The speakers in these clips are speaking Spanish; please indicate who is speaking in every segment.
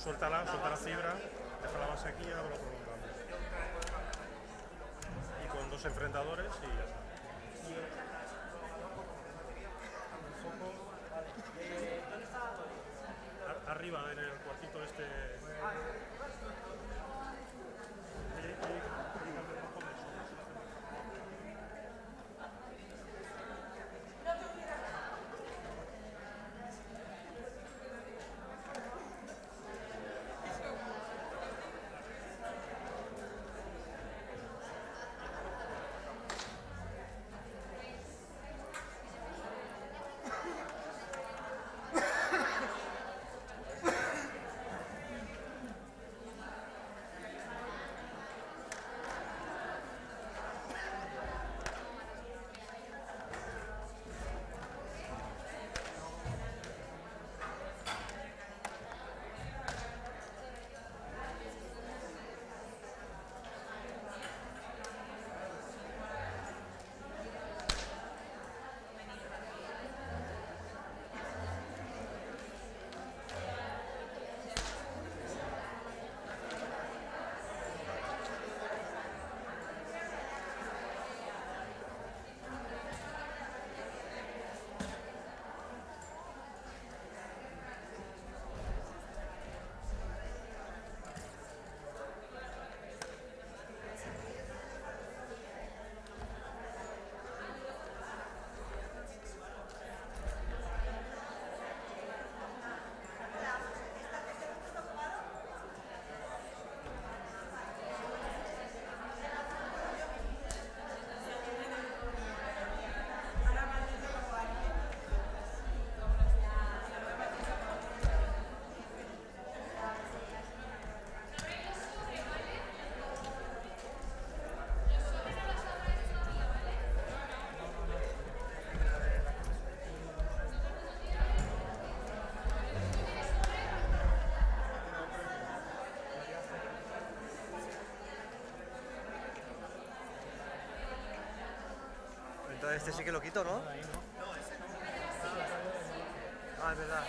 Speaker 1: suelta la fibra, deja la base aquí y ahora lo prolongamos. Y con dos enfrentadores y ya está. Este
Speaker 2: sí que lo quito, ¿no? Ah, es verdad.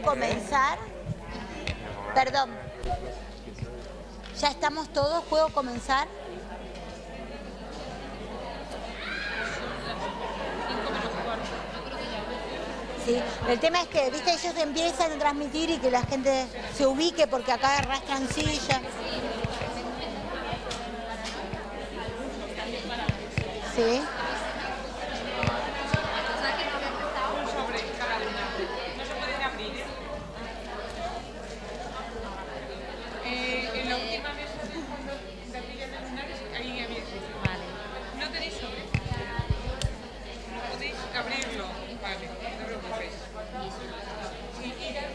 Speaker 3: Comenzar? Perdón. ¿Ya estamos todos? ¿Puedo comenzar? Sí, el tema es que, viste, ellos empiezan a transmitir y que la gente se ubique porque acá arrastran sillas. Sí.
Speaker 4: Eh, en la última mesa de cuando de aquella de lunares, ahí había Vale. ¿No tenéis sobre? ¿No podéis abrirlo? Vale, no te preocupes. Sí, ir a ir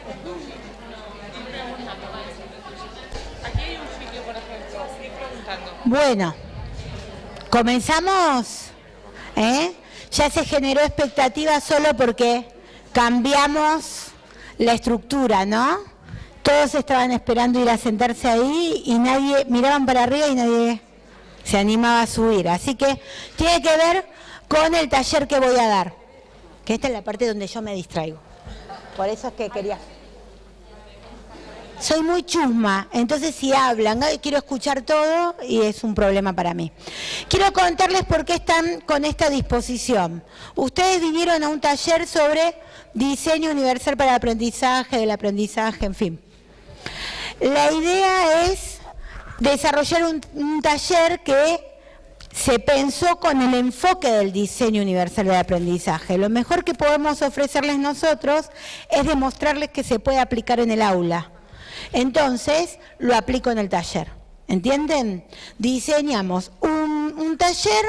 Speaker 4: preguntando, vale. Aquí hay un sitio, por ejemplo, ir preguntando.
Speaker 3: Bueno, comenzamos. ¿eh? Ya se generó expectativa solo porque cambiamos la estructura, ¿no? Todos estaban esperando ir a sentarse ahí y nadie, miraban para arriba y nadie se animaba a subir. Así que tiene que ver con el taller que voy a dar, que esta es la parte donde yo me distraigo. Por eso es que quería... Soy muy chusma, entonces si hablan, "Ay, quiero escuchar todo y es un problema para mí. Quiero contarles por qué están con esta disposición. Ustedes vinieron a un taller sobre diseño universal para el aprendizaje, del aprendizaje, en fin. La idea es desarrollar un, un taller que se pensó con el enfoque del diseño universal del aprendizaje. Lo mejor que podemos ofrecerles nosotros es demostrarles que se puede aplicar en el aula. Entonces, lo aplico en el taller. ¿Entienden? Diseñamos un, taller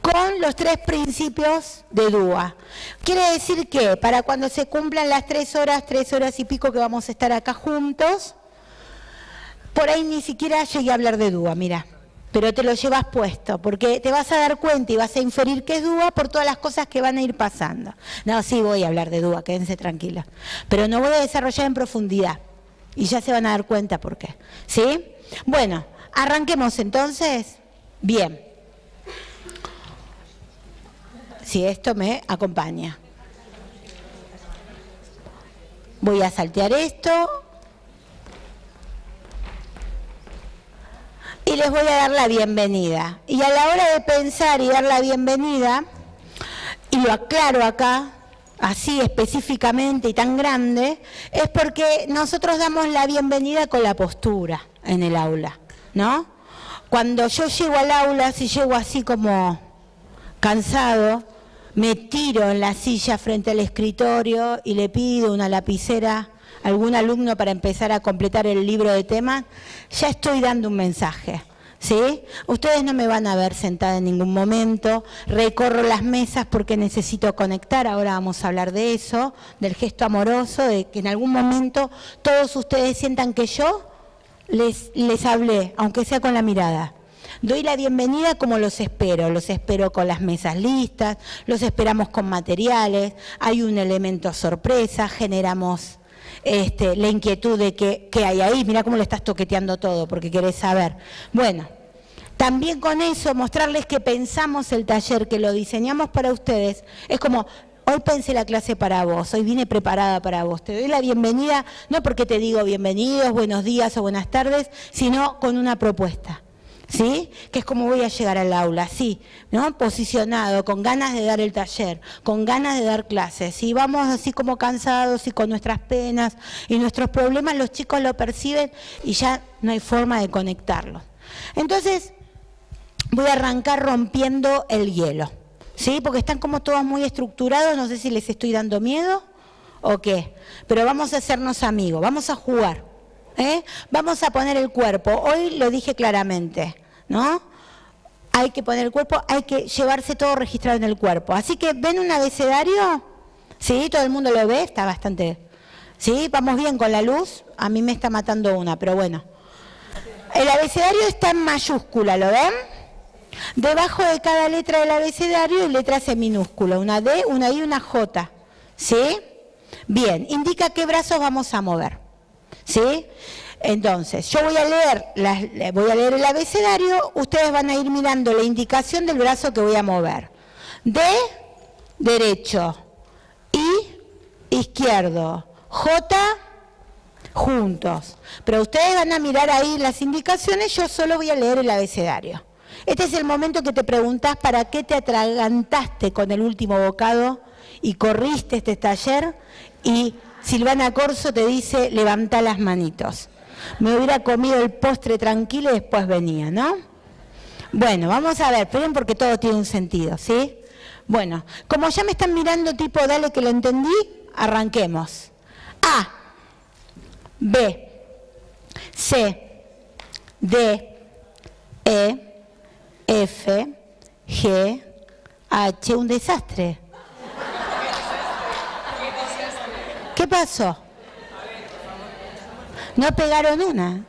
Speaker 3: con los tres principios de DUA. Quiere decir que para cuando se cumplan las tres horas, tres horas y pico que vamos a estar acá juntos, por ahí ni siquiera llegué a hablar de DUA, mira. Pero te lo llevas puesto, porque te vas a dar cuenta y vas a inferir que es DUA por todas las cosas que van a ir pasando. No, sí voy a hablar de DUA, quédense tranquilos. Pero no voy a desarrollar en profundidad. Y ya se van a dar cuenta por qué. ¿Sí? Bueno, arranquemos entonces. Bien. Si esto me acompaña. Voy a saltear esto. Y les voy a dar la bienvenida. Y a la hora de pensar y dar la bienvenida, y lo aclaro acá, así específicamente y tan grande, es porque nosotros damos la bienvenida con la postura en el aula, ¿no? Cuando yo llego al aula, si llego así como cansado, me tiro en la silla frente al escritorio y le pido una lapicera a algún alumno para empezar a completar el libro de temas, ya estoy dando un mensaje. ¿Sí? Ustedes no me van a ver sentada en ningún momento, recorro las mesas porque necesito conectar, ahora vamos a hablar de eso, del gesto amoroso, de que en algún momento todos ustedes sientan que yo les, les hablé, aunque sea con la mirada. Doy la bienvenida como los espero, los espero con las mesas listas, los esperamos con materiales, hay un elemento sorpresa, generamos este, la inquietud de que, qué hay ahí, mira cómo lo estás toqueteando todo porque querés saber. Bueno, también con eso mostrarles que pensamos el taller, que lo diseñamos para ustedes, es como, hoy pensé la clase para vos, hoy vine preparada para vos, te doy la bienvenida, no porque te digo bienvenidos, buenos días o buenas tardes, sino con una propuesta. ¿Sí? Que es como voy a llegar al aula, sí, ¿no? Posicionado, con ganas de dar el taller, con ganas de dar clases. Y vamos así como cansados y con nuestras penas y nuestros problemas, los chicos lo perciben y ya no hay forma de conectarlos. Entonces, voy a arrancar rompiendo el hielo, ¿sí? Porque están como todos muy estructurados, no sé si les estoy dando miedo o qué, pero vamos a hacernos amigos, vamos a jugar. ¿Eh? Vamos a poner el cuerpo. Hoy lo dije claramente, ¿no? Hay que poner el cuerpo, hay que llevarse todo registrado en el cuerpo. Así que, ¿ven un abecedario? ¿Sí? ¿Todo el mundo lo ve? Está bastante... ¿Sí? ¿Vamos bien con la luz? A mí me está matando una, pero bueno. El abecedario está en mayúscula, ¿lo ven? Debajo de cada letra del abecedario hay letras en minúscula, una D, una I una J. ¿Sí? Bien, indica qué brazos vamos a mover. ¿Sí? Entonces, yo voy a leer voy a leer el abecedario, ustedes van a ir mirando la indicación del brazo que voy a mover. D, derecho, I, izquierdo, J juntos. Pero ustedes van a mirar ahí las indicaciones, yo solo voy a leer el abecedario. Este es el momento que te preguntas para qué te atragantaste con el último bocado y corriste este taller y Silvana Corso te dice levanta las manitos. Me hubiera comido el postre tranquilo y después venía, ¿no? Bueno, vamos a ver, esperen porque todo tiene un sentido, ¿sí? Bueno, como ya me están mirando tipo, dale que lo entendí, arranquemos. A, B, C, D, E, F, G, H, un desastre. ¿Qué pasó? No pegaron una.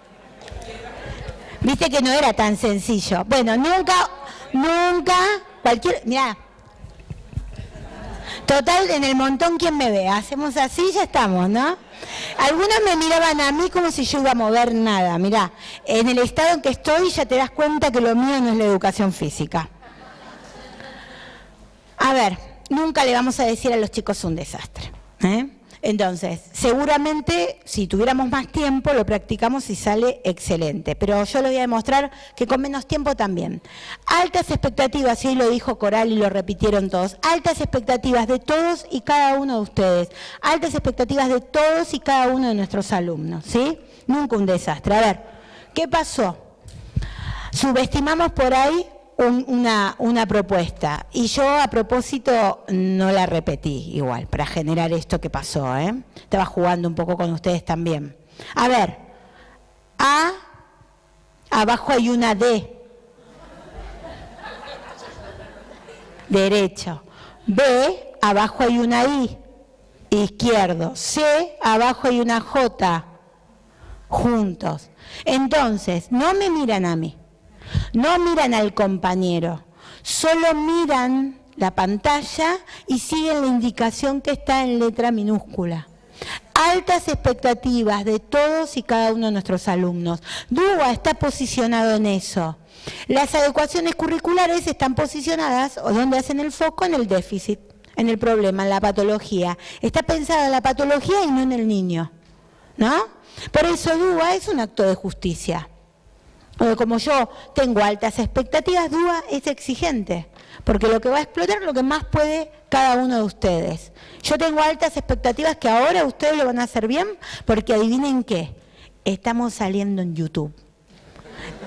Speaker 3: Viste que no era tan sencillo. Bueno, nunca, nunca, cualquier, mira. Total, en el montón, ¿quién me ve? Hacemos así, ya estamos, ¿no? Algunos me miraban a mí como si yo iba a mover nada. Mirá, en el estado en que estoy ya te das cuenta que lo mío no es la educación física. A ver, nunca le vamos a decir a los chicos un desastre. ¿eh? Entonces, seguramente si tuviéramos más tiempo lo practicamos y sale excelente, pero yo le voy a demostrar que con menos tiempo también. Altas expectativas, y lo dijo Coral y lo repitieron todos, altas expectativas de todos y cada uno de ustedes, altas expectativas de todos y cada uno de nuestros alumnos, ¿sí? Nunca un desastre. A ver, ¿qué pasó? Subestimamos por ahí una, una, propuesta. Y yo a propósito no la repetí igual, para generar esto que pasó. ¿eh? Estaba jugando un poco con ustedes también. A ver, A, abajo hay una D. Derecho. B, abajo hay una I. Izquierdo. C, abajo hay una J. Juntos. Entonces, no me miran a mí. No miran al compañero, solo miran la pantalla y siguen la indicación que está en letra minúscula. Altas expectativas de todos y cada uno de nuestros alumnos. DUA está posicionado en eso. Las adecuaciones curriculares están posicionadas, o donde hacen el foco, en el déficit, en el problema, en la patología. Está pensada en la patología y no en el niño. ¿No? Por eso DUA es un acto de justicia como yo tengo altas expectativas, duda es exigente, porque lo que va a explotar es lo que más puede cada uno de ustedes. Yo tengo altas expectativas que ahora ustedes lo van a hacer bien, porque adivinen qué, estamos saliendo en YouTube.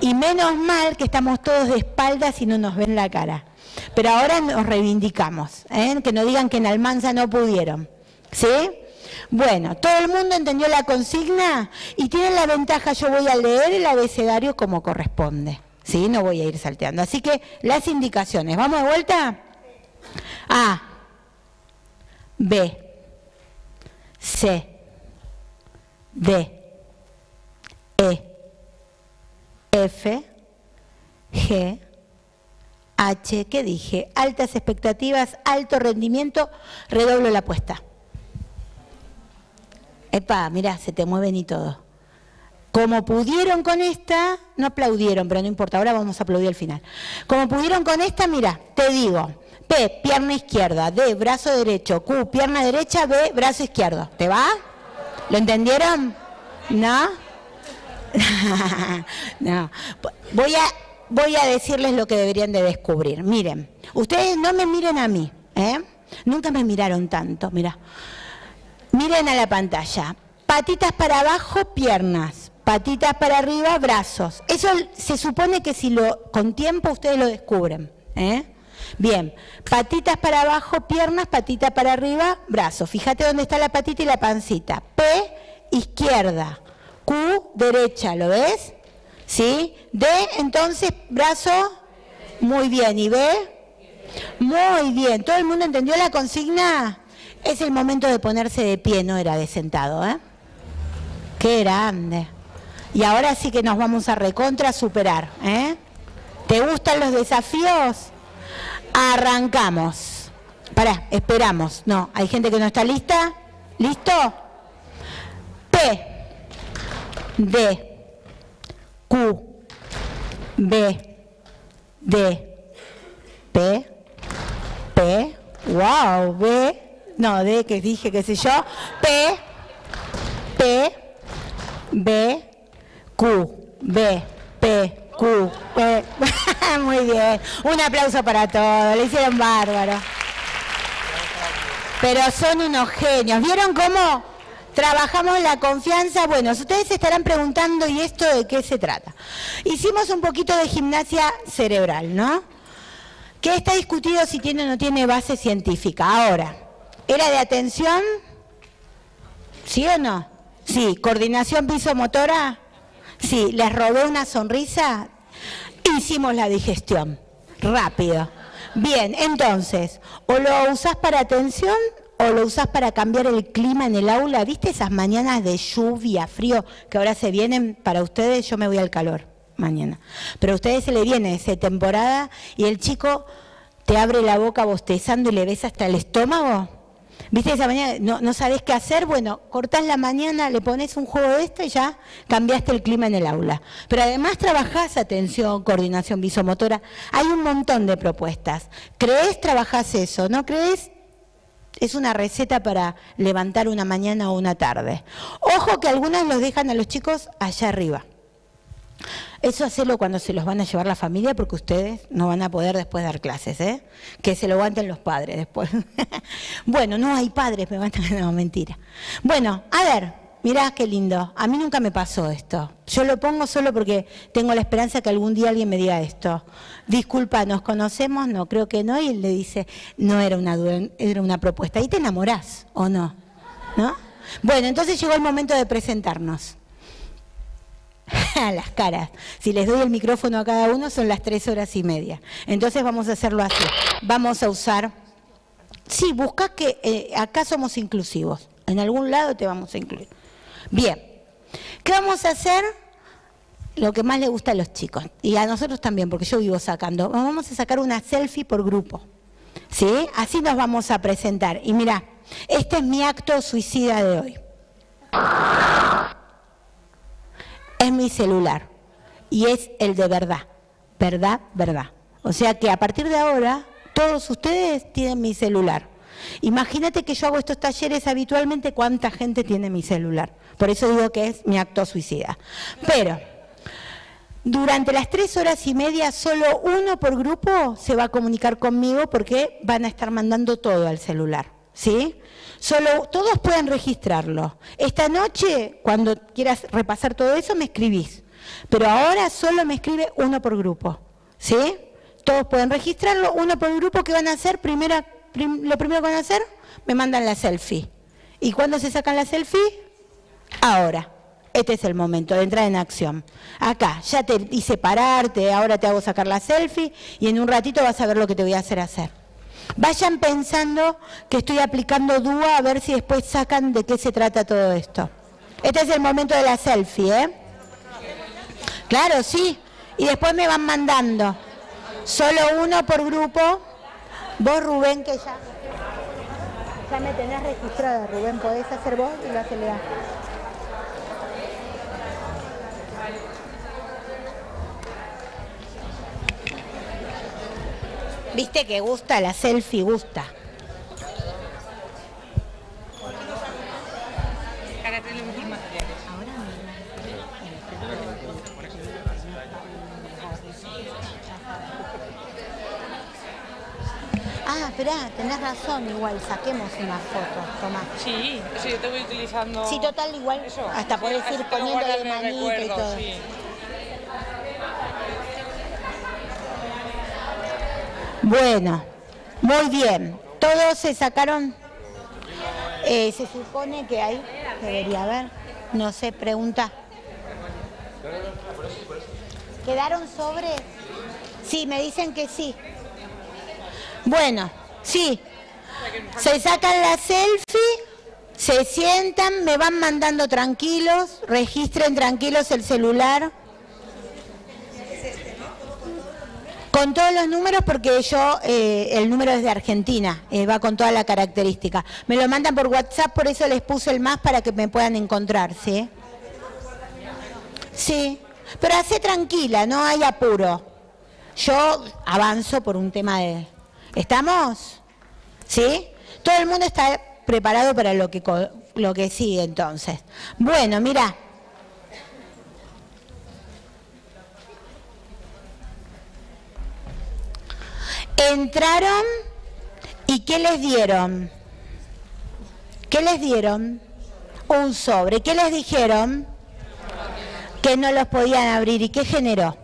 Speaker 3: Y menos mal que estamos todos de espaldas y no nos ven la cara. Pero ahora nos reivindicamos, ¿eh? que no digan que en Almanza no pudieron. ¿Sí? Bueno, todo el mundo entendió la consigna y tienen la ventaja, yo voy a leer el abecedario como corresponde. ¿Sí? No voy a ir salteando. Así que las indicaciones. ¿Vamos de vuelta? A, B, C, D, E, F, G, H, ¿qué dije? Altas expectativas, alto rendimiento, redoblo la apuesta. Epa, mirá, se te mueven y todo. Como pudieron con esta, no aplaudieron, pero no importa, ahora vamos a aplaudir al final. Como pudieron con esta, mira, te digo, P, pierna izquierda, D, brazo derecho, Q, pierna derecha, B, brazo izquierdo. ¿Te va? ¿Lo entendieron? ¿No? no. Voy a, voy a decirles lo que deberían de descubrir. Miren, ustedes no me miren a mí, ¿eh? Nunca me miraron tanto, mira. Miren a la pantalla. Patitas para abajo, piernas. Patitas para arriba, brazos. Eso se supone que si lo con tiempo ustedes lo descubren. ¿eh? Bien, patitas para abajo, piernas, patitas para arriba, brazos. Fíjate dónde está la patita y la pancita. P, izquierda. Q, derecha, ¿lo ves? ¿Sí? D, entonces, brazo. Muy bien. ¿Y B? Muy bien. ¿Todo el mundo entendió la consigna? Es el momento de ponerse de pie, no era de sentado, ¿eh? Qué grande. Y ahora sí que nos vamos a recontra superar, ¿eh? ¿Te gustan los desafíos? Arrancamos. Pará, esperamos. No, hay gente que no está lista. ¿Listo? P, D, Q, B, D, P, P, wow, B, no, D que dije, qué sé yo, P, P, B, Q, B, P, Q, P. Muy bien. Un aplauso para todos. Le hicieron bárbaro. Pero son unos genios. ¿Vieron cómo trabajamos la confianza? Bueno, ustedes se estarán preguntando, ¿y esto de qué se trata? Hicimos un poquito de gimnasia cerebral, ¿no? Que está discutido si tiene o no tiene base científica. Ahora, ¿era de atención? ¿Sí o no? Sí. ¿Coordinación visomotora? Sí. ¿Les robé una sonrisa? Hicimos la digestión. Rápido. Bien, entonces, o lo usás para atención o lo usás para cambiar el clima en el aula. ¿Viste esas mañanas de lluvia, frío, que ahora se vienen para ustedes? Yo me voy al calor mañana. Pero a ustedes se le viene esa temporada y el chico te abre la boca bostezando y le ves hasta el estómago. ¿Viste esa mañana? No, no sabés qué hacer. Bueno, cortás la mañana, le pones un juego de esto y ya cambiaste el clima en el aula. Pero además trabajás atención, coordinación visomotora. Hay un montón de propuestas. ¿Crees? Trabajás eso. ¿No crees? Es una receta para levantar una mañana o una tarde. Ojo que algunas los dejan a los chicos allá arriba. Eso hacelo cuando se los van a llevar la familia porque ustedes no van a poder después dar clases, ¿eh? Que se lo aguanten los padres después. bueno, no hay padres, me van a... No, mentira. Bueno, a ver, mirá qué lindo. A mí nunca me pasó esto. Yo lo pongo solo porque tengo la esperanza que algún día alguien me diga esto. Disculpa, ¿nos conocemos? No, creo que no. Y él le dice, no era una, era una propuesta. Ahí te enamorás, ¿o no? ¿No? Bueno, entonces llegó el momento de presentarnos. las caras. Si les doy el micrófono a cada uno son las tres horas y media. Entonces vamos a hacerlo así. Vamos a usar... Sí, busca que eh, acá somos inclusivos. En algún lado te vamos a incluir. Bien. ¿Qué vamos a hacer? Lo que más le gusta a los chicos. Y a nosotros también, porque yo vivo sacando. Vamos a sacar una selfie por grupo. ¿Sí? Así nos vamos a presentar. Y mira, este es mi acto suicida de hoy es mi celular y es el de verdad, verdad, verdad. O sea que a partir de ahora todos ustedes tienen mi celular. Imagínate que yo hago estos talleres habitualmente, ¿cuánta gente tiene mi celular? Por eso digo que es mi acto suicida. Pero durante las tres horas y media, solo uno por grupo se va a comunicar conmigo porque van a estar mandando todo al celular. ¿Sí? Solo todos pueden registrarlo. Esta noche, cuando quieras repasar todo eso, me escribís. Pero ahora solo me escribe uno por grupo. ¿Sí? Todos pueden registrarlo, uno por grupo. ¿Qué van a hacer? Primera, lo primero que van a hacer, me mandan la selfie. ¿Y cuándo se sacan la selfie? Ahora. Este es el momento de entrar en acción. Acá, ya te hice pararte, ahora te hago sacar la selfie y en un ratito vas a ver lo que te voy a hacer hacer. Vayan pensando que estoy aplicando DUA a ver si después sacan de qué se trata todo esto. Este es el momento de la selfie, ¿eh? Claro, sí. Y después me van mandando. Solo uno por grupo. Vos, Rubén, que ya, ya me tenés registrada, Rubén. Podés hacer vos y lo hace Lea. Viste que gusta, la selfie gusta. Ah, espera, tenés razón, igual, saquemos una foto, Tomás.
Speaker 4: Sí, sí, yo te voy utilizando...
Speaker 3: Sí, total, igual,
Speaker 4: Eso.
Speaker 3: hasta podés
Speaker 4: así
Speaker 3: ir
Speaker 4: el
Speaker 3: manita y todo.
Speaker 4: sí.
Speaker 3: Bueno, muy bien. Todos se sacaron. Eh, se supone que hay. Debería haber. No sé, pregunta. ¿Quedaron sobres? Sí, me dicen que sí. Bueno, sí. Se sacan la selfie, se sientan, me van mandando tranquilos, registren tranquilos el celular. Con todos los números porque yo, eh, el número es de Argentina, eh, va con toda la característica. Me lo mandan por WhatsApp, por eso les puse el más para que me puedan encontrar, ¿sí? Sí, pero hace tranquila, no hay apuro. Yo avanzo por un tema de... ¿Estamos? ¿Sí? Todo el mundo está preparado para lo que lo que sigue entonces. Bueno, mira. Entraron y ¿qué les dieron? ¿Qué les dieron? Un sobre. ¿Qué les dijeron? Que no los podían abrir. ¿Y qué generó?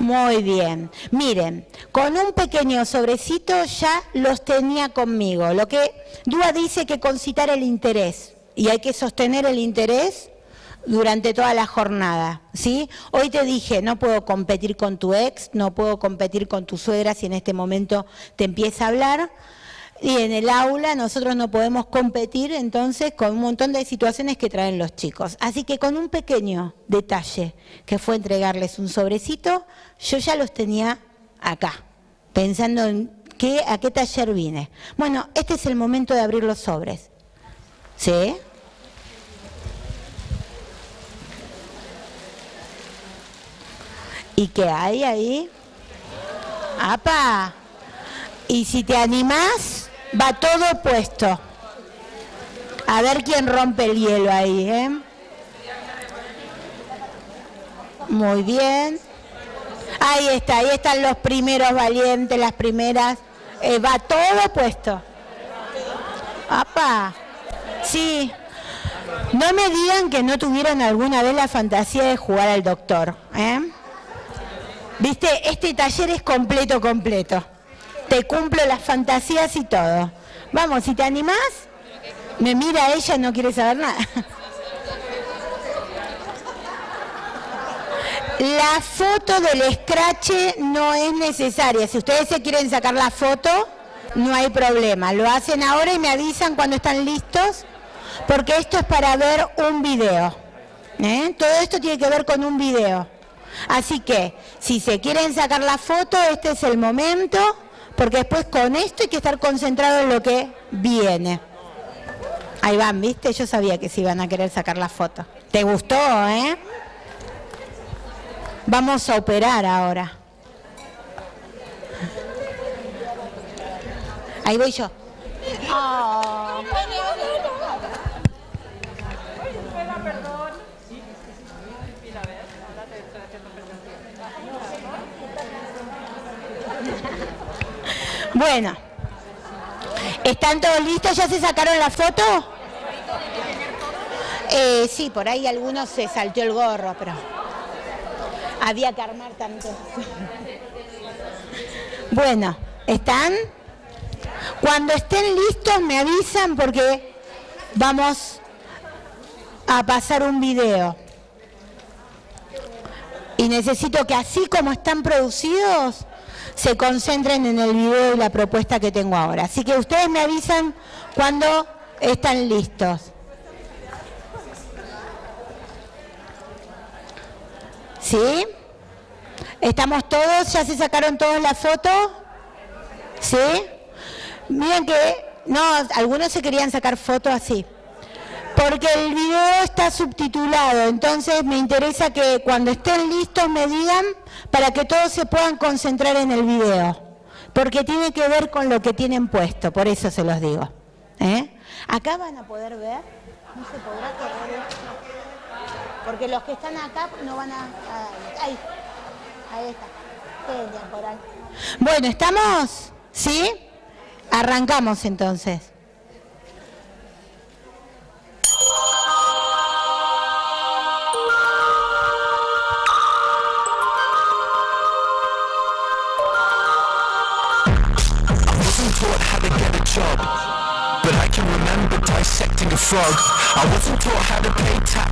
Speaker 3: Muy bien. Miren, con un pequeño sobrecito ya los tenía conmigo. Lo que Dúa dice que concitar el interés. Y hay que sostener el interés durante toda la jornada, ¿sí? Hoy te dije, no puedo competir con tu ex, no puedo competir con tu suegra si en este momento te empieza a hablar. Y en el aula nosotros no podemos competir entonces con un montón de situaciones que traen los chicos. Así que con un pequeño detalle, que fue entregarles un sobrecito, yo ya los tenía acá, pensando en qué, a qué taller vine. Bueno, este es el momento de abrir los sobres. ¿Sí? ¿Y qué hay ahí? ¡Apa! Y si te animás, va todo puesto. A ver quién rompe el hielo ahí, ¿eh? Muy bien. Ahí está, ahí están los primeros valientes, las primeras. Eh, va todo puesto. ¡Apa! Sí. No me digan que no tuvieron alguna vez la fantasía de jugar al doctor, ¿eh? Viste, este taller es completo, completo. Te cumplo las fantasías y todo. Vamos, si te animás, me mira ella, no quiere saber nada. La foto del scratch no es necesaria. Si ustedes se quieren sacar la foto, no hay problema. Lo hacen ahora y me avisan cuando están listos, porque esto es para ver un video. ¿eh? Todo esto tiene que ver con un video. Así que, si se quieren sacar la foto, este es el momento, porque después con esto hay que estar concentrado en lo que viene. Ahí van, ¿viste? Yo sabía que se iban a querer sacar la foto. ¿Te gustó, eh? Vamos a operar ahora. Ahí voy yo. Oh. Bueno, ¿están todos listos? ¿Ya se sacaron la foto? Eh, sí, por ahí algunos se saltó el gorro, pero había que armar tanto. Bueno, ¿están? Cuando estén listos me avisan porque vamos a pasar un video. Y necesito que así como están producidos, se concentren en el video y la propuesta que tengo ahora. Así que ustedes me avisan cuando están listos. ¿Sí? ¿Estamos todos? ¿Ya se sacaron todos la foto? ¿Sí? Miren que, no, algunos se querían sacar fotos así. Porque el video está subtitulado, entonces me interesa que cuando estén listos me digan para que todos se puedan concentrar en el video. Porque tiene que ver con lo que tienen puesto, por eso se los digo. ¿eh? Acá van a poder ver, no se podrá correr Porque los que están acá no van a... Ahí, ahí está. Bueno, ¿estamos? ¿Sí? Arrancamos entonces.
Speaker 5: I wasn't taught how to pay tax.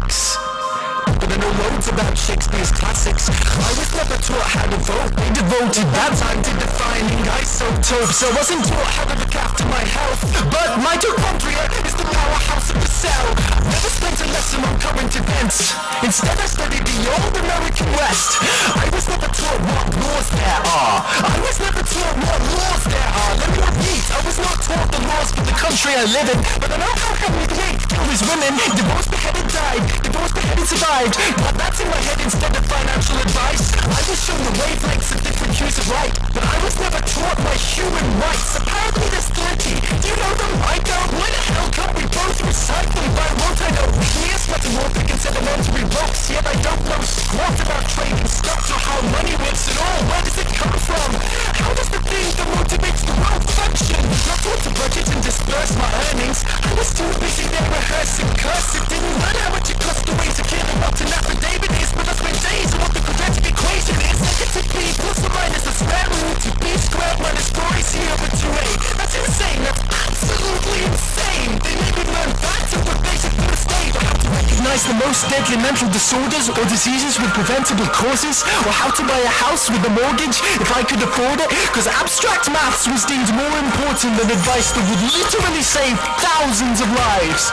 Speaker 5: Know loads about Shakespeare's classics. I was never taught how to vote. They devoted that time to defining isotopes. I wasn't taught how to look after my health. But mitochondria is the powerhouse of the cell. Never spent a lesson on current events. Instead I studied the old American West. I was never taught what laws there are. I was never taught what laws there are. Let me repeat, I was not taught the laws for the country I live in, but I know how Henry VIII killed his women. Divorced, beheaded, died. Divorced, beheaded, survived. But that's in my head instead of financial advice. I was shown the wavelengths of different hues of light, but I was never taught my human rights. Apparently there's 30. Do you know them? I don't. Why the hell can't we both recite them? Why won't I know? Years metamorphic and sedimentary rocks, yet I don't know squat about trading stocks or how money works at all. Where does it come from? How does the thing that motivates the world function? Not taught to budget and disperse my earnings. I was too busy there rehearsing cursive. Didn't learn how much it cost to raise a kid and an David is with us for days. What the quadratic equation is like to be plus or minus the square root to be square minus 4 AC over 2A That's insane, that's absolutely insane. They made me learn back to what they should do to recognize the most deadly mental disorders or diseases with preventable causes? Or how to buy a house with a mortgage if I could afford it? Cause abstract maths was deemed more important than advice that would literally save thousands of lives.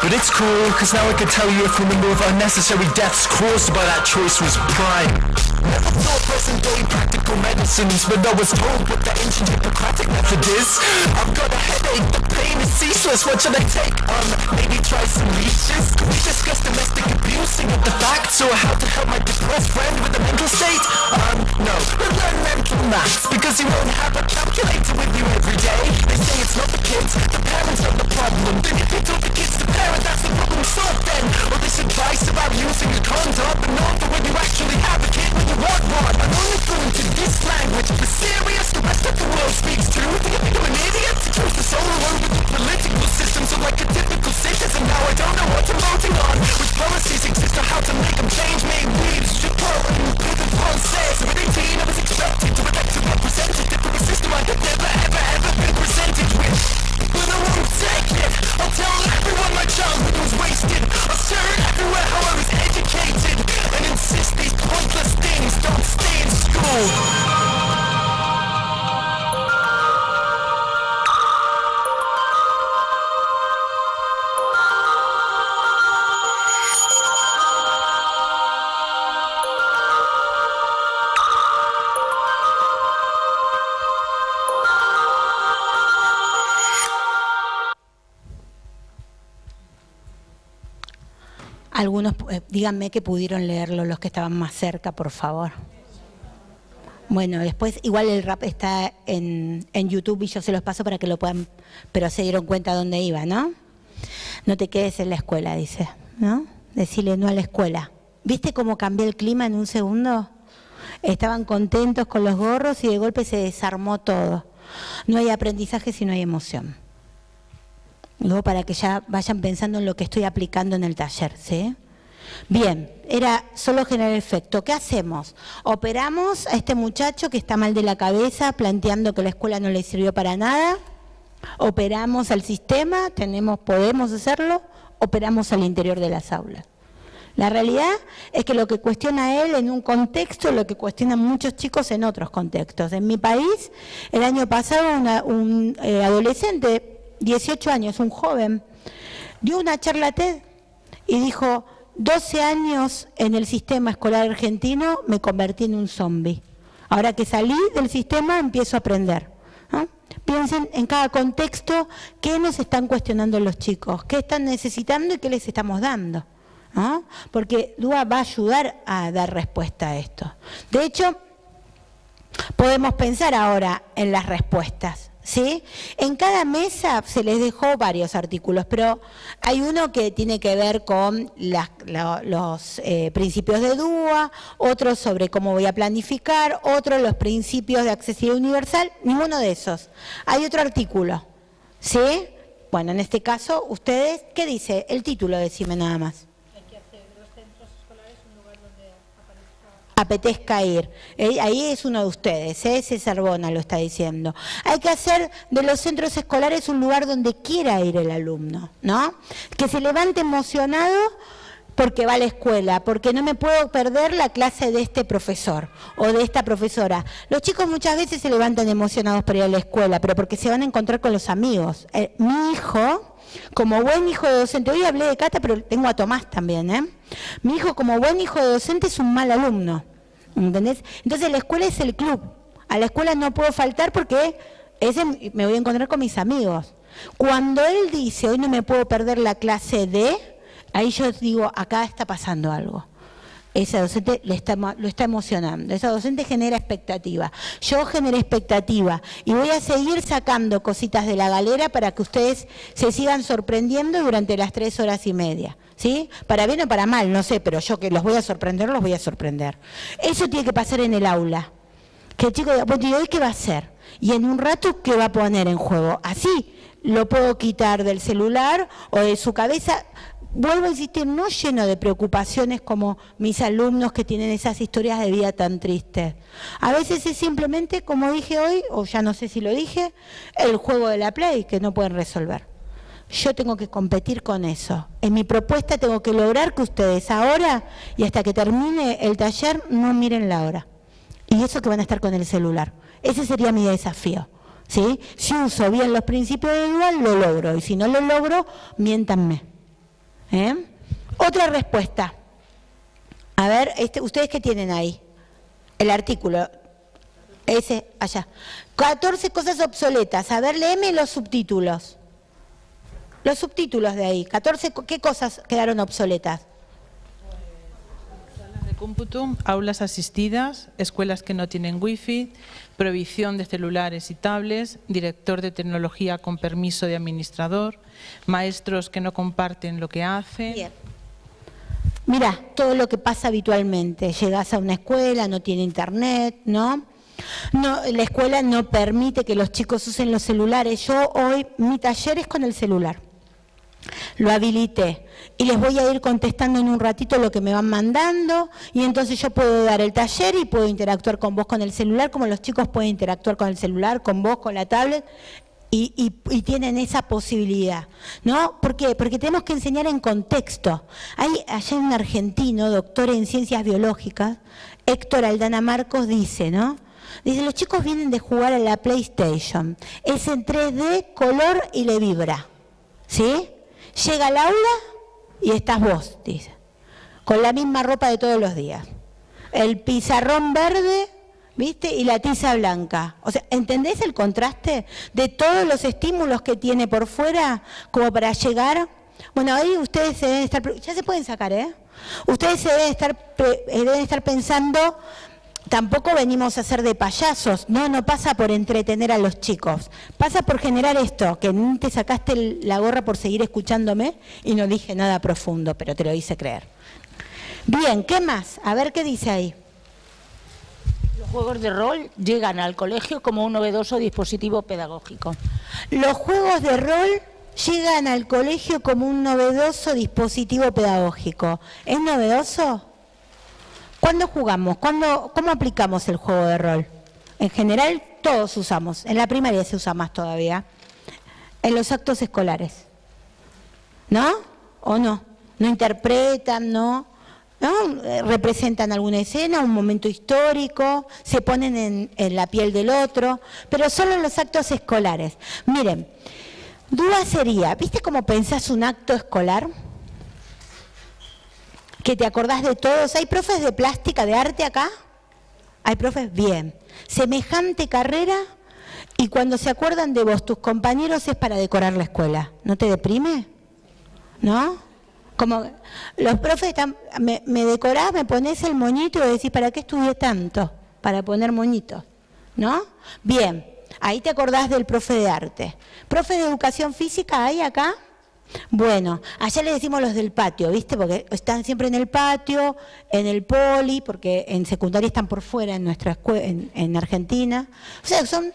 Speaker 5: But it's cool, cause now I can tell you if the number of unnecessary deaths caused by that choice was prime. Never thought present day practical medicines, but I was told what the ancient Hippocratic method is. I've got a headache, the pain is ceaseless, what should I take? Um, maybe try some leeches? We discussed domestic abuse and get the facts, or how to help my depressed friend with a mental state? Um, no, but learn mental maths, because you won't have a calculator with you every day. They say it's not the kids, the parents are the problem. Then you taught the kids parent, that's the problem solved then. Or this advice about using a condom, but not for when you actually have a kid when you want one. I'm only going to this language, the serious the rest of the world speaks to. Think I'm an idiot? To choose the solo along with the political system, so like a typical citizen, now I don't know what I'm voting on. Which policies exist or how to make them change, make leaves, Japan, with the process. At 18, I was expected to elect a representative for a system I had never, ever, ever been presented with. But I won't take it. I'll tell everyone my childhood was wasted. I'll share it everywhere how I was educated. And insist these pointless things don't stay in school.
Speaker 3: Algunos, eh, díganme que pudieron leerlo los que estaban más cerca, por favor. Bueno, después igual el rap está en, en YouTube y yo se los paso para que lo puedan, pero se dieron cuenta dónde iba, ¿no? No te quedes en la escuela, dice, ¿no? Decirle no a la escuela. ¿Viste cómo cambió el clima en un segundo? Estaban contentos con los gorros y de golpe se desarmó todo. No hay aprendizaje si no hay emoción. Luego para que ya vayan pensando en lo que estoy aplicando en el taller, ¿sí? Bien, era solo generar efecto. ¿Qué hacemos? Operamos a este muchacho que está mal de la cabeza, planteando que la escuela no le sirvió para nada. Operamos al sistema, tenemos, podemos hacerlo. Operamos al interior de las aulas. La realidad es que lo que cuestiona él en un contexto, lo que cuestionan muchos chicos en otros contextos. En mi país, el año pasado, un eh, adolescente 18 años, un joven, dio una charla TED y dijo, 12 años en el sistema escolar argentino me convertí en un zombie. Ahora que salí del sistema empiezo a aprender. Piensen en cada contexto qué nos están cuestionando los chicos, qué están necesitando y qué les estamos dando. Porque DUA va a ayudar a dar respuesta a esto. De hecho, podemos pensar ahora en las respuestas. ¿Sí? En cada mesa se les dejó varios artículos, pero hay uno que tiene que ver con las- lo- los eh, principios de DUA, otro sobre cómo voy a planificar, otro los principios de accesibilidad universal, ninguno de esos. Hay otro artículo, ¿sí? Bueno, en este caso, ustedes, ¿qué dice? El título, decime nada más. Apetezca ir. Eh, Ahí es uno de ustedes, ¿eh? César Bona lo está diciendo. Hay que hacer de los centros escolares un lugar donde quiera ir el alumno, ¿no? Que se levante emocionado porque va a la escuela, porque no me puedo perder la clase de este profesor o de esta profesora. Los chicos muchas veces se levantan emocionados para ir a la escuela, pero porque se van a encontrar con los amigos. Eh, mi hijo, como buen hijo de docente, hoy hablé de Cata, pero tengo a Tomás también, ¿eh? Mi hijo, como buen hijo de docente, es un mal alumno. ¿Entendés? Entonces la escuela es el club. A la escuela no puedo faltar porque ese me voy a encontrar con mis amigos. Cuando él dice, hoy no me puedo perder la clase de, ahí yo digo, acá está pasando algo. Esa docente le está, lo está emocionando, esa docente genera expectativa. Yo generé expectativa y voy a seguir sacando cositas de la galera para que ustedes se sigan sorprendiendo durante las tres horas y media. ¿Sí? Para bien o para mal, no sé, pero yo que los voy a sorprender, los voy a sorprender. Eso tiene que pasar en el aula. Que el chico diga, bueno, ¿y hoy qué va a hacer? Y en un rato, ¿qué va a poner en juego? Así lo puedo quitar del celular o de su cabeza vuelvo a insistir, no lleno de preocupaciones como mis alumnos que tienen esas historias de vida tan tristes. A veces es simplemente, como dije hoy, o ya no sé si lo dije, el juego de la play que no pueden resolver. Yo tengo que competir con eso. En mi propuesta tengo que lograr que ustedes ahora y hasta que termine el taller no miren la hora. Y eso que van a estar con el celular. Ese sería mi desafío. ¿sí? Si uso bien los principios de igual, lo logro. Y si no lo logro, miéntanme. ¿Eh? Otra respuesta. A ver, este, ¿ustedes qué tienen ahí? El artículo. Ese, allá. 14 cosas obsoletas. A ver, léeme los subtítulos. Los subtítulos de ahí. 14, ¿qué cosas quedaron obsoletas?
Speaker 6: Salas de cómputo, aulas asistidas, escuelas que no tienen wifi, prohibición de celulares y tablets, director de tecnología con permiso de administrador, maestros que no comparten lo que hacen.
Speaker 3: Bien. Mira, todo lo que pasa habitualmente. Llegas a una escuela, no tiene internet. No, la escuela no permite que los chicos usen los celulares. Yo hoy, mi taller es con el celular. Lo habilité y les voy a ir contestando en un ratito lo que me van mandando y entonces yo puedo dar el taller y puedo interactuar con vos con el celular, como los chicos pueden interactuar con el celular, con vos, con la tablet. Y, tienen esa posibilidad, ¿no? ¿Por qué? Porque tenemos que enseñar en contexto. Hay allá un argentino, doctor en ciencias biológicas, Héctor Aldana Marcos, dice, ¿no? Dice, los chicos vienen de jugar a la PlayStation. Es en 3D, color y le vibra. ¿Sí? Llega al aula y estás vos, dice, con la misma ropa de todos los días. El pizarrón verde, ¿viste? Y la tiza blanca. O sea, ¿entendés el contraste de todos los estímulos que tiene por fuera como para llegar? Bueno, ahí ustedes se deben estar, ya se pueden sacar, ¿eh? Ustedes se deben estar, eh, deben estar pensando, tampoco venimos a ser de payasos, no, no pasa por entretener a los chicos, pasa por generar esto, que te sacaste la gorra por seguir escuchándome y no dije nada profundo, pero te lo hice creer. Bien, ¿qué más? A ver qué dice ahí.
Speaker 7: Los juegos de rol llegan al colegio como un novedoso dispositivo pedagógico.
Speaker 3: Los juegos de rol llegan al colegio como un novedoso dispositivo pedagógico. ¿Es novedoso? ¿Cuándo jugamos? ¿Cuándo, ¿Cómo aplicamos el juego de rol? En general todos usamos, en la primaria se usa más todavía, en los actos escolares. ¿No? ¿O no? ¿No interpretan, no? ¿No? Representan alguna escena, un momento histórico, se ponen en, en la piel del otro, pero solo en los actos escolares. Miren, duda sería, ¿viste cómo pensás un acto escolar? Que te acordás de todos. ¿Hay profes de plástica, de arte acá? ¿Hay profes? Bien. Semejante carrera y cuando se acuerdan de vos, tus compañeros, es para decorar la escuela. ¿No te deprime? ¿No? Como los profes están, me, me decorás, me pones el moñito y decís, ¿para qué estudié tanto? Para poner moñitos. ¿No? Bien. Ahí te acordás del profe de arte. ¿Profe de educación física hay acá? Bueno, allá le decimos los del patio, ¿viste? Porque están siempre en el patio, en el poli, porque en secundaria están por fuera en nuestra en, en Argentina. O sea, son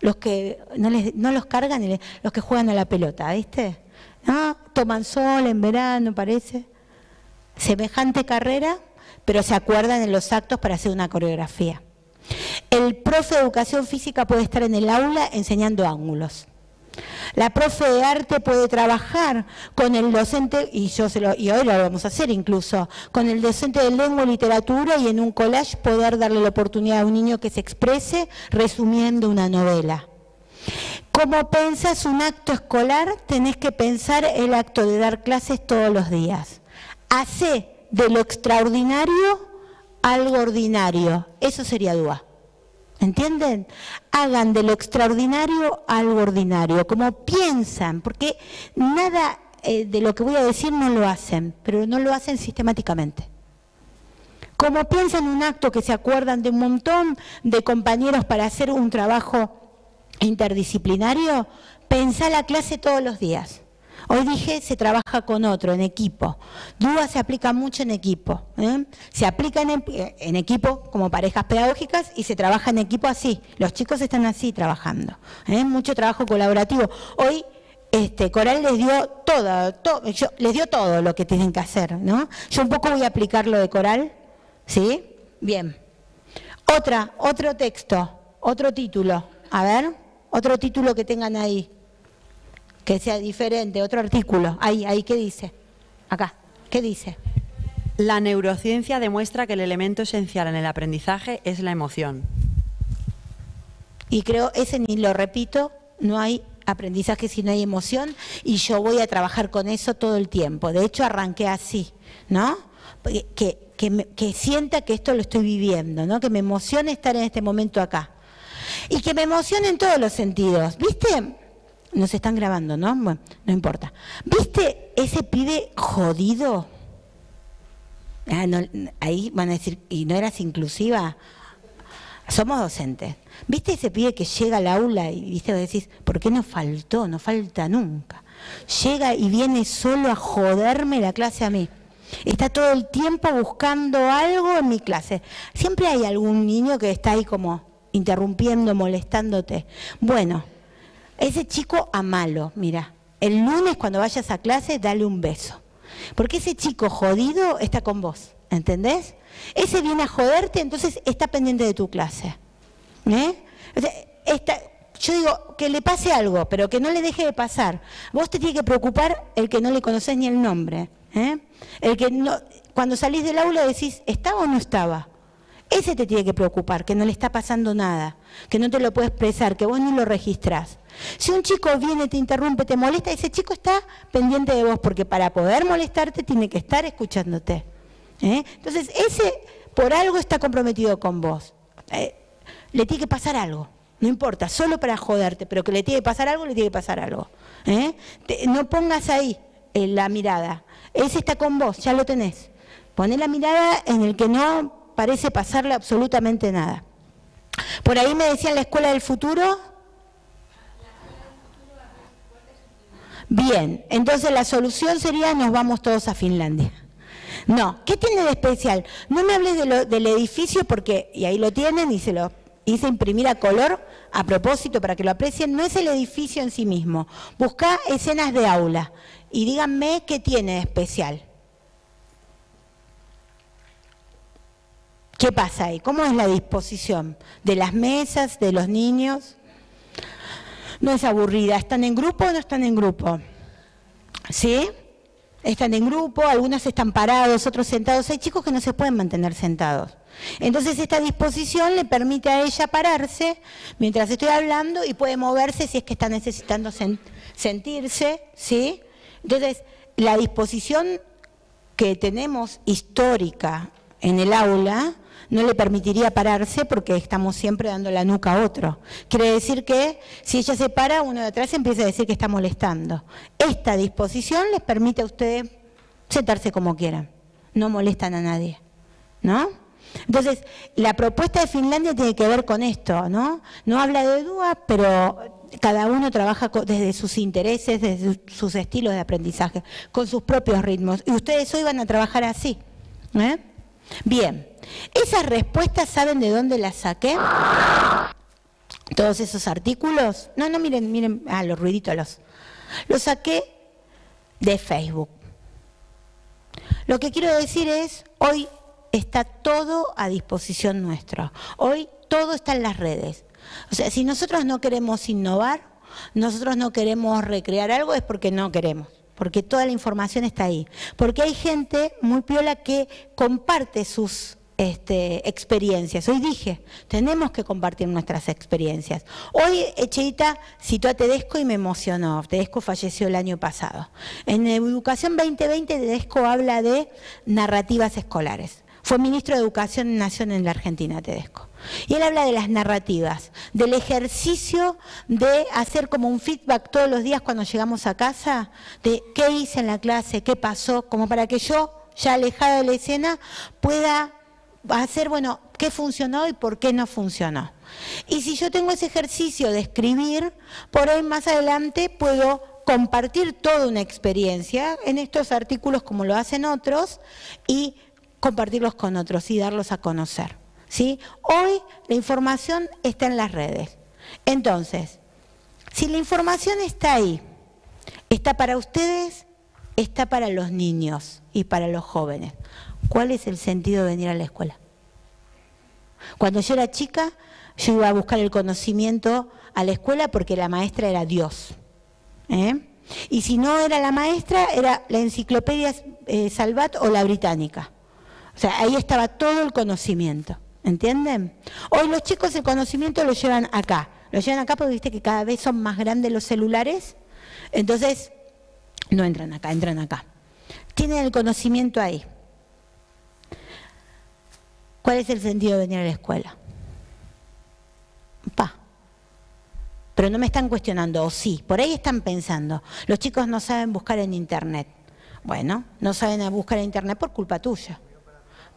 Speaker 3: los que no, les, no los cargan, los que juegan a la pelota, ¿viste? ¿No? Toman sol en verano, parece. Semejante carrera, pero se acuerdan en los actos para hacer una coreografía. El profe de educación física puede estar en el aula enseñando ángulos. La profe de arte puede trabajar con el docente, y, yo se lo, y hoy lo vamos a hacer incluso, con el docente de lengua y literatura y en un collage poder darle la oportunidad a un niño que se exprese resumiendo una novela. Como pensas un acto escolar, tenés que pensar el acto de dar clases todos los días. Hace de lo extraordinario algo ordinario. Eso sería DUA. ¿Entienden? Hagan de lo extraordinario algo ordinario, como piensan, porque nada eh, de lo que voy a decir no lo hacen, pero no lo hacen sistemáticamente. Como piensan un acto que se acuerdan de un montón de compañeros para hacer un trabajo interdisciplinario, pensá la clase todos los días. Hoy dije, se trabaja con otro, en equipo. DUA se aplica mucho en equipo. ¿eh? Se aplica en, en, equipo como parejas pedagógicas y se trabaja en equipo así. Los chicos están así trabajando. ¿eh? Mucho trabajo colaborativo. Hoy este, Coral les dio todo, les dio todo lo que tienen que hacer, ¿no? Yo un poco voy a aplicar lo de Coral, ¿sí? Bien. Otra, otro texto, otro título. A ver, otro título que tengan ahí que sea diferente, otro artículo. Ahí, ahí, ¿qué dice? Acá, ¿qué dice?
Speaker 8: La neurociencia demuestra que el elemento esencial en el aprendizaje es la emoción.
Speaker 3: Y creo, ese ni lo repito, no hay aprendizaje si no hay emoción y yo voy a trabajar con eso todo el tiempo. De hecho, arranqué así, ¿no? Que, que, que sienta que esto lo estoy viviendo, ¿no? Que me emocione estar en este momento acá. Y que me emocione en todos los sentidos. ¿Viste? Nos están grabando, ¿no? Bueno, no importa. ¿Viste ese pibe jodido? Ah, ahí van a decir, ¿y no eras inclusiva? Somos docentes. ¿Viste ese pibe que llega al aula y viste, decís, ¿por qué no faltó? No falta nunca. Llega y viene solo a joderme la clase a mí. Está todo el tiempo buscando algo en mi clase. Siempre hay algún niño que está ahí como interrumpiendo, molestándote. Bueno, ese chico amalo, mira. El lunes cuando vayas a clase, dale un beso. Porque ese chico jodido está con vos, ¿entendés? Ese viene a joderte, entonces está pendiente de tu clase. ¿Eh? yo digo, que le pase algo, pero que no le deje de pasar. Vos te tiene que preocupar el que no le conoces ni el nombre. ¿eh? El que no, cuando salís del aula decís, ¿estaba o no estaba? Ese te tiene que preocupar, que no le está pasando nada, que no te lo puede expresar, que vos ni lo registrás. Si un chico viene, te interrumpe, te molesta, ese chico está pendiente de vos, porque para poder molestarte tiene que estar escuchándote. ¿eh? Entonces, ese por algo está comprometido con vos. Eh, le tiene que pasar algo, no importa, solo para joderte, pero que le tiene que pasar algo, le tiene que pasar algo. ¿eh? no pongas ahí la mirada, ese está con vos, ya lo tenés. Poné la mirada en el que no parece pasarle absolutamente nada. Por ahí me decían la escuela del futuro. Bien, entonces la solución sería nos vamos todos a Finlandia. No, ¿qué tiene de especial? No me hables de del edificio porque, y ahí lo tienen y se lo hice imprimir a color a propósito para que lo aprecien, no es el edificio en sí mismo. Busca escenas de aula y díganme qué tiene de especial. ¿Qué pasa ahí? ¿Cómo es la disposición de las mesas, de los niños? No es aburrida. ¿Están en grupo o no están en grupo? ¿Sí? Están en grupo, algunos están parados, otros sentados. Hay chicos que no se pueden mantener sentados. Entonces esta disposición le permite a ella pararse mientras estoy hablando y puede moverse si es que está necesitando sentirse, ¿sí? Entonces, la disposición que tenemos histórica en el aula no le permitiría pararse porque estamos siempre dando la nuca a otro. Quiere decir que si ella se para, uno de atrás empieza a decir que está molestando. Esta disposición les permite a ustedes sentarse como quieran. No molestan a nadie. ¿No? Entonces, la propuesta de Finlandia tiene que ver con esto, ¿no? No habla de duda, pero cada uno trabaja desde sus intereses, desde sus estilos de aprendizaje, con sus propios ritmos. Y ustedes hoy van a trabajar así. ¿eh? Bien, esas respuestas, ¿saben de dónde las saqué? Todos esos artículos. No, no, miren, miren, ah, los ruiditos los. Los saqué de Facebook. Lo que quiero decir es, hoy está todo a disposición nuestra. Hoy todo está en las redes. O sea, si nosotros no queremos innovar, nosotros no queremos recrear algo, es porque no queremos porque toda la información está ahí. Porque hay gente muy piola que comparte sus este, experiencias. Hoy dije, tenemos que compartir nuestras experiencias. Hoy Echeita citó a Tedesco y me emocionó. Tedesco falleció el año pasado. En Educación 2020 Tedesco habla de narrativas escolares. Fue ministro de Educación Nación en la Argentina, Tedesco. Y él habla de las narrativas, del ejercicio de hacer como un feedback todos los días cuando llegamos a casa, de qué hice en la clase, qué pasó, como para que yo, ya alejada de la escena, pueda hacer, bueno, qué funcionó y por qué no funcionó. Y si yo tengo ese ejercicio de escribir, por ahí más adelante puedo compartir toda una experiencia en estos artículos como lo hacen otros y compartirlos con otros y darlos a conocer. ¿Sí? Hoy la información está en las redes. Entonces, si la información está ahí, está para ustedes, está para los niños y para los jóvenes. ¿Cuál es el sentido de venir a la escuela? Cuando yo era chica, yo iba a buscar el conocimiento a la escuela porque la maestra era Dios. ¿eh? Y si no era la maestra, era la enciclopedia eh, Salvat o la británica. O sea, ahí estaba todo el conocimiento. ¿Entienden? Hoy los chicos el conocimiento lo llevan acá. Lo llevan acá porque viste que cada vez son más grandes los celulares. Entonces, no entran acá, entran acá. Tienen el conocimiento ahí. ¿Cuál es el sentido de venir a la escuela? Pa. Pero no me están cuestionando, o sí, por ahí están pensando. Los chicos no saben buscar en Internet. Bueno, no saben buscar en Internet por culpa tuya.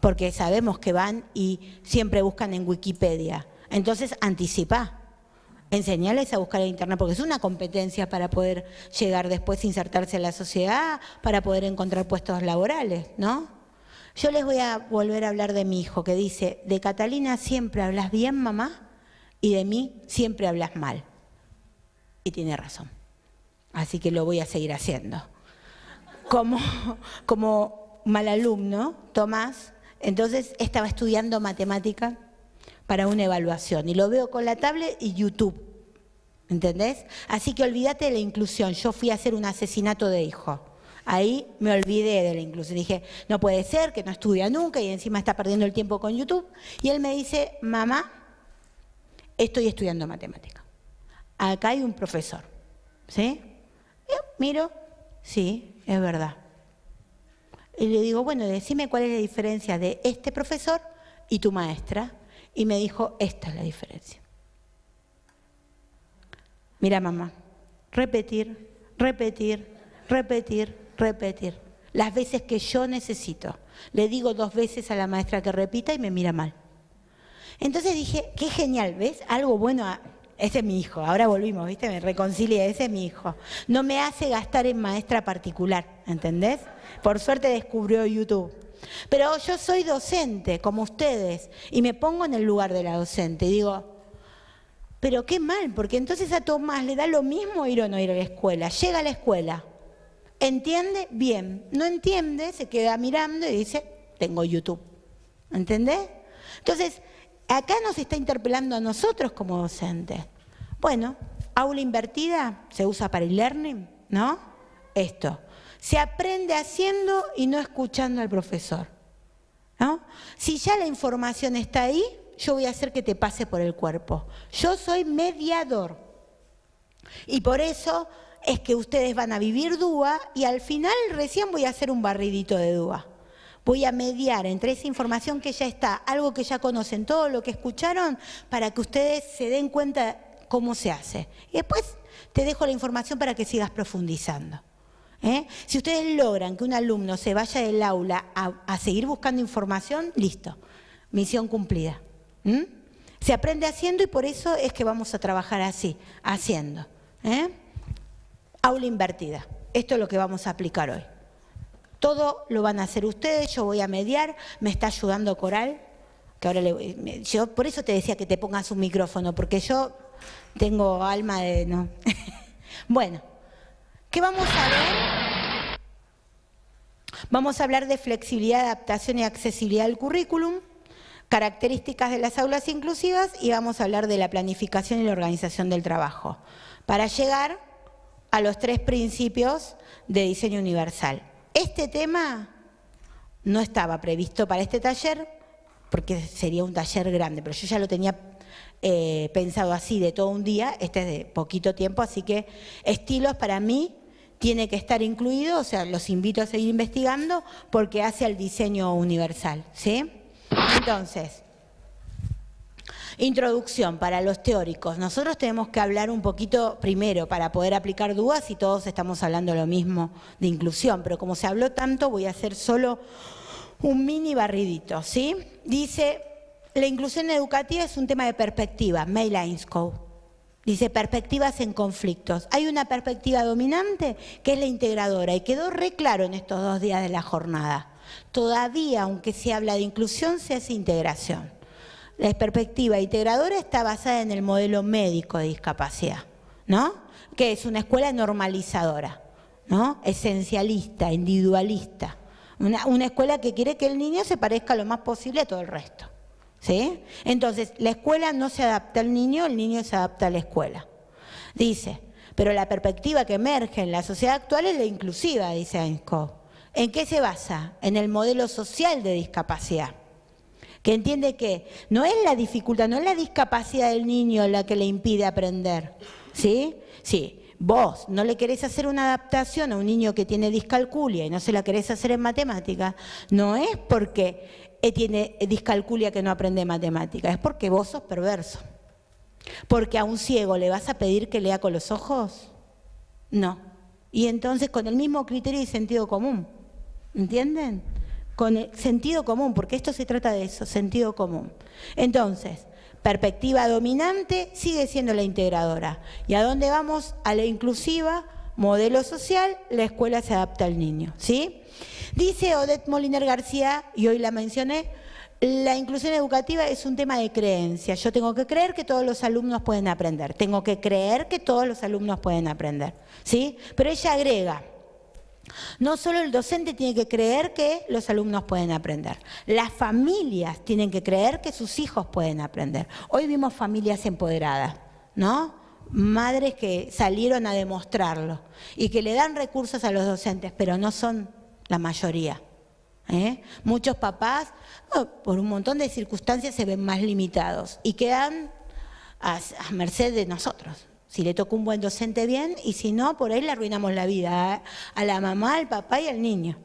Speaker 3: Porque sabemos que van y siempre buscan en Wikipedia. Entonces, anticipa. Enseñarles a buscar en Internet, porque es una competencia para poder llegar después, insertarse en la sociedad, para poder encontrar puestos laborales, ¿no? Yo les voy a volver a hablar de mi hijo, que dice, de Catalina siempre hablas bien, mamá, y de mí siempre hablas mal. Y tiene razón. Así que lo voy a seguir haciendo. Como, como mal alumno, Tomás, entonces estaba estudiando matemática para una evaluación y lo veo con la tablet y YouTube. ¿Entendés? Así que olvídate de la inclusión. Yo fui a hacer un asesinato de hijo. Ahí me olvidé de la inclusión. Dije, no puede ser que no estudia nunca y encima está perdiendo el tiempo con YouTube. Y él me dice, mamá, estoy estudiando matemática. Acá hay un profesor. ¿Sí? Yo miro, sí, es verdad. Y le digo, bueno, decime cuál es la diferencia de este profesor y tu maestra. Y me dijo, esta es la diferencia. Mira, mamá, repetir, repetir, repetir, repetir. Las veces que yo necesito. Le digo dos veces a la maestra que repita y me mira mal. Entonces dije, qué genial, ¿ves? Algo bueno. a- Ese es mi hijo, ahora volvimos, ¿viste? Me reconcilia, ese es mi hijo. No me hace gastar en maestra particular, ¿entendés? Por suerte descubrió YouTube. Pero yo soy docente, como ustedes, y me pongo en el lugar de la docente y digo, pero qué mal, porque entonces a Tomás le da lo mismo ir o no ir a la escuela. Llega a la escuela, entiende, bien, no entiende, se queda mirando y dice, tengo YouTube. ¿Entendés? Entonces, acá nos está interpelando a nosotros como docentes. Bueno, aula invertida se usa para el learning, ¿no? Esto. Se aprende haciendo y no escuchando al profesor. ¿no? Si ya la información está ahí, yo voy a hacer que te pase por el cuerpo. Yo soy mediador. Y por eso es que ustedes van a vivir DUA y al final recién voy a hacer un barridito de DUA. Voy a mediar entre esa información que ya está, algo que ya conocen, todo lo que escucharon, para que ustedes se den cuenta cómo se hace. Y después te dejo la información para que sigas profundizando. ¿Eh? Si ustedes logran que un alumno se vaya del aula a, seguir buscando información, listo, misión cumplida. ¿m? Se aprende haciendo y por eso es que vamos a trabajar así, haciendo. ¿eh? Aula invertida. Esto es lo que vamos a aplicar hoy. Todo lo van a hacer ustedes, yo voy a mediar, me está ayudando Coral, que ahora le yo por eso te decía que te pongas un micrófono, porque yo tengo alma de no. bueno, ¿qué vamos a ver? Vamos a hablar de flexibilidad, adaptación y accesibilidad al currículum, características de las aulas inclusivas y vamos a hablar de la planificación y la organización del trabajo, para llegar a los tres principios de diseño universal. Este tema no estaba previsto para este taller, porque sería un taller grande, pero yo ya lo tenía eh, pensado así de todo un día, este es de poquito tiempo, así que estilos para mí tiene que estar incluido, o sea, los invito a seguir investigando porque hace al diseño universal, ¿sí? Entonces, Introducción para los teóricos. Nosotros tenemos que hablar un poquito primero para poder aplicar dudas y todos estamos hablando lo mismo de inclusión, pero como se habló tanto voy a hacer solo un mini barridito, ¿sí? Dice, la inclusión educativa es un tema de perspectiva, May Linesco. Dice perspectivas en conflictos. Hay una perspectiva dominante que es la integradora y quedó re claro en estos dos días de la jornada. Todavía, aunque se habla de inclusión, se hace integración. La perspectiva integradora está basada en el modelo médico de discapacidad, ¿no? Que es una escuela normalizadora, ¿no? Esencialista, individualista. Una, una escuela que quiere que el niño se parezca lo más posible a todo el resto. ¿Sí? Entonces, la escuela no se adapta al niño, el niño se adapta a la escuela. Dice, pero la perspectiva que emerge en la sociedad actual es la inclusiva, dice Einstein. ¿En qué se basa? En el modelo social de discapacidad que entiende que no es la dificultad, no es la discapacidad del niño la que le impide aprender. ¿Sí? Sí. Vos no le querés hacer una adaptación a un niño que tiene discalculia y no se la querés hacer en matemáticas, no es porque tiene discalculia que no aprende matemáticas, es porque vos sos perverso. Porque a un ciego le vas a pedir que lea con los ojos? No. Y entonces con el mismo criterio y sentido común. ¿Entienden? con el sentido común, porque esto se trata de eso, sentido común. Entonces, perspectiva dominante sigue siendo la integradora. ¿Y a dónde vamos? A la inclusiva, modelo social, la escuela se adapta al niño. ¿sí? Dice Odette Moliner García, y hoy la mencioné, la inclusión educativa es un tema de creencia. Yo tengo que creer que todos los alumnos pueden aprender. Tengo que creer que todos los alumnos pueden aprender. ¿sí? Pero ella agrega, no solo el docente tiene que creer que los alumnos pueden aprender, las familias tienen que creer que sus hijos pueden aprender. Hoy vimos familias empoderadas, ¿no? Madres que salieron a demostrarlo y que le dan recursos a los docentes, pero no son la mayoría. ¿eh? Muchos papás, por un montón de circunstancias, se ven más limitados y quedan a merced de nosotros. Si le toca un buen docente bien y si no, por ahí le arruinamos la vida ¿eh? a la mamá, al papá y al niño.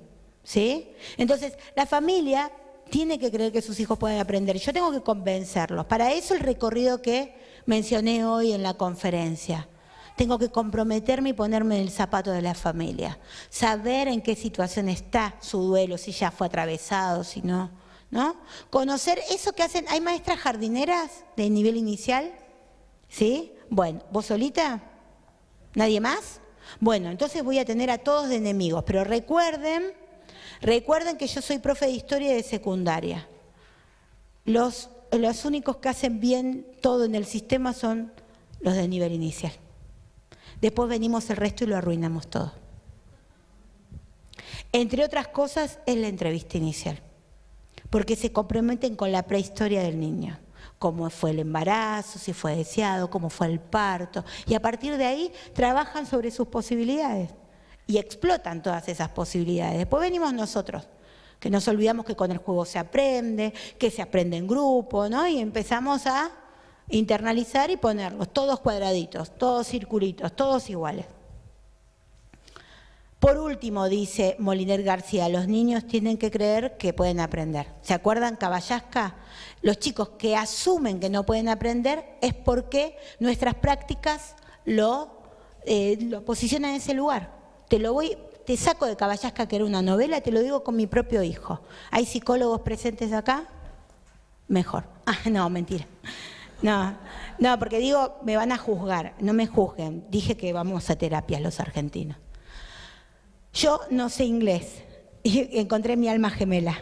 Speaker 3: ¿Sí? Entonces, la familia tiene que creer que sus hijos pueden aprender. Yo tengo que convencerlos. Para eso el recorrido que mencioné hoy en la conferencia. Tengo que comprometerme y ponerme en el zapato de la familia. Saber en qué situación está su duelo, si ya fue atravesado, si no. ¿no? Conocer eso que hacen. ¿Hay maestras jardineras de nivel inicial? ¿Sí? Bueno, ¿vos solita? ¿Nadie más? Bueno, entonces voy a tener a todos de enemigos, pero recuerden, recuerden que yo soy profe de historia de secundaria. Los, los únicos que hacen bien todo en el sistema son los de nivel inicial. Después venimos el resto y lo arruinamos todo. Entre otras cosas es la entrevista inicial, porque se comprometen con la prehistoria del niño cómo fue el embarazo, si fue deseado, cómo fue el parto. Y a partir de ahí trabajan sobre sus posibilidades y explotan todas esas posibilidades. Después venimos nosotros, que nos olvidamos que con el juego se aprende, que se aprende en grupo, ¿no? Y empezamos a internalizar y ponerlos todos cuadraditos, todos circulitos, todos iguales. Por último, dice Moliner García, los niños tienen que creer que pueden aprender. ¿Se acuerdan Caballasca? Los chicos que asumen que no pueden aprender es porque nuestras prácticas lo, eh, lo posicionan en ese lugar. Te lo voy, te saco de Caballasca, que era una novela, te lo digo con mi propio hijo. ¿Hay psicólogos presentes acá? Mejor. Ah, no, mentira. No, no, porque digo, me van a juzgar, no me juzguen. Dije que vamos a terapias los argentinos. Yo no sé inglés y encontré mi alma gemela.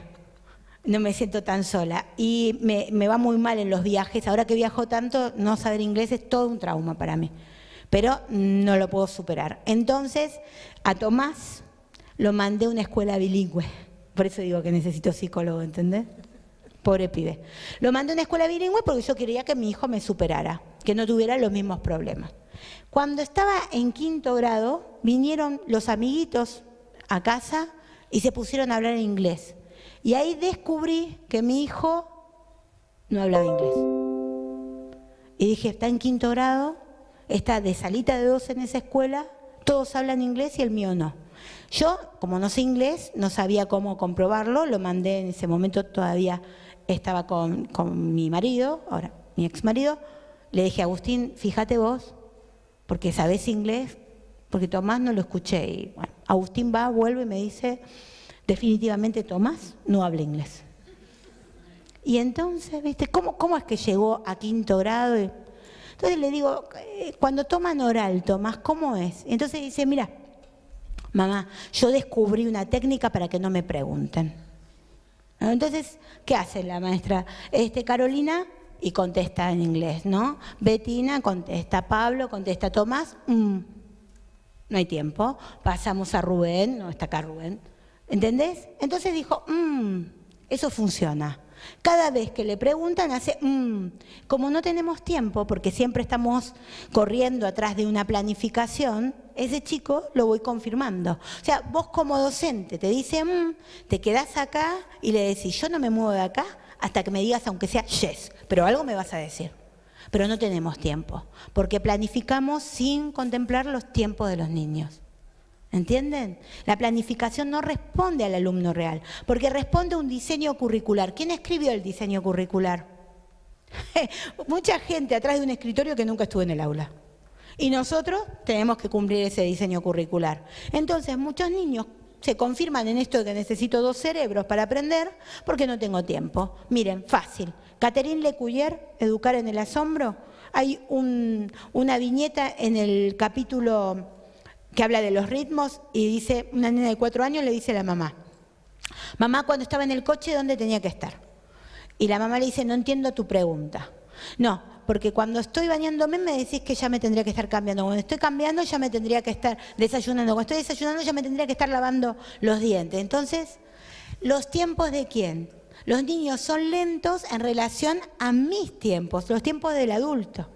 Speaker 3: No me siento tan sola. Y me, va muy mal en los viajes. Ahora que viajo tanto, no saber inglés es todo un trauma para mí. Pero no lo puedo superar. Entonces, a Tomás lo mandé a una escuela bilingüe. Por eso digo que necesito psicólogo, ¿entendés? Pobre pibe. Lo mandé a una escuela bilingüe porque yo quería que mi hijo me superara, que no tuviera los mismos problemas. Cuando estaba en quinto grado, vinieron los amiguitos a casa y se pusieron a hablar inglés. Y ahí descubrí que mi hijo no hablaba inglés. Y dije, está en quinto grado, está de salita de dos en esa escuela, todos hablan inglés y el mío no. Yo, como no sé inglés, no sabía cómo comprobarlo, lo mandé en ese momento, todavía estaba con, con mi marido, ahora mi ex marido, le dije, Agustín, fíjate vos, porque sabés inglés, porque Tomás no lo escuché. Y bueno, Agustín va, vuelve y me dice, definitivamente Tomás no habla inglés. Y entonces, ¿viste? ¿Cómo, cómo es que llegó a quinto grado? Entonces le digo, eh, cuando toman oral, Tomás, ¿cómo es? Entonces dice, mira, mamá, yo descubrí una técnica para que no me pregunten. Entonces, ¿qué hace la maestra? Este, Carolina, y contesta en inglés, ¿no? Betina contesta, Pablo contesta, Tomás, mm, no hay tiempo. Pasamos a Rubén, no está acá Rubén. ¿Entendés? Entonces dijo, "Mm, eso funciona. Cada vez que le preguntan, hace, "Mm". como no tenemos tiempo, porque siempre estamos corriendo atrás de una planificación, ese chico lo voy confirmando. O sea, vos como docente te dice, "Mm", te quedás acá y le decís, yo no me muevo de acá hasta que me digas, aunque sea yes, pero algo me vas a decir pero no tenemos tiempo, porque planificamos sin contemplar los tiempos de los niños. ¿Entienden? La planificación no responde al alumno real, porque responde a un diseño curricular. ¿Quién escribió el diseño curricular? Mucha gente atrás de un escritorio que nunca estuvo en el aula. Y nosotros tenemos que cumplir ese diseño curricular. Entonces, muchos niños se confirman en esto de que necesito dos cerebros para aprender porque no tengo tiempo. Miren, fácil. Catherine Lecuyer, Educar en el Asombro, hay un- una viñeta en el capítulo que habla de los ritmos y dice, una nena de cuatro años le dice a la mamá, mamá cuando estaba en el coche, ¿dónde tenía que estar? Y la mamá le dice, no entiendo tu pregunta. No, porque cuando estoy bañándome me decís que ya me tendría que estar cambiando. Cuando estoy cambiando ya me tendría que estar desayunando. Cuando estoy desayunando ya me tendría que estar lavando los dientes. Entonces, ¿los tiempos de quién? Los niños son lentos en relación a mis tiempos, los tiempos del adulto.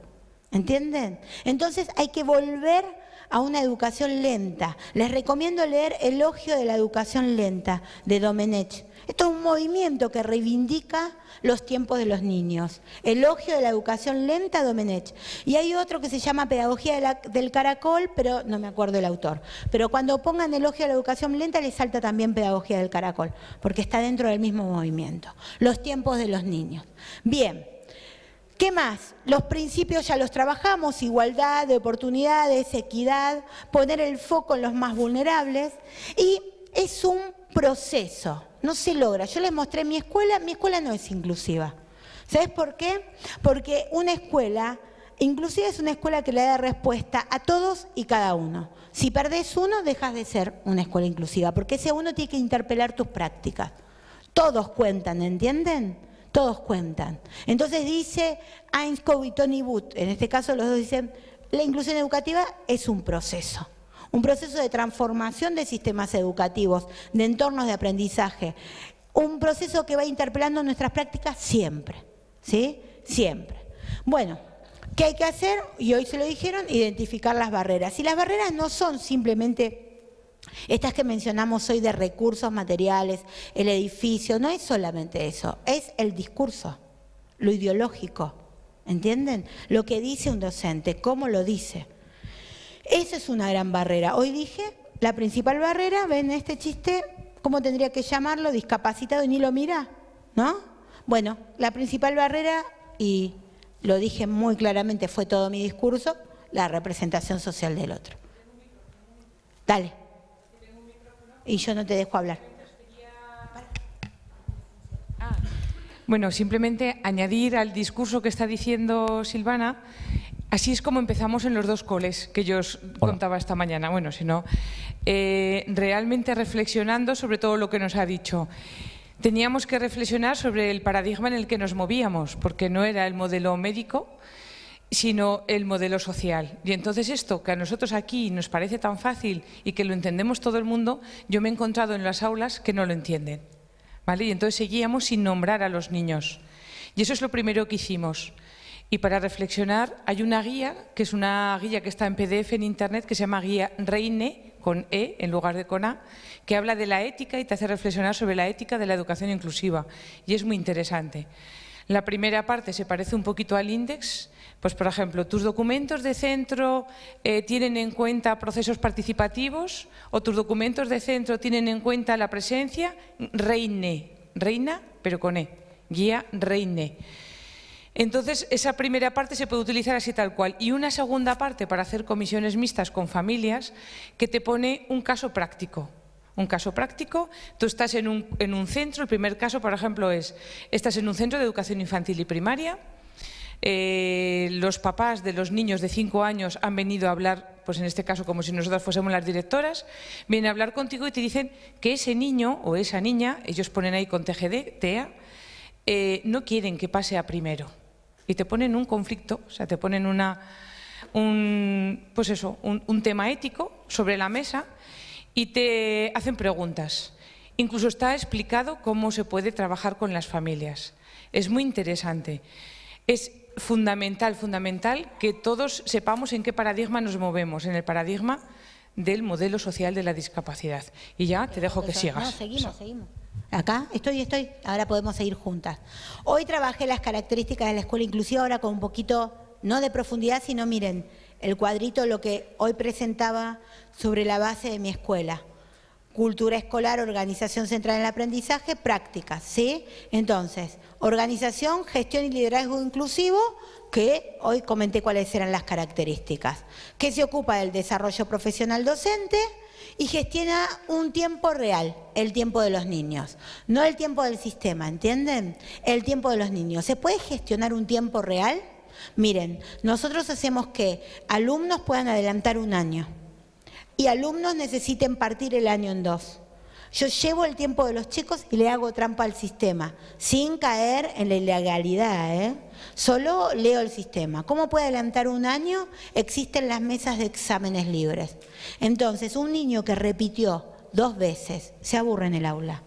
Speaker 3: ¿Entienden? Entonces hay que volver a una educación lenta. Les recomiendo leer Elogio de la Educación Lenta de Domenech. Esto es un movimiento que reivindica los tiempos de los niños. Elogio de la Educación Lenta, Domenech. Y hay otro que se llama Pedagogía del Caracol, pero no me acuerdo el autor. Pero cuando pongan Elogio de la Educación Lenta, les salta también Pedagogía del Caracol, porque está dentro del mismo movimiento. Los tiempos de los niños. Bien. ¿Qué más? Los principios ya los trabajamos, igualdad de oportunidades, equidad, poner el foco en los más vulnerables y es un proceso, no se logra. Yo les mostré mi escuela, mi escuela no es inclusiva. ¿Sabes por qué? Porque una escuela inclusiva es una escuela que le da respuesta a todos y cada uno. Si perdés uno, dejas de ser una escuela inclusiva, porque ese uno tiene que interpelar tus prácticas. Todos cuentan, ¿entienden? Todos cuentan. Entonces dice Einstein y Tony Booth, en este caso los dos dicen, la inclusión educativa es un proceso, un proceso de transformación de sistemas educativos, de entornos de aprendizaje, un proceso que va interpelando nuestras prácticas siempre, ¿sí? Siempre. Bueno, ¿qué hay que hacer? Y hoy se lo dijeron, identificar las barreras. Y las barreras no son simplemente estas que mencionamos hoy de recursos materiales, el edificio, no es solamente eso, es el discurso, lo ideológico, ¿entienden? Lo que dice un docente, cómo lo dice. Esa es una gran barrera. Hoy dije, la principal barrera, ven este chiste, ¿cómo tendría que llamarlo? Discapacitado y ni lo mira, ¿no? Bueno, la principal barrera, y lo dije muy claramente, fue todo mi discurso, la representación social del otro. Dale. Y yo no te dejo hablar.
Speaker 4: Bueno, simplemente añadir al discurso que está diciendo Silvana, así es como empezamos en los dos coles que yo os contaba esta mañana. Bueno, si no, eh, realmente reflexionando sobre todo lo que nos ha dicho. Teníamos que reflexionar sobre el paradigma en el que nos movíamos, porque no era el modelo médico, sino el modelo social. Y entonces esto que a nosotros aquí nos parece tan fácil y que lo entendemos todo el mundo, yo me he encontrado en las aulas que no lo entienden. ¿Vale? Y entonces seguíamos sin nombrar a los niños. Y eso es lo primero que hicimos. Y para reflexionar hay una guía, que es una guía que está en PDF en Internet, que se llama Guía Reine, con E en lugar de con A, que habla de la ética y te hace reflexionar sobre la ética de la educación inclusiva. Y es muy interesante.
Speaker 9: La primera parte se parece un poquito al índice, pues por ejemplo, tus documentos de centro eh, tienen en cuenta procesos participativos o tus documentos de centro tienen en cuenta la presencia, reine, reina, pero con E, guía reine. Entonces, esa primera parte se puede utilizar así tal cual. Y una segunda parte para hacer comisiones mixtas con familias que te pone un caso práctico. Un caso práctico, tú estás en un, en un centro, el primer caso, por ejemplo, es, estás en un centro de educación infantil y primaria, eh, los papás de los niños de 5 años han venido a hablar, pues en este caso como si nosotras fuésemos las directoras, vienen a hablar contigo y te dicen que ese niño o esa niña, ellos ponen ahí con TGD, TEA, eh, no quieren que pase a primero. Y te ponen un conflicto, o sea, te ponen una, un, pues eso, un, un tema ético sobre la mesa y te hacen preguntas. Incluso está explicado cómo se puede trabajar con las familias. Es muy interesante. Es fundamental, fundamental que todos sepamos en qué paradigma nos movemos, en el paradigma del modelo social de la discapacidad. Y ya te dejo que sigas.
Speaker 3: No, seguimos, seguimos. Acá estoy, estoy. Ahora podemos seguir juntas. Hoy trabajé las características de la escuela inclusiva, ahora con un poquito, no de profundidad, sino miren, el cuadrito, lo que hoy presentaba sobre la base de mi escuela. Cultura escolar, organización central en el aprendizaje, prácticas, ¿sí? Entonces, organización, gestión y liderazgo inclusivo, que hoy comenté cuáles eran las características. Que se ocupa del desarrollo profesional docente y gestiona un tiempo real, el tiempo de los niños. No el tiempo del sistema, ¿entienden? El tiempo de los niños. ¿Se puede gestionar un tiempo real? Miren, nosotros hacemos que alumnos puedan adelantar un año y alumnos necesiten partir el año en dos. Yo llevo el tiempo de los chicos y le hago trampa al sistema, sin caer en la ilegalidad. ¿eh? Solo leo el sistema. ¿Cómo puede adelantar un año? Existen las mesas de exámenes libres. Entonces, un niño que repitió dos veces se aburre en el aula.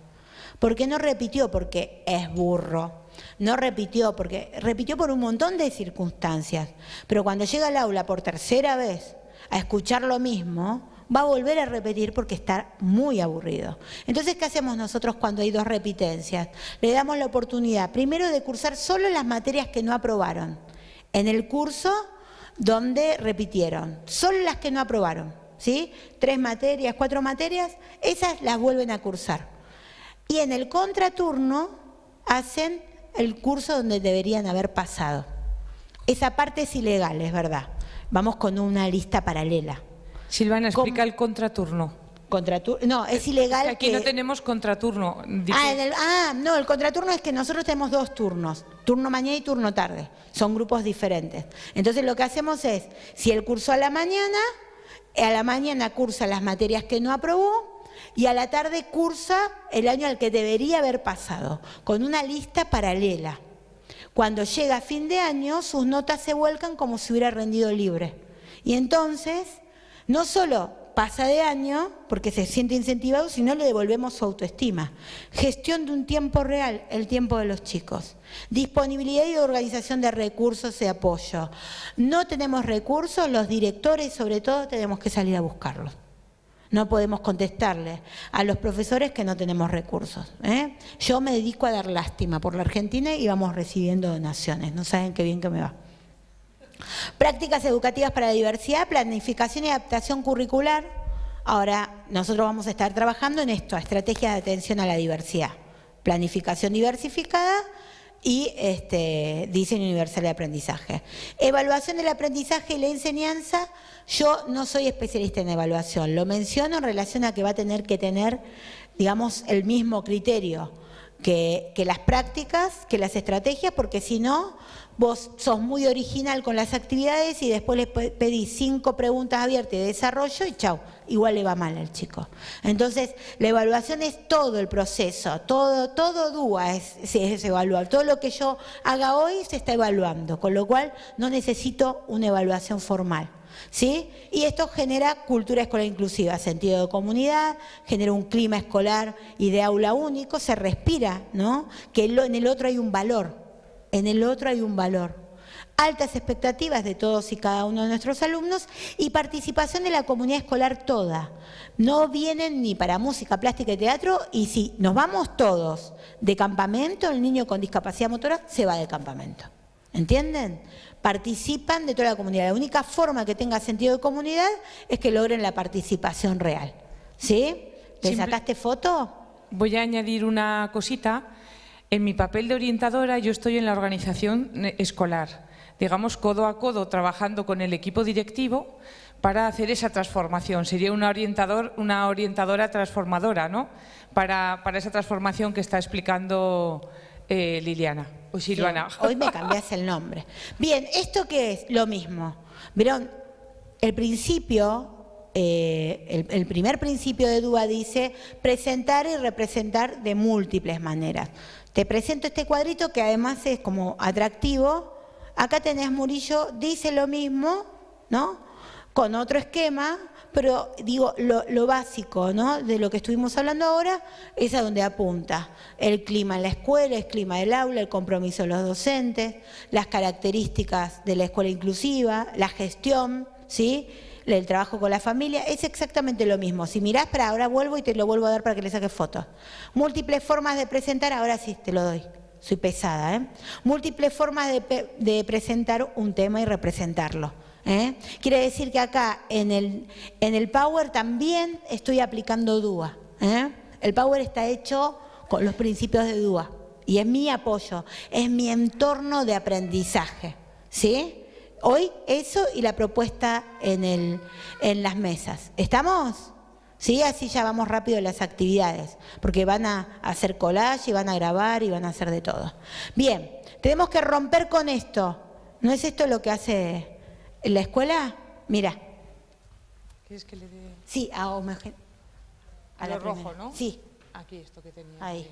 Speaker 3: ¿Por qué no repitió? Porque es burro. No repitió, porque repitió por un montón de circunstancias. Pero cuando llega al aula por tercera vez a escuchar lo mismo, va a volver a repetir porque está muy aburrido. Entonces, ¿qué hacemos nosotros cuando hay dos repitencias? Le damos la oportunidad, primero, de cursar solo las materias que no aprobaron. En el curso donde repitieron, solo las que no aprobaron. ¿sí? Tres materias, cuatro materias, esas las vuelven a cursar. Y en el contraturno hacen el curso donde deberían haber pasado. Esa parte es ilegal, es verdad. Vamos con una lista paralela.
Speaker 9: Silvana, explica el contraturno.
Speaker 3: Contratur no, es ilegal.
Speaker 9: Aquí
Speaker 3: que-
Speaker 9: no tenemos contraturno.
Speaker 3: Ah, el- ah, no, el contraturno es que nosotros tenemos dos turnos, turno mañana y turno tarde. Son grupos diferentes. Entonces lo que hacemos es, si él cursó a la mañana, a la mañana cursa las materias que no aprobó y a la tarde cursa el año al que debería haber pasado, con una lista paralela. Cuando llega a fin de año, sus notas se vuelcan como si hubiera rendido libre. Y entonces, no solo pasa de año, porque se siente incentivado, sino le devolvemos su autoestima. Gestión de un tiempo real, el tiempo de los chicos. Disponibilidad y organización de recursos y apoyo. No tenemos recursos, los directores sobre todo tenemos que salir a buscarlos. No podemos contestarle a los profesores que no tenemos recursos. ¿eh? Yo me dedico a dar lástima por la Argentina y vamos recibiendo donaciones. No saben qué bien que me va. Prácticas educativas para la diversidad, planificación y adaptación curricular. Ahora nosotros vamos a estar trabajando en esto, estrategia de atención a la diversidad. Planificación diversificada y este, diseño universal de aprendizaje. Evaluación del aprendizaje y la enseñanza. Yo no soy especialista en evaluación, lo menciono en relación a que va a tener que tener, digamos, el mismo criterio que las prácticas, que las estrategias, porque si no, vos sos muy original con las actividades y después le pe- pedís cinco preguntas abiertas de desarrollo y chau, igual le va mal al chico. Entonces, la evaluación es todo el proceso, todo, todo DUA es, es evaluar. Todo lo que yo haga hoy se está evaluando, con lo cual no necesito una evaluación formal. ¿Sí? Y esto genera cultura escolar inclusiva, sentido de comunidad, genera un clima escolar y de aula único, se respira, ¿no? Que en el otro hay un valor, en el otro hay un valor. altas expectativas de todos y cada uno de nuestros alumnos y participación de la comunidad escolar toda. No vienen ni para música, plástica y teatro y si nos vamos todos de campamento, el niño con discapacidad motora se va del campamento. ¿Entienden? Participan de toda la comunidad. La única forma que tenga sentido de comunidad es que logren la participación real. ¿Sí? ¿Le
Speaker 9: Simple-
Speaker 3: sacaste foto?
Speaker 9: Voy a añadir una cosita. En mi papel de orientadora yo estoy en la organización eh, escolar, digamos codo a codo, trabajando con el equipo directivo para hacer esa transformación. Sería una, orientador, una orientadora transformadora, ¿no? Para, para esa transformación que está explicando eh, Liliana o Silvana.
Speaker 3: Sí, hoy me cambias el nombre. Bien, ¿esto qué es? Lo mismo. Verón, el principio, eh, el, el primer principio de DUA dice presentar y representar de múltiples maneras. Te presento este cuadrito que además es como atractivo. Acá tenés Murillo, dice lo mismo, ¿no? Con otro esquema, pero digo, lo, lo básico, ¿no? De lo que estuvimos hablando ahora es a donde apunta. El clima en la escuela, el clima del aula, el compromiso de los docentes, las características de la escuela inclusiva, la gestión, ¿sí? El trabajo con la familia, es exactamente lo mismo. Si mirás, para ahora vuelvo y te lo vuelvo a dar para que le saques fotos. Múltiples formas de presentar, ahora sí te lo doy. Soy pesada, ¿eh? Múltiples formas de, presentar un tema y representarlo. ¿eh? Quiere decir que acá en el, en el Power también estoy aplicando DUA. ¿eh? El Power está hecho con los principios de DUA y es mi apoyo, es mi entorno de aprendizaje. ¿Sí? Hoy eso y la propuesta en, el, en las mesas. ¿Estamos? ¿Sí? Así ya vamos rápido las actividades, porque van a hacer collage y van a grabar y van a hacer de todo. Bien, tenemos que romper con esto. ¿No es esto lo que hace la escuela? Mira,
Speaker 9: ¿Quieres que le dé
Speaker 3: sí, a, a la
Speaker 9: rojo,
Speaker 3: primera.
Speaker 9: no?
Speaker 3: Sí,
Speaker 9: Aquí esto que tenía.
Speaker 3: ahí.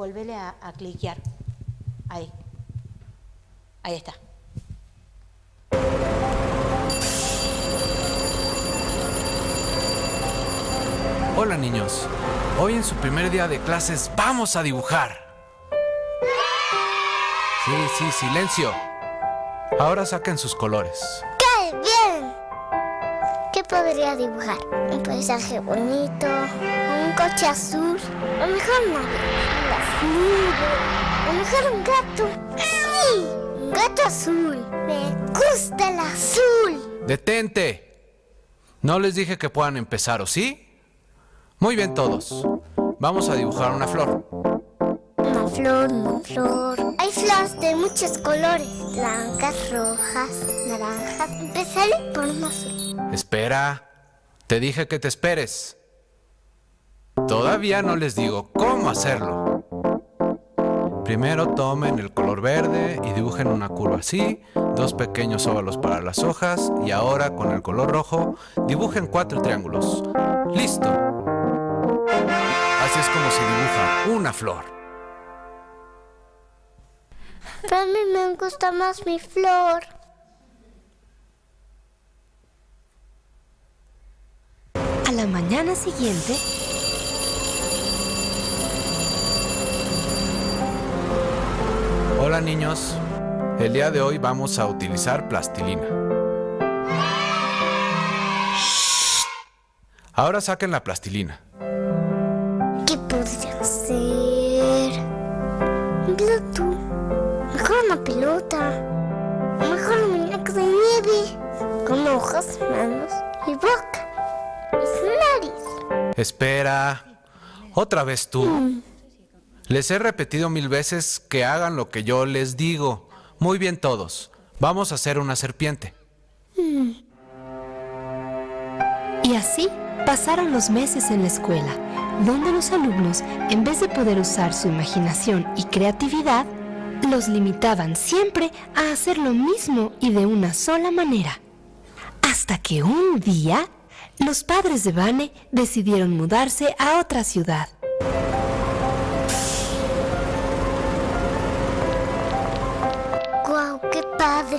Speaker 3: Volvele a, a cliquear. Ahí. Ahí está.
Speaker 10: Hola niños, hoy en su primer día de clases vamos a dibujar. Sí, sí, silencio. Ahora saquen sus colores.
Speaker 11: ¡Qué bien! ¿Qué podría dibujar? Un paisaje bonito, un coche azul, o mejor una las nubes, o mejor un gato. ¡Sí! Un gato azul. Me gusta el azul.
Speaker 10: ¡Detente! No les dije que puedan empezar, ¿o sí? Muy bien todos. Vamos a dibujar una flor.
Speaker 11: Una flor, una flor. Hay flores de muchos colores. Blancas, rojas, naranjas. Empezaré por una azul.
Speaker 10: Espera. Te dije que te esperes. Todavía no les digo cómo hacerlo. Primero tomen el color verde y dibujen una curva así, dos pequeños óvalos para las hojas y ahora con el color rojo dibujen cuatro triángulos. ¡Listo! Así es como se dibuja una flor.
Speaker 11: Pero a mí me gusta más mi flor.
Speaker 12: A la mañana siguiente,
Speaker 10: Hola niños, el día de hoy vamos a utilizar plastilina. Ahora saquen la plastilina.
Speaker 11: ¿Qué podría ser? Un plato. Mejor una pelota. Mejor un muñeco de nieve. Con ojos, manos y boca. Y su nariz.
Speaker 10: Espera. Otra vez tú. Les he repetido mil veces que hagan lo que yo les digo. Muy bien todos. Vamos a hacer una serpiente.
Speaker 12: y así pasaron los meses en la escuela, donde los alumnos, en vez de poder usar su imaginación y creatividad, los limitaban siempre a hacer lo mismo y de una sola manera. Hasta que un día, los padres de Vane decidieron mudarse a otra ciudad.
Speaker 11: padre.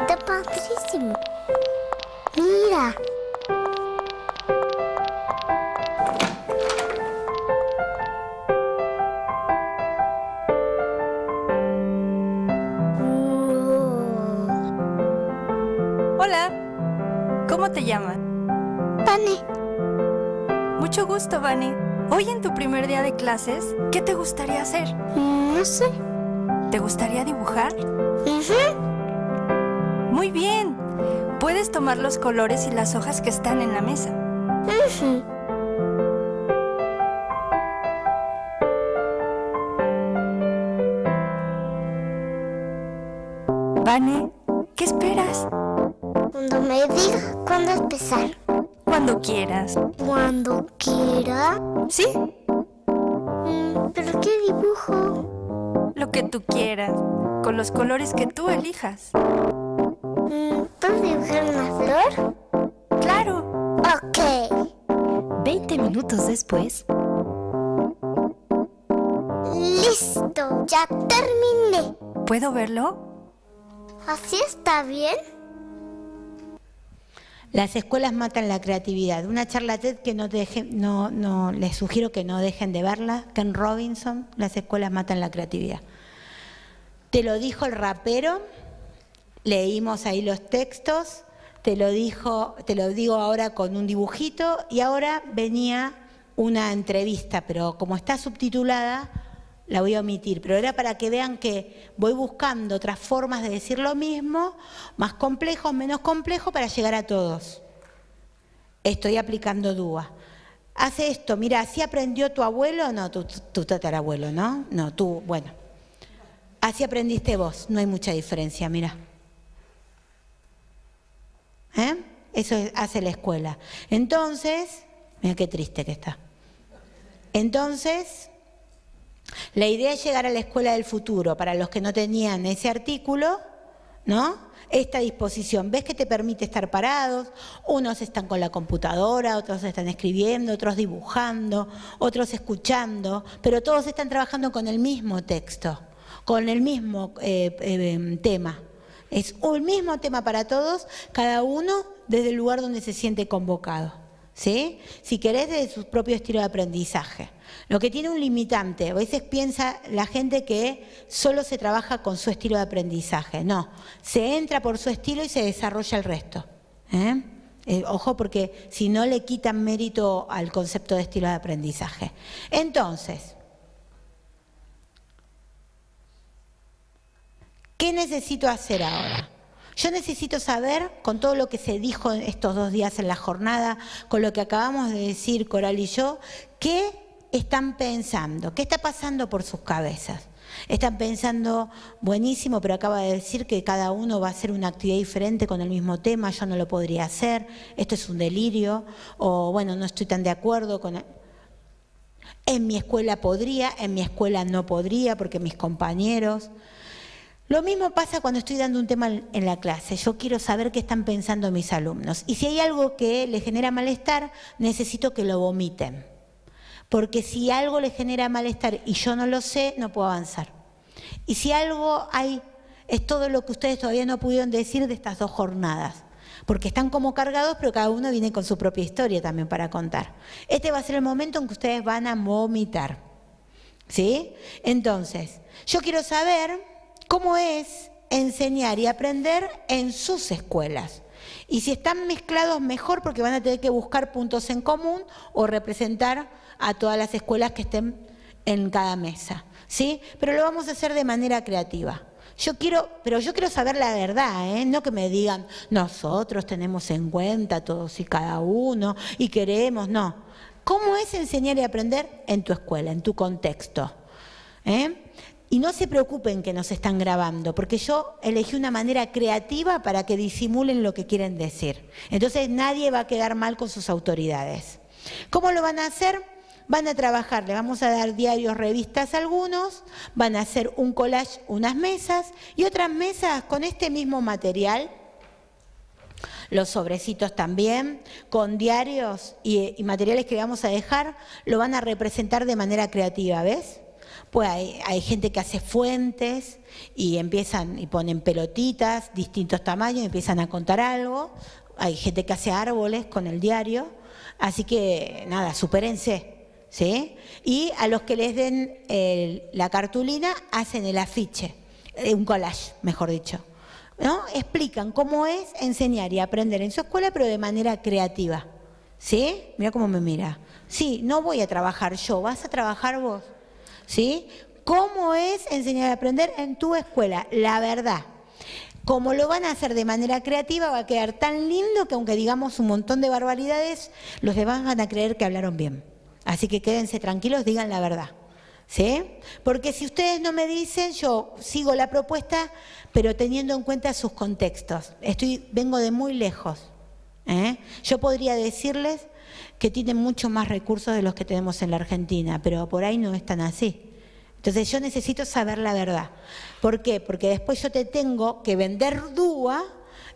Speaker 11: Está padrísimo. Mira. Oh. Hola.
Speaker 13: ¿Cómo te llamas?
Speaker 11: Vane.
Speaker 13: Mucho gusto, Vane. Hoy en tu primer día de clases, ¿qué te gustaría hacer?
Speaker 11: Mm, no sé.
Speaker 13: ¿Te gustaría dibujar? Uh. Muy bien. Puedes tomar los colores y las hojas que están en la mesa. Vane, ¿qué esperas?
Speaker 11: Cuando me diga cuándo empezar.
Speaker 13: Cuando quieras.
Speaker 11: Cuando quiera.
Speaker 13: ¿Sí?
Speaker 11: Mm, ¿Pero qué dibujo?
Speaker 13: Lo que tú quieras, con los colores que tú elijas.
Speaker 11: ¿Puedo dibujar una flor?
Speaker 13: Claro.
Speaker 11: Ok.
Speaker 12: 20 minutos después,
Speaker 11: Listo, ya terminé.
Speaker 13: ¿Puedo verlo?
Speaker 11: ¿Así está bien?
Speaker 3: Las escuelas matan la creatividad. Una charla TED que no, deje, no, no les sugiero que no dejen de verla. Ken Robinson, las escuelas matan la creatividad. Te lo dijo el rapero, leímos ahí los textos, te lo dijo, te lo digo ahora con un dibujito y ahora venía una entrevista, pero como está subtitulada, la voy a omitir, pero era para que vean que voy buscando otras formas de decir lo mismo, más complejos, menos complejos, para llegar a todos. Estoy aplicando DUA. Hace esto, mira, ¿así aprendió tu abuelo? No, tu, tu tatarabuelo, ¿no? No, tú, bueno. Así aprendiste vos, no hay mucha diferencia, mira. ¿Eh? Eso es- hace la escuela. Entonces, mira qué triste que está. Entonces, la idea es llegar a la escuela del futuro. Para los que no tenían ese artículo, ¿no? Esta disposición, ves que te permite estar parados, unos están con la computadora, otros están escribiendo, otros dibujando, otros escuchando, pero todos están trabajando con el mismo texto, con el mismo eh, eh, tema. Es un mismo tema para todos, cada uno desde el lugar donde se siente convocado. ¿sí? Si querés, desde su propio estilo de aprendizaje. Lo que tiene un limitante, a veces piensa la gente que solo se trabaja con su estilo de aprendizaje. No, se entra por su estilo y se desarrolla el resto. ¿eh? Eh, ojo porque si no le quitan mérito al concepto de estilo de aprendizaje. Entonces, ¿qué necesito hacer ahora? Yo necesito saber, con todo lo que se dijo estos dos días en la jornada, con lo que acabamos de decir Coral y yo, ¿qué están pensando? ¿Qué está pasando por sus cabezas? Están pensando, buenísimo, pero acaba de decir que cada uno va a hacer una actividad diferente con el mismo tema, yo no lo podría hacer, esto es un delirio, o bueno, no estoy tan de acuerdo con... En mi escuela podría, en mi escuela no podría, porque mis compañeros... Lo mismo pasa cuando estoy dando un tema en la clase. Yo quiero saber qué están pensando mis alumnos. Y si hay algo que les genera malestar, necesito que lo vomiten. Porque si algo les genera malestar y yo no lo sé, no puedo avanzar. Y si algo hay, es todo lo que ustedes todavía no pudieron decir de estas dos jornadas. Porque están como cargados, pero cada uno viene con su propia historia también para contar. Este va a ser el momento en que ustedes van a vomitar. ¿Sí? Entonces, yo quiero saber cómo es enseñar y aprender en sus escuelas. Y si están mezclados, mejor porque van a tener que buscar puntos en común o representar a todas las escuelas que estén en cada mesa. ¿Sí? Pero lo vamos a hacer de manera creativa. Yo quiero, pero yo quiero saber la verdad, ¿eh? no que me digan, nosotros tenemos en cuenta todos y cada uno y queremos, no. ¿Cómo es enseñar y aprender en tu escuela, en tu contexto? ¿Eh? Y no se preocupen que nos están grabando, porque yo elegí una manera creativa para que disimulen lo que quieren decir. Entonces nadie va a quedar mal con sus autoridades. ¿Cómo lo van a hacer? Van a trabajar, le vamos a dar diarios, revistas a algunos, van a hacer un collage, unas mesas y otras mesas con este mismo material, los sobrecitos también, con diarios y, y materiales que vamos a dejar, lo van a representar de manera creativa, ¿ves? Pues hay, gente que hace fuentes y empiezan y ponen pelotitas, distintos tamaños, y empiezan a contar algo. Hay gente que hace árboles con el diario. Así que nada, supérense. ¿sí? Y a los que les den la cartulina hacen el afiche, un collage, mejor dicho. ¿no? Explican cómo es enseñar y aprender en su escuela, pero de manera creativa. ¿Sí? Mira cómo me mira. Sí, no voy a trabajar yo, vas a trabajar vos. ¿Sí? ¿Cómo es enseñar y aprender en tu escuela? La verdad. Como lo van a hacer de manera creativa, va a quedar tan lindo que aunque digamos un montón de barbaridades, los demás van a creer que hablaron bien. Así que quédense tranquilos, digan la verdad. ¿Sí? Porque si ustedes no me dicen, yo sigo la propuesta, pero teniendo en cuenta sus contextos. Estoy, vengo de muy lejos. ¿eh? Yo podría decirles que tienen mucho más recursos de los que tenemos en la Argentina, pero por ahí no es tan así. Entonces yo necesito saber la verdad. ¿Por qué? Porque después yo te tengo que vender DUA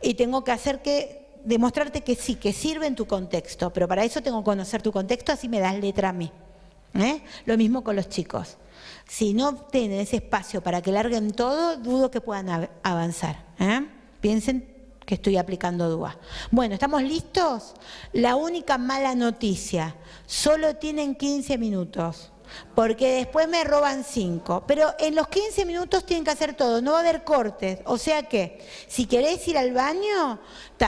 Speaker 3: y tengo que hacer que demostrarte que sí, que sirve en tu contexto, pero para eso tengo que conocer tu contexto, así me das letra a mí. ¿eh? Lo mismo con los chicos. Si no tienen ese espacio para que larguen todo, dudo que puedan av- avanzar. ¿eh? Piensen que estoy aplicando DUA. Bueno, ¿estamos listos? La única mala noticia, solo tienen 15 minutos, porque después me roban 5, pero en los 15 minutos tienen que hacer todo, no va a haber cortes, o sea que si querés ir al baño,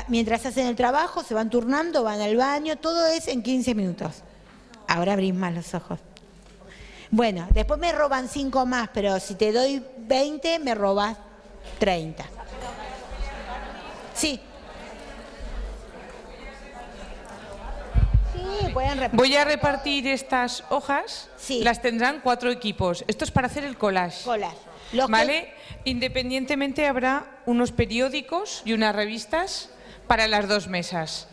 Speaker 3: mientras hacen el trabajo, se van turnando, van al baño, todo es en 15 minutos. Ahora abrís más los ojos. Bueno, después me roban 5 más, pero si te doy 20, me robas 30. Sí. Sí, pueden.
Speaker 9: Voy a repartir estas hojas. Las tendrán cuatro equipos. Esto es para hacer el collage.
Speaker 3: Collage. Los que-
Speaker 9: ¿Vale? Independientemente habrá unos periódicos y unas revistas para las dos mesas.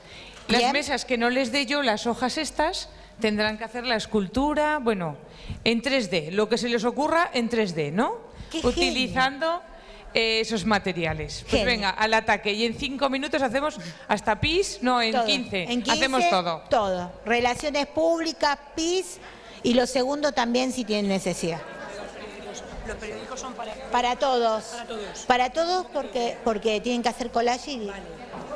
Speaker 9: Las
Speaker 3: Bien.
Speaker 9: mesas que no les dé yo las hojas estas tendrán que hacer la escultura, bueno, en 3D, lo que se les ocurra en 3D, ¿no?
Speaker 3: ¡Qué
Speaker 9: Utilizando eh, esos materiales. Pues venga, al ataque. Y en cinco minutos hacemos hasta PIS, no, en
Speaker 3: Todo.
Speaker 9: 15.
Speaker 3: En 15,
Speaker 9: Hacemos todo.
Speaker 3: Todo. Relaciones públicas, PIS y lo segundo también si tienen necesidad.
Speaker 14: Los periódicos son para...
Speaker 3: Para todos.
Speaker 14: Para todos.
Speaker 3: Para todos porque, porque tienen que hacer collage y...
Speaker 15: fortune.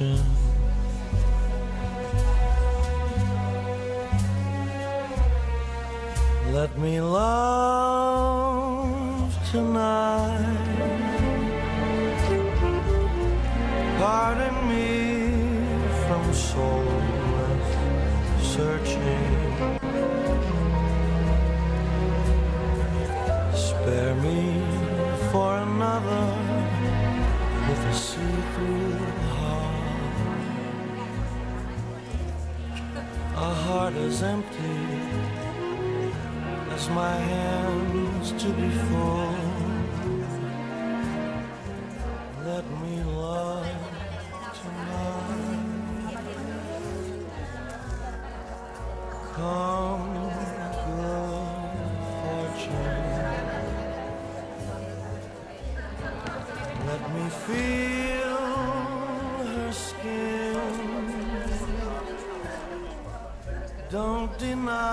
Speaker 15: passion my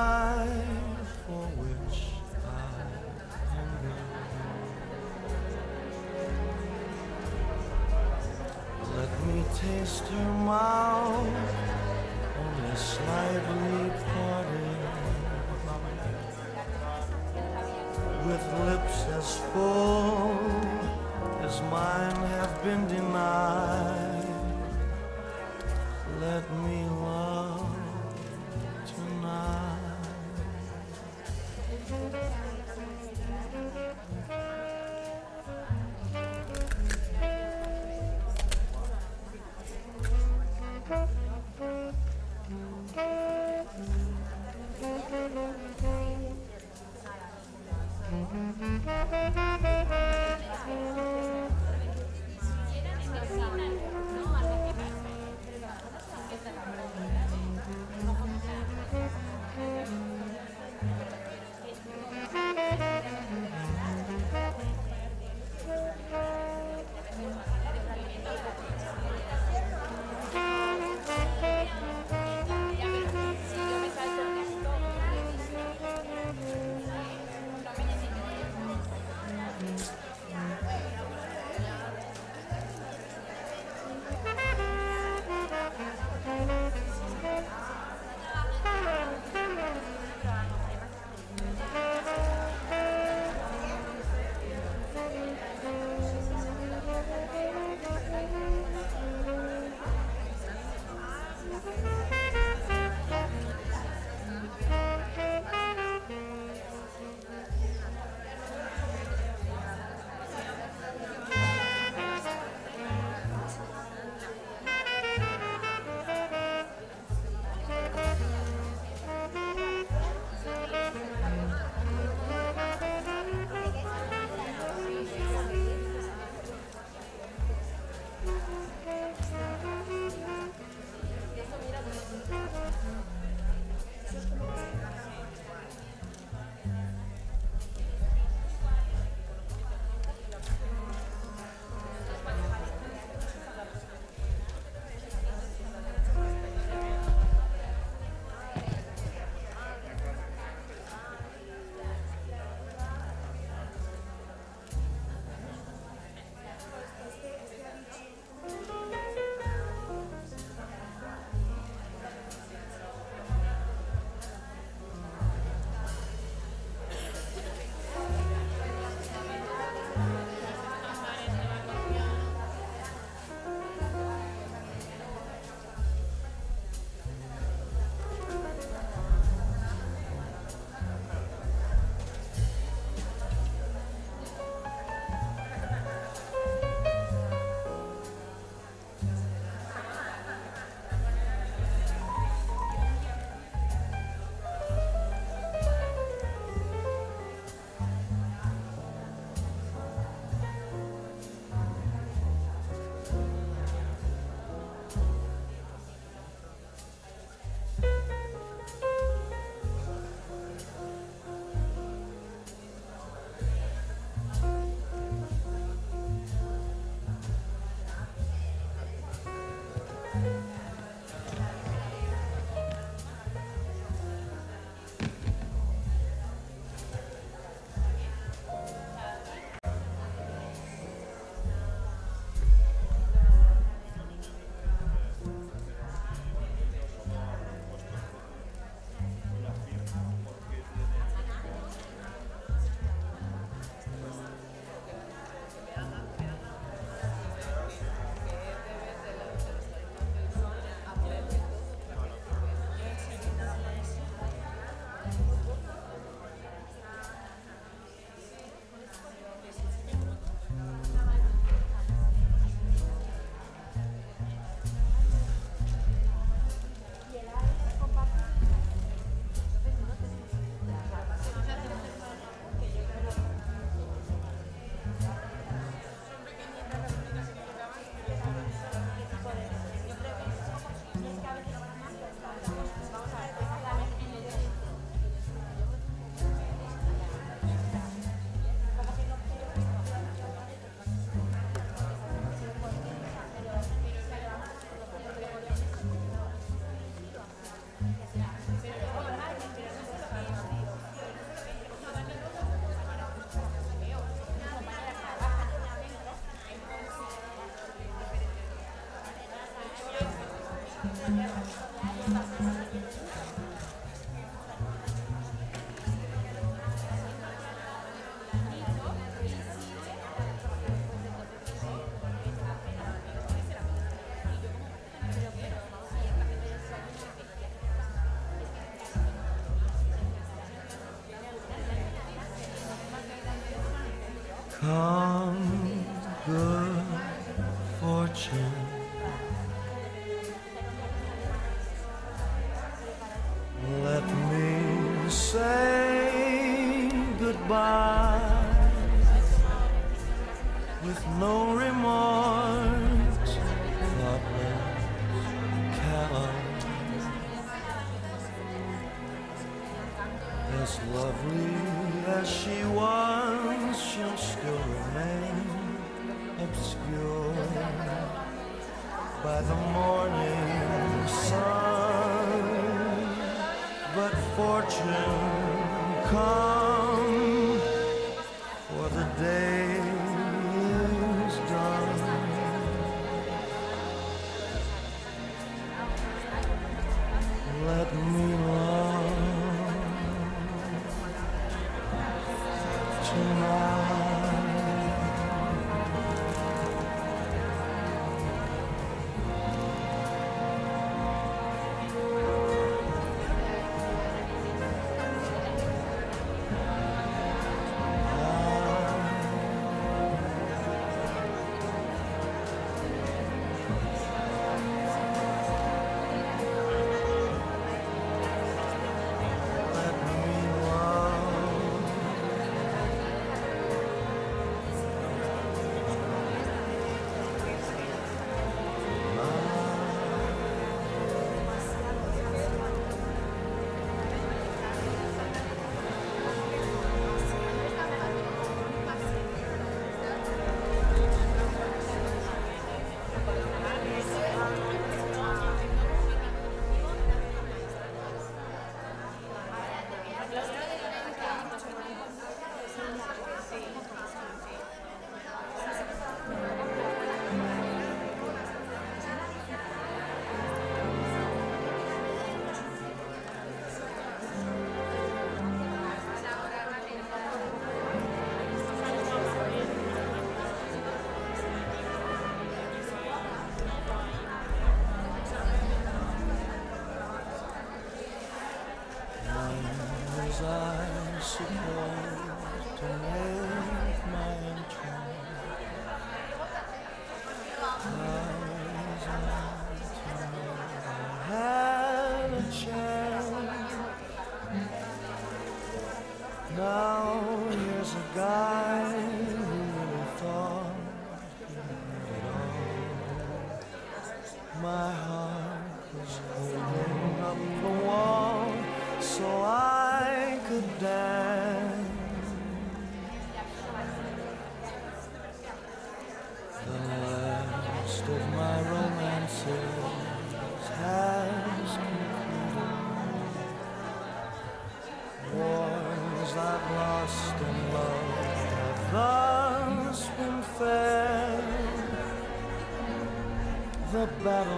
Speaker 15: Come, good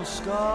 Speaker 15: scar.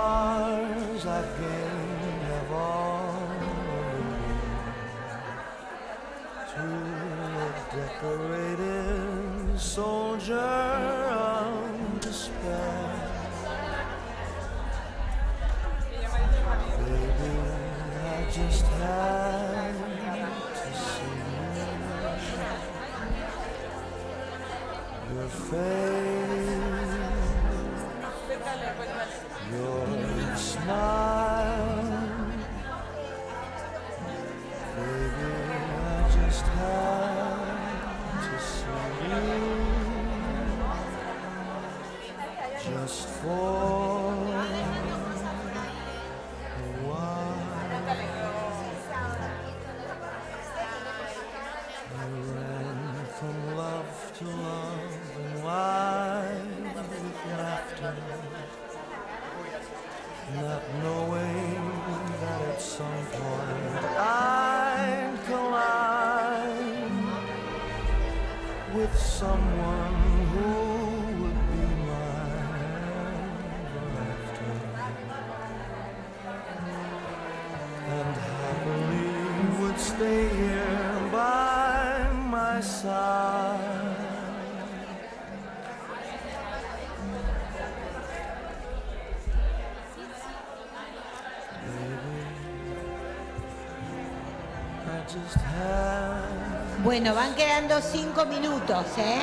Speaker 3: Bueno, van quedando cinco minutos, ¿eh?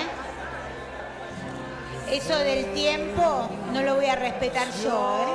Speaker 3: Eso del tiempo no lo voy a respetar yo, ¿eh?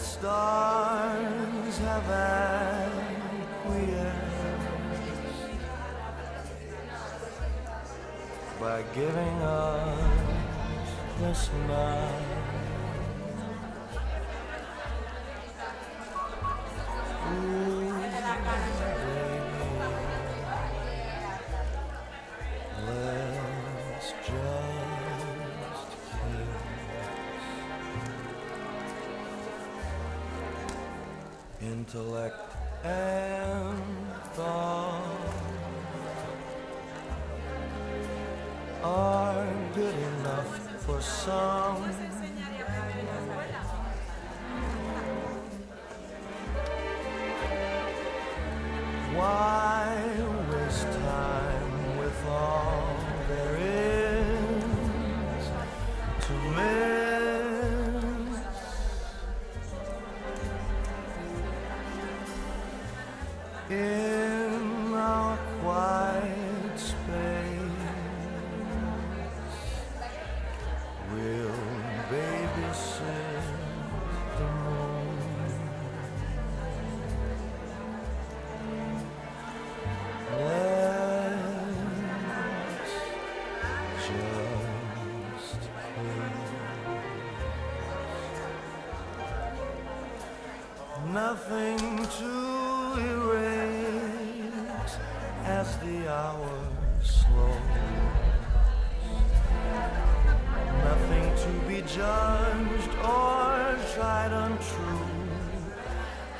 Speaker 15: Stars have acquiesced by giving us this night.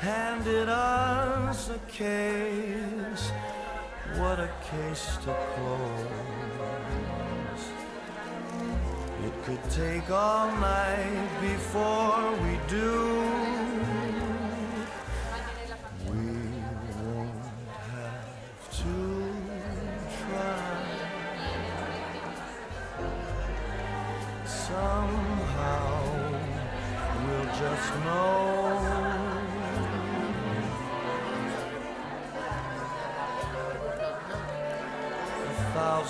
Speaker 15: Handed us a case, what a case to close. It could take all night before we do. We won't have to try. Somehow we'll just know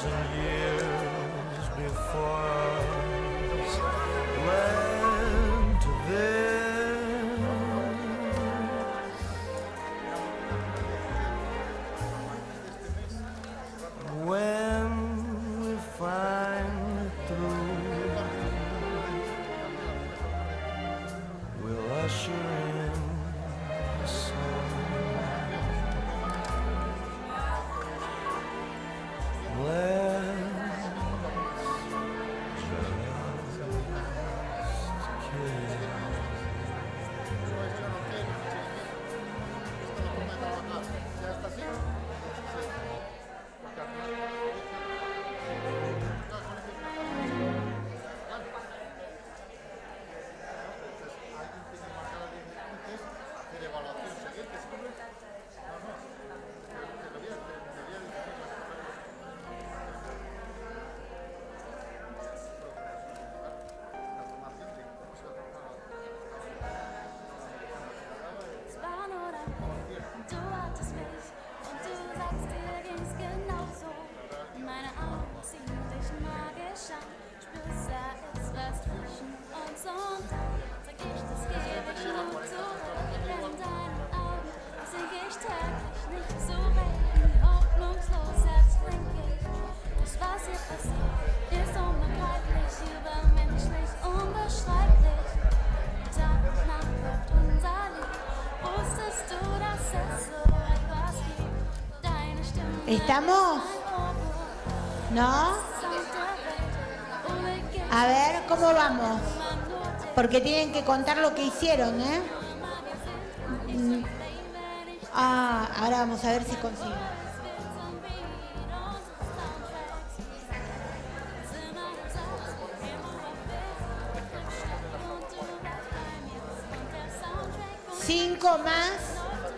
Speaker 15: thousand years before us went to this.
Speaker 16: ¿Estamos? ¿No? A ver, ¿cómo vamos? Porque tienen que contar lo que hicieron, ¿eh? Mm. Ah, ahora vamos a ver si consigo. Cinco más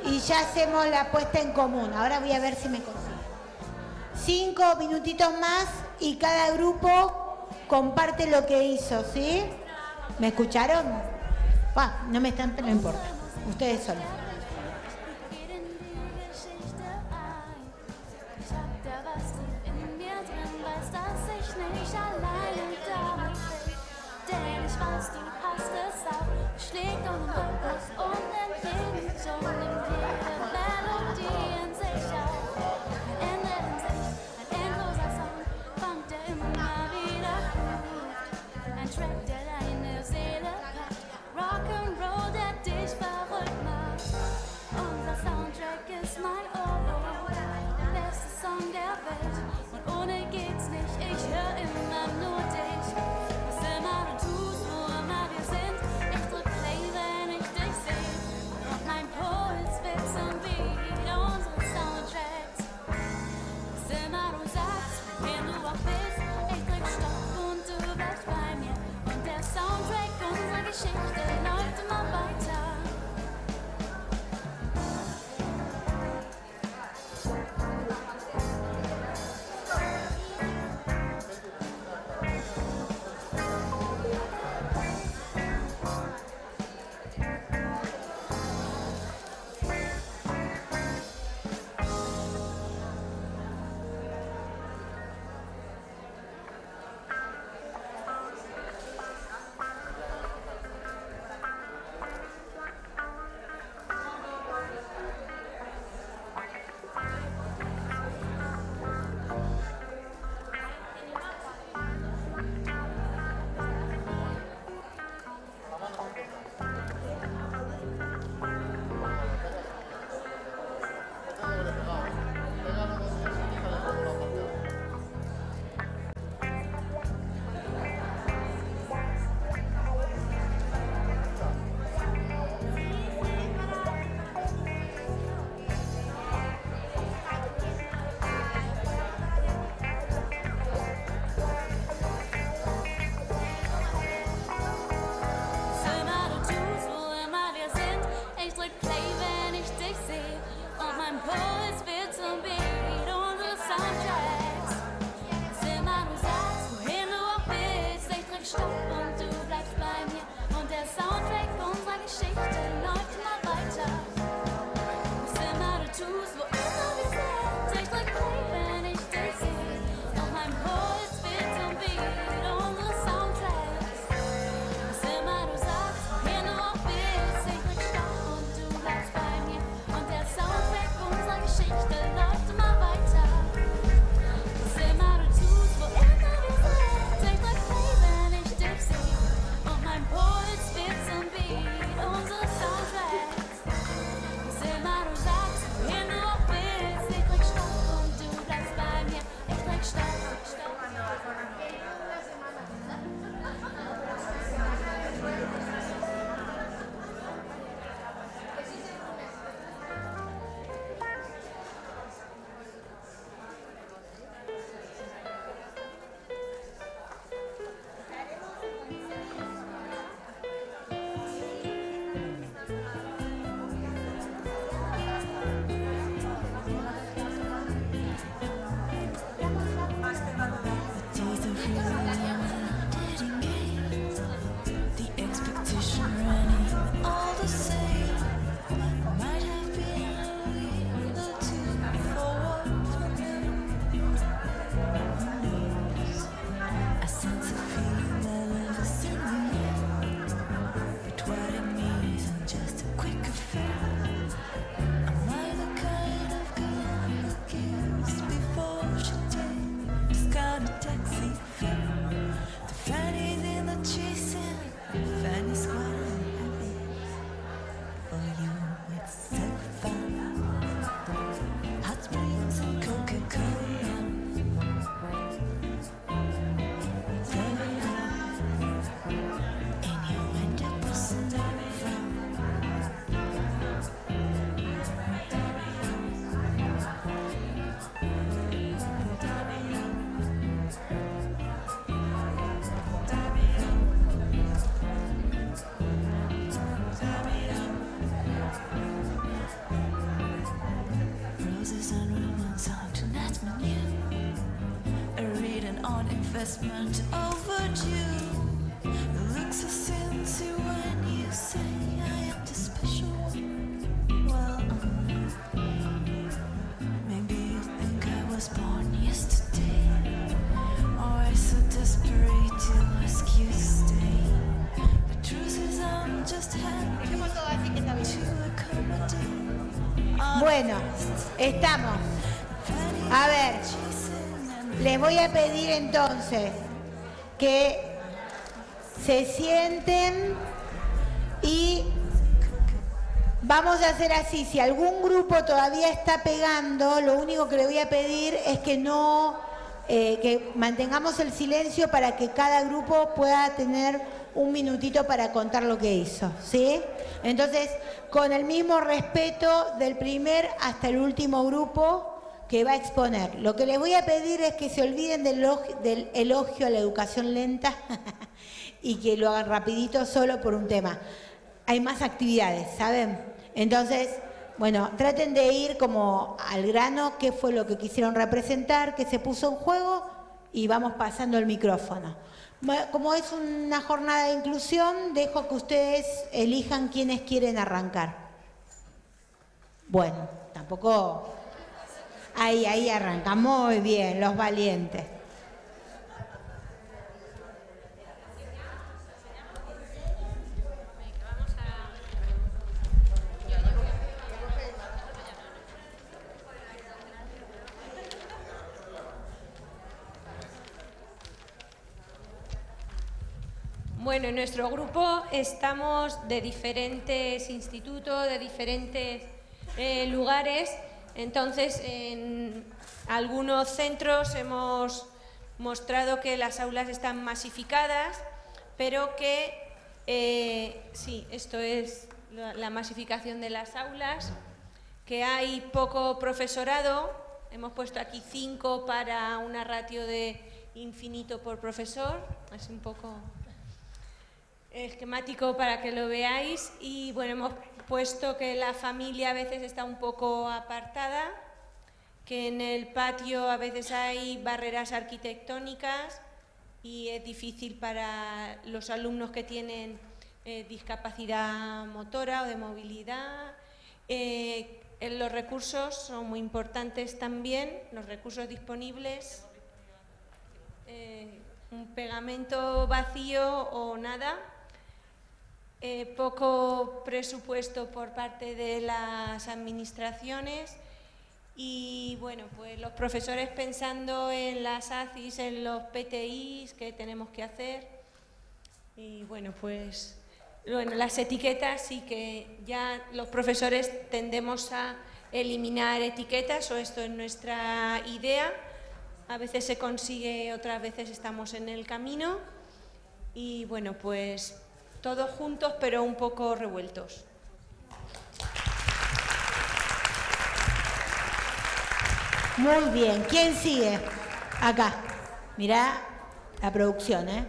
Speaker 16: y ya hacemos la puesta en común. Ahora voy a ver si me Cinco minutitos más y cada grupo comparte lo que hizo, ¿sí? ¿Me escucharon? No me están, pero no importa. Ustedes solos.
Speaker 3: A pedir entonces que se sienten y vamos a hacer así. Si algún grupo todavía está pegando, lo único que le voy a pedir es que no, eh, que mantengamos el silencio para que cada grupo pueda tener un minutito para contar lo que hizo, ¿sí? Entonces, con el mismo respeto del primer hasta el último grupo que va a exponer. Lo que les voy a pedir es que se olviden del, elog- del elogio a la educación lenta y que lo hagan rapidito solo por un tema. Hay más actividades, ¿saben? Entonces, bueno, traten de ir como al grano, qué fue lo que quisieron representar, qué se puso en juego y vamos pasando el micrófono. Como es una jornada de inclusión, dejo que ustedes elijan quiénes quieren arrancar. Bueno, tampoco... Ahí, ahí arranca. Muy bien, los valientes.
Speaker 17: Bueno, en nuestro grupo estamos de diferentes institutos, de diferentes eh, lugares. Entonces, en algunos centros hemos mostrado que las aulas están masificadas, pero que eh, sí, esto es la, masificación de las aulas, que hay poco profesorado. Hemos puesto aquí cinco para una ratio de infinito por profesor. Es un poco esquemático para que lo veáis y bueno, hemos puesto que la familia a veces está un poco apartada, que en el patio a veces hay barreras arquitectónicas y es difícil para los alumnos que tienen eh, discapacidad motora o de movilidad. Eh, los recursos son muy importantes también, los recursos disponibles. Eh, un pegamento vacío o nada, eh, poco presupuesto por parte de las administraciones y bueno, pues los profesores pensando en las ACIS, en los PTIs que tenemos que hacer y bueno, pues bueno, las etiquetas sí que ya los profesores tendemos a eliminar etiquetas o esto es nuestra idea. A veces se consigue, otras veces estamos en el camino y bueno, pues todos juntos pero un poco revueltos.
Speaker 3: Muy bien. ¿Quién sigue? Acá. Mirá la producción, ¿eh?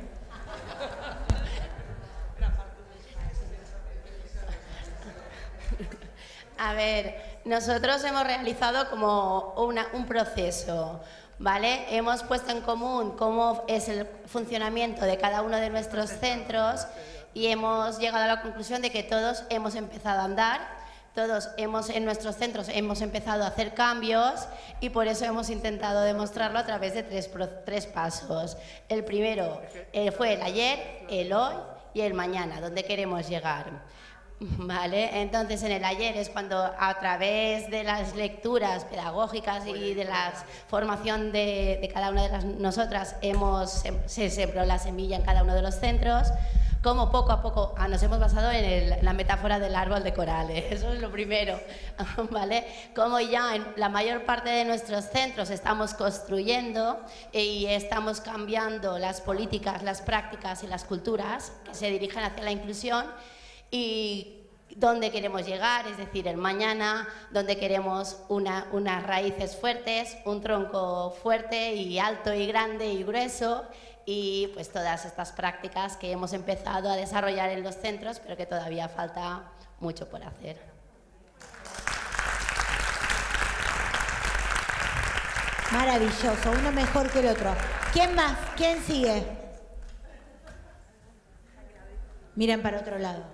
Speaker 18: A ver, nosotros hemos realizado como una- un proceso, ¿vale? Hemos puesto en común cómo es el funcionamiento de cada uno de nuestros centros y hemos llegado a la conclusión de que todos hemos empezado a andar, todos hemos en nuestros centros hemos empezado a hacer cambios y por eso hemos intentado demostrarlo a través de tres, tres pasos. El primero eh, fue el ayer, el hoy y el mañana, donde queremos llegar. Vale, entonces en el ayer es cuando a través de las lecturas pedagógicas y de la formación de, de cada una de las, nosotras hemos, se sembró la semilla en cada uno de los centros, como poco a poco ah, nos hemos basado en el- la metáfora del árbol de corales, eso es lo primero, ¿vale? Como ya en la mayor parte de nuestros centros estamos construyendo y estamos cambiando las políticas, las prácticas y las culturas que se dirigen hacia la inclusión, y dónde queremos llegar, es decir, el mañana, donde queremos una- unas raíces fuertes, un tronco fuerte y alto y grande y grueso y pues todas estas prácticas que hemos empezado a desarrollar en los centros, pero que todavía falta mucho por hacer.
Speaker 3: Maravilloso, uno mejor que el otro. ¿Quién más? ¿Quién sigue? Miren para otro lado.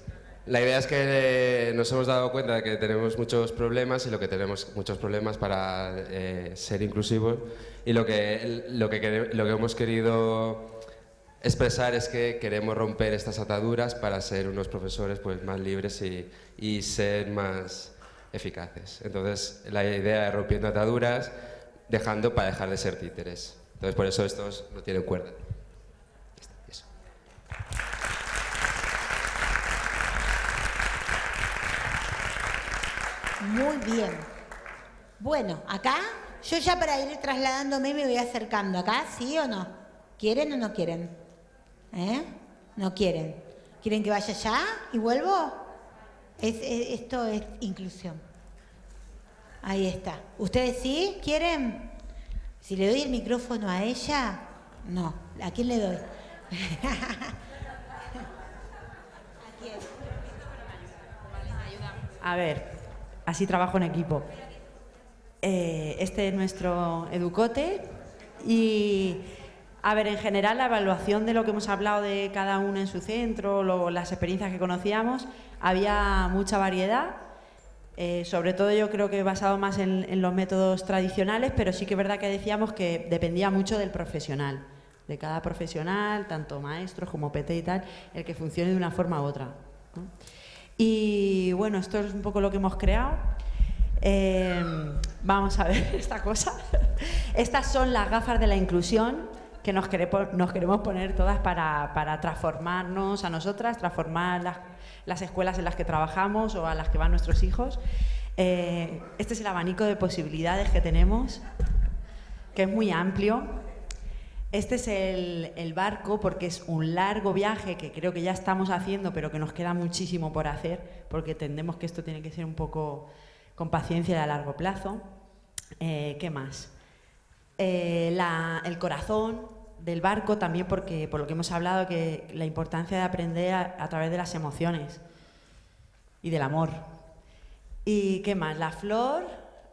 Speaker 19: la idea es que nos hemos dado cuenta de que tenemos muchos problemas y lo que tenemos muchos problemas para eh, ser inclusivos y lo que, lo, que, lo que hemos querido expresar es que queremos romper estas ataduras para ser unos profesores pues, más libres y, y ser más eficaces. Entonces la idea es rompiendo ataduras, dejando para dejar de ser títeres. Entonces por eso estos no tienen cuerda.
Speaker 3: Muy bien. Bueno, acá, yo ya para ir trasladándome me voy acercando. ¿Acá sí o no? ¿Quieren o no quieren? ¿Eh? No quieren. ¿Quieren que vaya allá y vuelvo? Es- es- esto es inclusión. Ahí está. ¿Ustedes sí quieren? Si le doy el micrófono a ella, no. ¿A quién le doy?
Speaker 8: A ver, así trabajo en equipo. Eh, este es nuestro educote y, a ver, en general la evaluación de lo que hemos hablado de cada uno en su centro, las experiencias que conocíamos, había mucha variedad. eh, sobre todo yo creo que basado más en, los métodos tradicionales, pero sí que es verdad que decíamos que dependía mucho del profesional, de cada profesional, tanto maestros como PT y tal, el que funcione de una forma u otra. Y bueno, esto es un poco lo que hemos creado. Eh, vamos a ver esta cosa. Estas son las gafas de la inclusión que nos, quere- nos queremos poner todas para, transformarnos a nosotras, transformar las, las escuelas en las que trabajamos o a las que van nuestros hijos. Eh, este es el abanico de posibilidades que tenemos, que es muy amplio. Este es el, barco porque es un largo viaje que creo que ya estamos haciendo, pero que nos queda muchísimo por hacer, porque entendemos que esto tiene que ser un poco con paciencia y a largo plazo. Eh, ¿Qué más? Eh, el corazón del barco también porque por lo que hemos hablado que la importancia de aprender a través de las emociones y del amor. ¿Y qué más? La flor,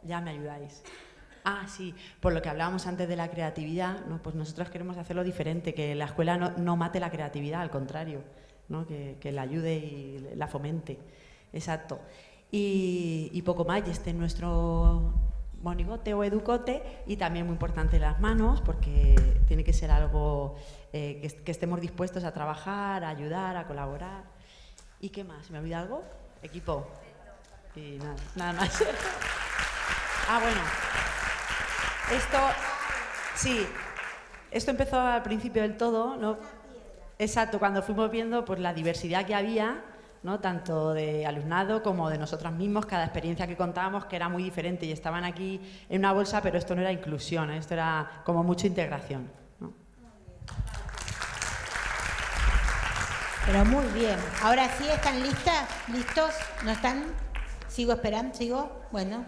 Speaker 8: ya me ayudáis. Ah, sí, por lo que hablábamos antes de la creatividad, ¿no? pues nosotros queremos hacerlo diferente, que la escuela no, mate la creatividad, al contrario, ¿no? que, que la ayude y la fomente. Exacto. Y, poco más, y este es nuestro monigote o educote, y también muy importante las manos, porque tiene que ser algo eh, que estemos dispuestos a trabajar, a ayudar, a colaborar. ¿Y qué más? ¿Me olvida algo? Equipo. Y nada, nada más. ah, bueno. Esto, sí, esto empezó al principio del todo, ¿no? Exacto, cuando fuimos viendo pues, la diversidad que había, ¿no? tanto de alumnado como de nosotros mismos, cada experiencia que contábamos que era muy diferente y estaban aquí en una bolsa, pero esto no era inclusión, ¿eh? esto era como mucha integración. ¿no?
Speaker 3: Pero muy bien. Ahora sí, ¿están listas? ¿Listos? ¿No están? ¿Sigo esperando? ¿Sigo? Bueno.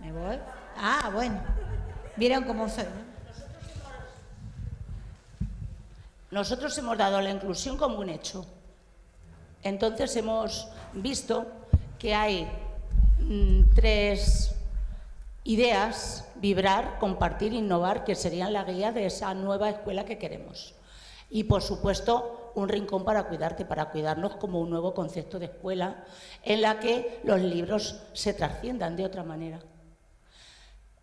Speaker 3: ¿Me voy? Ah, bueno. ¿Vieron cómo soy? no?
Speaker 7: Nosotros hemos dado la inclusión como un hecho. Entonces hemos visto que hay mm, tres ideas, vibrar, compartir, innovar, que serían la guía de esa nueva escuela que queremos. Y por supuesto, un rincón para cuidarte, para cuidarnos como un nuevo concepto de escuela en la que los libros se trasciendan de otra manera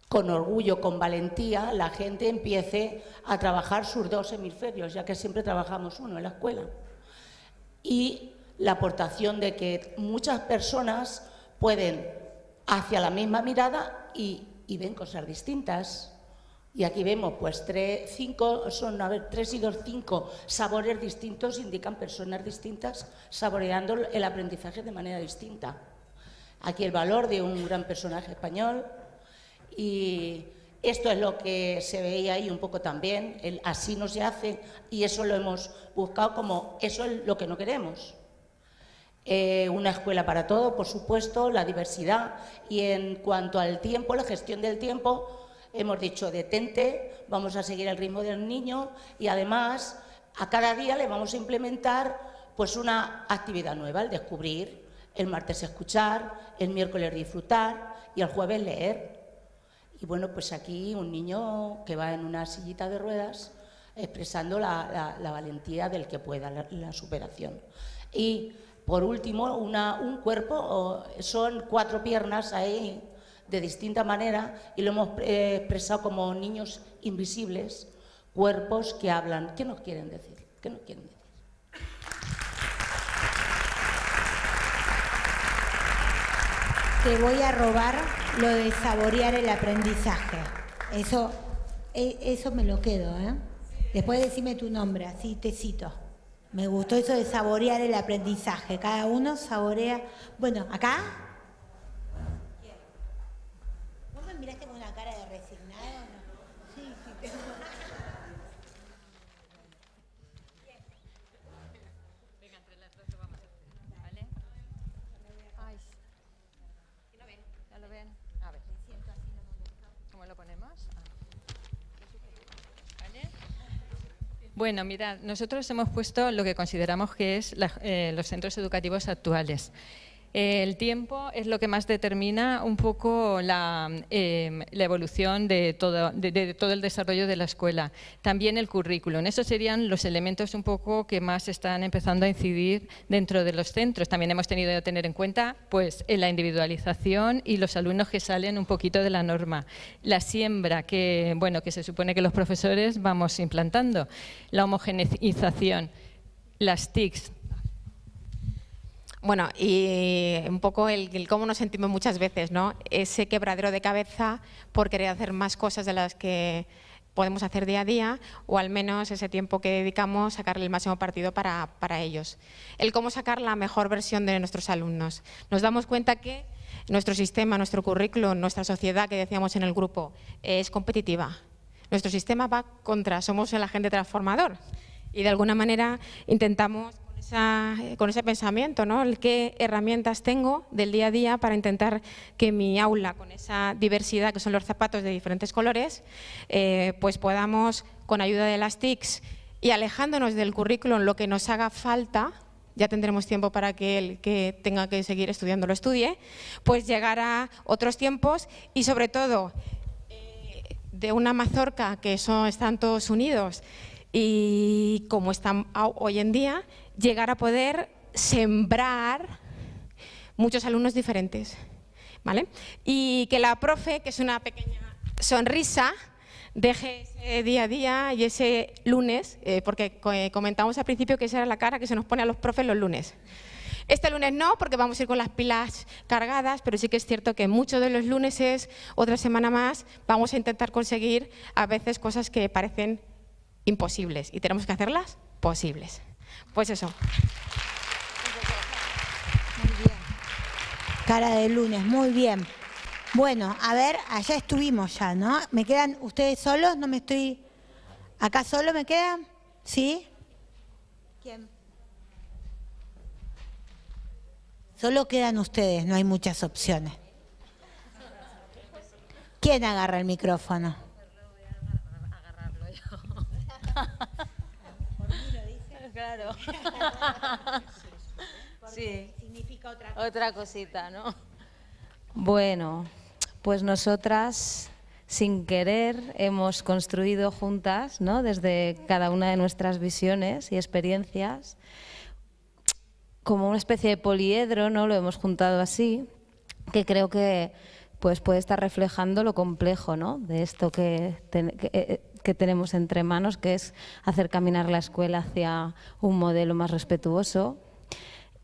Speaker 7: con orgullo, con valentía, la gente empiece a trabajar sus dos hemisferios, ya que siempre trabajamos uno en la escuela. Y la aportación de que muchas personas pueden hacia la misma mirada y, ven cosas distintas. Y aquí vemos, pues, tres, cinco, son, a ver, tres y dos, cinco sabores distintos indican personas distintas saboreando el aprendizaje de manera distinta. Aquí el valor de un gran personaje español, y Esto es lo que se veía ahí un poco también, el así no se hace y eso lo hemos buscado como eso es lo que no queremos. Eh, una escuela para todo, por supuesto, la diversidad y en cuanto al tiempo, la gestión del tiempo, hemos dicho detente, vamos a seguir el ritmo del niño y además a cada día le vamos a implementar pues una actividad nueva, el descubrir, el martes escuchar, el miércoles disfrutar y el jueves leer. Y bueno, pues aquí un niño que va en una sillita de ruedas expresando la, valentía del que pueda, la, superación. Y por último, un cuerpo, son cuatro piernas ahí de distinta manera y lo hemos eh, expresado como niños invisibles, cuerpos que hablan. ¿Qué nos quieren decir? ¿Qué nos quieren decir?
Speaker 3: Te voy a robar lo de saborear el aprendizaje. Eso, e- eso me lo quedo, ¿eh? Después decime tu nombre, así te cito. Me gustó eso de saborear el aprendizaje. Cada uno saborea. Bueno, acá. ¿Vos me miraste con una cara de resignado? No. Sí, sí, tengo.
Speaker 20: Venga, entre las dos lo vamos a hacer, ¿vale? Ay. ¿Ya lo ven? ¿Ya lo ven? A ver. ¿Cómo lo ponemos? Ah. ¿Vale? Bueno, mirad, nosotros hemos puesto lo que consideramos que es la- eh, los centros educativos actuales. El tiempo es lo que más determina un poco la, la evolución de todo, el desarrollo de la escuela. También el currículum. Esos serían los elementos un poco que más están empezando a incidir dentro de los centros. También hemos tenido que tener en cuenta pues, la individualización y los alumnos que salen un poquito de la norma. La siembra que, bueno, que se supone que los profesores vamos implantando. La homogeneización. Las TICs,
Speaker 21: Bueno, y un poco el, cómo nos sentimos muchas veces, ¿no? Ese quebradero de cabeza por querer hacer más cosas de las que podemos hacer día a día, o al menos ese tiempo que dedicamos sacarle el máximo partido para, para ellos. El cómo sacar la mejor versión de nuestros alumnos. Nos damos cuenta que nuestro sistema, nuestro currículum, nuestra sociedad, que decíamos en el grupo, es competitiva. Nuestro sistema va contra, somos el agente transformador. Y de alguna manera intentamos con ese pensamiento, ¿no? Qué herramientas tengo del día a día para intentar que mi aula, con esa diversidad que son los zapatos de diferentes colores, eh, pues podamos, con ayuda de las TICs y alejándonos del currículum lo que nos haga falta, ya tendremos tiempo para que el que tenga que seguir estudiando lo estudie, pues llegar a otros tiempos y sobre todo eh, de una mazorca que son, están todos unidos y como están hoy en día, llegar a poder sembrar muchos alumnos diferentes. ¿vale? Y que la profe, que es una pequeña sonrisa, deje ese día a día y ese lunes, eh, porque eh, comentamos al principio que esa era la cara que se nos pone a los profes los lunes. Este lunes no, porque vamos a ir con las pilas cargadas, pero sí que es cierto que muchos de los lunes es otra semana más, vamos a intentar conseguir a veces cosas que parecen imposibles y tenemos que hacerlas posibles. Pues eso.
Speaker 3: Cara de lunes, muy bien. Bueno, a ver, allá estuvimos ya, ¿no? ¿Me quedan ustedes solos? ¿No me estoy... ¿Acá solo me quedan? ¿Sí? ¿Quién? Solo quedan ustedes, no hay muchas opciones. ¿Quién agarra el micrófono?
Speaker 20: Claro. Sí.
Speaker 3: Significa otra
Speaker 20: Otra cosita, ¿no? Bueno, pues nosotras, sin querer, hemos construido juntas, ¿no? Desde cada una de nuestras visiones y experiencias, como una especie de poliedro, ¿no? Lo hemos juntado así, que creo que pues puede estar reflejando lo complejo, ¿no? De esto que, ten- que, eh, que tenemos entre manos, que es hacer caminar la escuela hacia un modelo más respetuoso.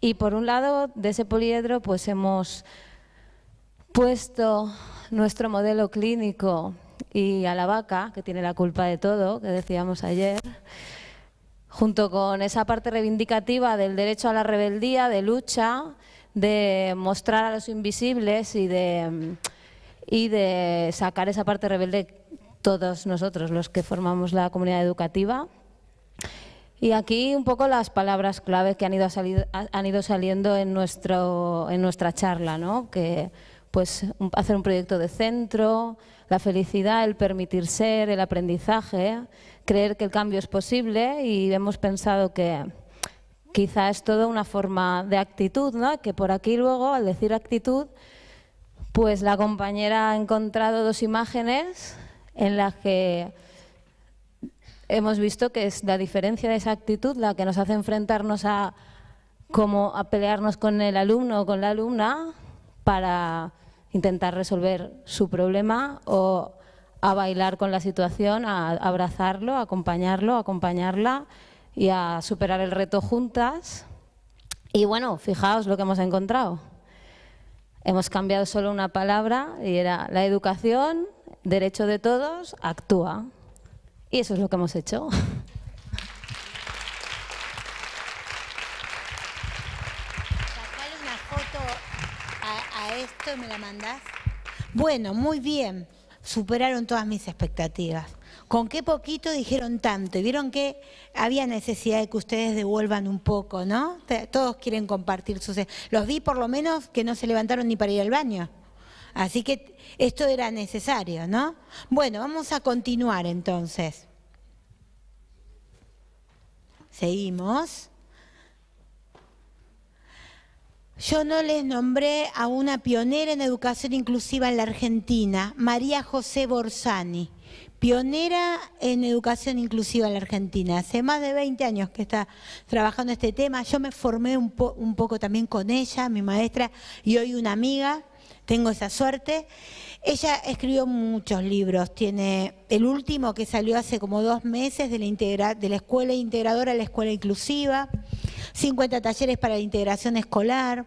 Speaker 20: Y por un lado, de ese poliedro, pues hemos puesto nuestro modelo clínico y a la vaca, que tiene la culpa de todo, que decíamos ayer, junto con esa parte reivindicativa del derecho a la rebeldía, de lucha, de mostrar a los invisibles y de, y de sacar esa parte rebelde
Speaker 22: todos nosotros los que formamos la comunidad educativa. Y aquí un poco las palabras clave que han ido, salir- han ido saliendo en, nuestro, en nuestra charla, ¿no? que pues hacer un proyecto de centro, la felicidad, el permitir ser, el aprendizaje, creer que el cambio es posible y hemos pensado que quizá es todo una forma de actitud, ¿no? que por aquí luego al decir actitud pues la compañera ha encontrado dos imágenes en las que hemos visto que es la diferencia de esa actitud la que nos hace enfrentarnos a como a pelearnos con el alumno o con la alumna para intentar resolver su problema o a bailar con la situación, a abrazarlo, a acompañarlo, a acompañarla y a superar el reto juntas. Y bueno, fijaos lo que hemos encontrado. Hemos cambiado solo una palabra y era la educación, derecho de todos, actúa. Y eso es lo que hemos hecho.
Speaker 3: Sacale una foto a, esto y me la. Bueno, muy bien. Superaron todas mis expectativas. Con qué poquito dijeron tanto. Y vieron que había necesidad de que ustedes devuelvan un poco, ¿no? Todos quieren compartir sus... Los vi por lo menos que no se levantaron ni para ir al baño. Así que esto era necesario, ¿no? Bueno, vamos a continuar entonces. Seguimos. Yo no les nombré a una pionera en educación inclusiva en la Argentina, María José Borsani, pionera en educación inclusiva en la Argentina. Hace más de 20 años que está trabajando este tema. Yo me formé un, po- un poco también con ella, mi maestra, y hoy una amiga. Tengo esa suerte. Ella escribió muchos libros. Tiene el último que salió hace como dos meses de la, escuela integradora a la escuela inclusiva. 50 talleres para la integración escolar,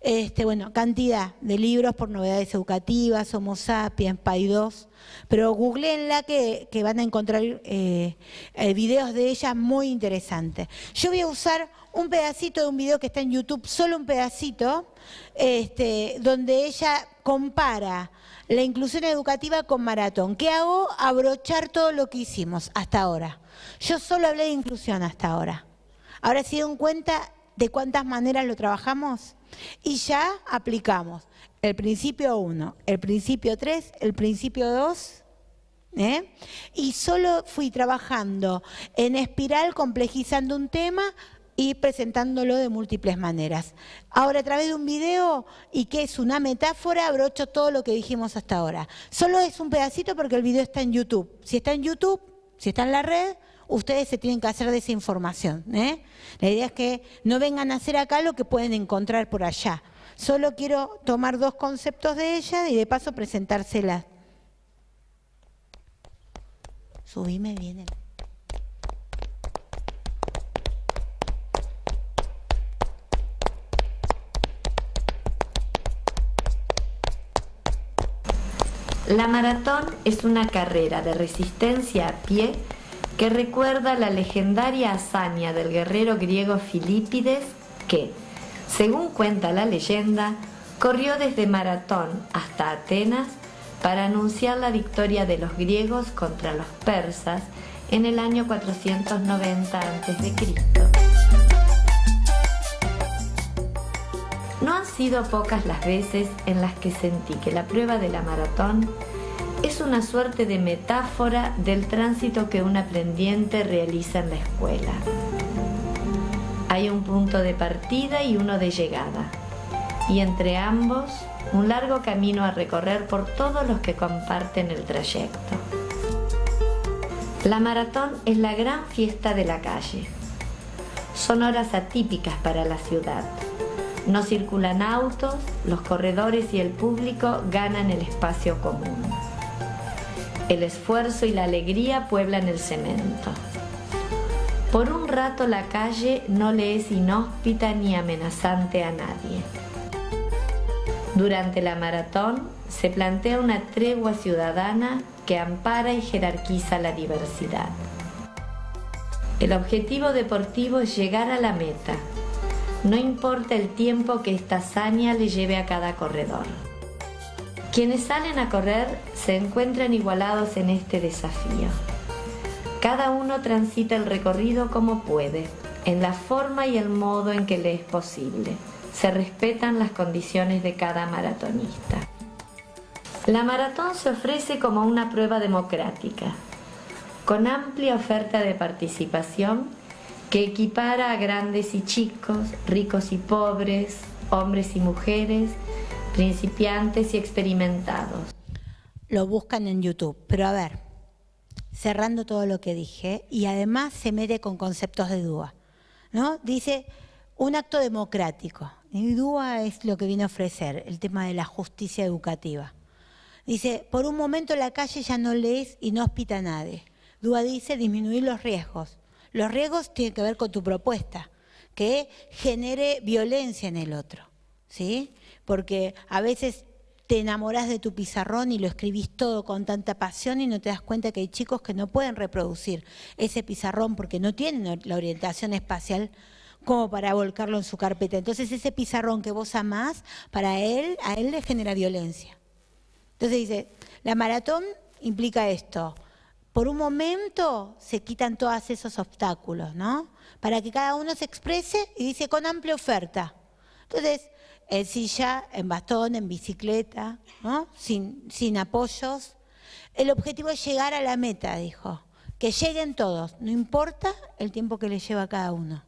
Speaker 3: este, bueno, cantidad de libros por novedades educativas, Homo sapiens, PAI 2, pero googleenla que, que van a encontrar eh, eh, videos de ella muy interesantes. Yo voy a usar un pedacito de un video que está en YouTube, solo un pedacito, este, donde ella compara la inclusión educativa con maratón. ¿Qué hago? Abrochar todo lo que hicimos hasta ahora. Yo solo hablé de inclusión hasta ahora. Ahora se dieron cuenta de cuántas maneras lo trabajamos y ya aplicamos el principio 1, el principio 3, el principio 2. ¿eh? Y solo fui trabajando en espiral, complejizando un tema y presentándolo de múltiples maneras. Ahora a través de un video y que es una metáfora, abrocho todo lo que dijimos hasta ahora. Solo es un pedacito porque el video está en YouTube. Si está en YouTube, si está en la red, ustedes se tienen que hacer de esa información. ¿eh? La idea es que no vengan a hacer acá lo que pueden encontrar por allá. Solo quiero tomar dos conceptos de ella y de paso presentárselas. Subime bien. el-
Speaker 23: La maratón es una carrera de resistencia a pie que recuerda la legendaria hazaña del guerrero griego Filípides que, según cuenta la leyenda, corrió desde Maratón hasta Atenas para anunciar la victoria de los griegos contra los persas en el año 490 a.C. sido pocas las veces en las que sentí que la prueba de la maratón es una suerte de metáfora del tránsito que un aprendiente realiza en la escuela. Hay un punto de partida y uno de llegada, y entre ambos un largo camino a recorrer por todos los que comparten el trayecto. La maratón es la gran fiesta de la calle. Son horas atípicas para la ciudad. No circulan autos, los corredores y el público ganan el espacio común. El esfuerzo y la alegría pueblan el cemento. Por un rato la calle no le es inhóspita ni amenazante a nadie. Durante la maratón se plantea una tregua ciudadana que ampara y jerarquiza la diversidad. El objetivo deportivo es llegar a la meta, no importa el tiempo que esta hazaña le lleve a cada corredor. Quienes salen a correr se encuentran igualados en este desafío. Cada uno transita el recorrido como puede, en la forma y el modo en que le es posible. Se respetan las condiciones de cada maratonista. La maratón se ofrece como una prueba democrática, con amplia oferta de participación que equipara a grandes y chicos, ricos y pobres, hombres y mujeres, principiantes y experimentados.
Speaker 3: Lo buscan en YouTube. Pero a ver, cerrando todo lo que dije, y además se mete con conceptos de DUA. ¿no? Dice un acto democrático. Y DUA es lo que viene a ofrecer, el tema de la justicia educativa. Dice, por un momento en la calle ya no lees y no hospita a nadie. DUA dice disminuir los riesgos. Los riesgos tienen que ver con tu propuesta, que genere violencia en el otro. ¿sí? Porque a veces te enamoras de tu pizarrón y lo escribís todo con tanta pasión y no te das cuenta que hay chicos que no pueden reproducir ese pizarrón porque no tienen la orientación espacial como para volcarlo en su carpeta. Entonces ese pizarrón que vos amás, para él, a él le genera violencia. Entonces dice, la maratón implica esto. Por un momento se quitan todos esos obstáculos, ¿no? Para que cada uno se exprese y dice con amplia oferta. Entonces, en silla, en bastón, en bicicleta, ¿no? sin, sin apoyos. El objetivo es llegar a la meta, dijo. Que lleguen todos, no importa el tiempo que le lleva a cada uno.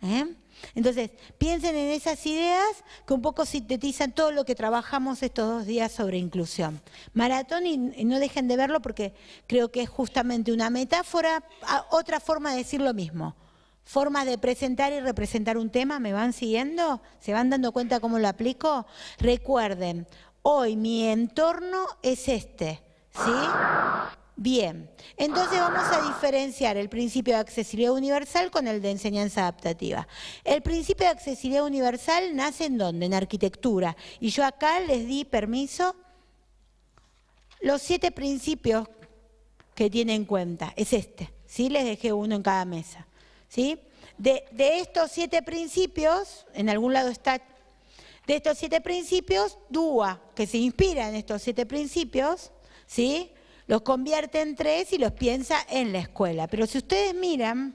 Speaker 3: ¿Eh? Entonces, piensen en esas ideas que un poco sintetizan todo lo que trabajamos estos dos días sobre inclusión. Maratón, y, no dejen de verlo porque creo que es justamente una metáfora, a- otra forma de decir lo mismo. Formas de presentar y representar un tema, ¿me van siguiendo? ¿Se van dando cuenta cómo lo aplico? Recuerden, hoy mi entorno es este, ¿sí? Bien, entonces vamos a diferenciar el principio de accesibilidad universal con el de enseñanza adaptativa. El principio de accesibilidad universal nace en dónde? En arquitectura. Y yo acá les di permiso los siete principios que tiene en cuenta. Es este, ¿sí? Les dejé uno en cada mesa, ¿sí? De, de estos siete principios, en algún lado está, de estos siete principios, DUA, que se inspira en estos siete principios, ¿sí? Los convierte en tres y los piensa en la escuela. Pero si ustedes miran,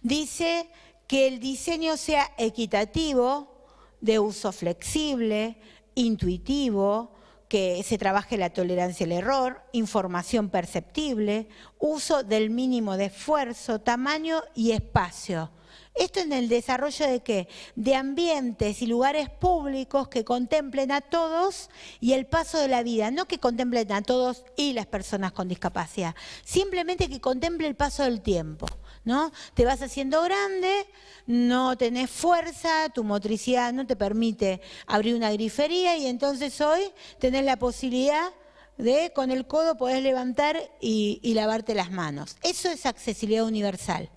Speaker 3: dice que el diseño sea equitativo, de uso flexible, intuitivo, que se trabaje la tolerancia al error, información perceptible, uso del mínimo de esfuerzo, tamaño y espacio. Esto en el desarrollo de qué? De ambientes y lugares públicos que contemplen a todos y el paso de la vida, no que contemplen a todos y las personas con discapacidad, simplemente que contemple el paso del tiempo. ¿No? Te vas haciendo grande, no tenés fuerza, tu motricidad no te permite abrir una grifería y entonces hoy tenés la posibilidad de con el codo podés levantar y, y lavarte las manos. Eso es accesibilidad universal.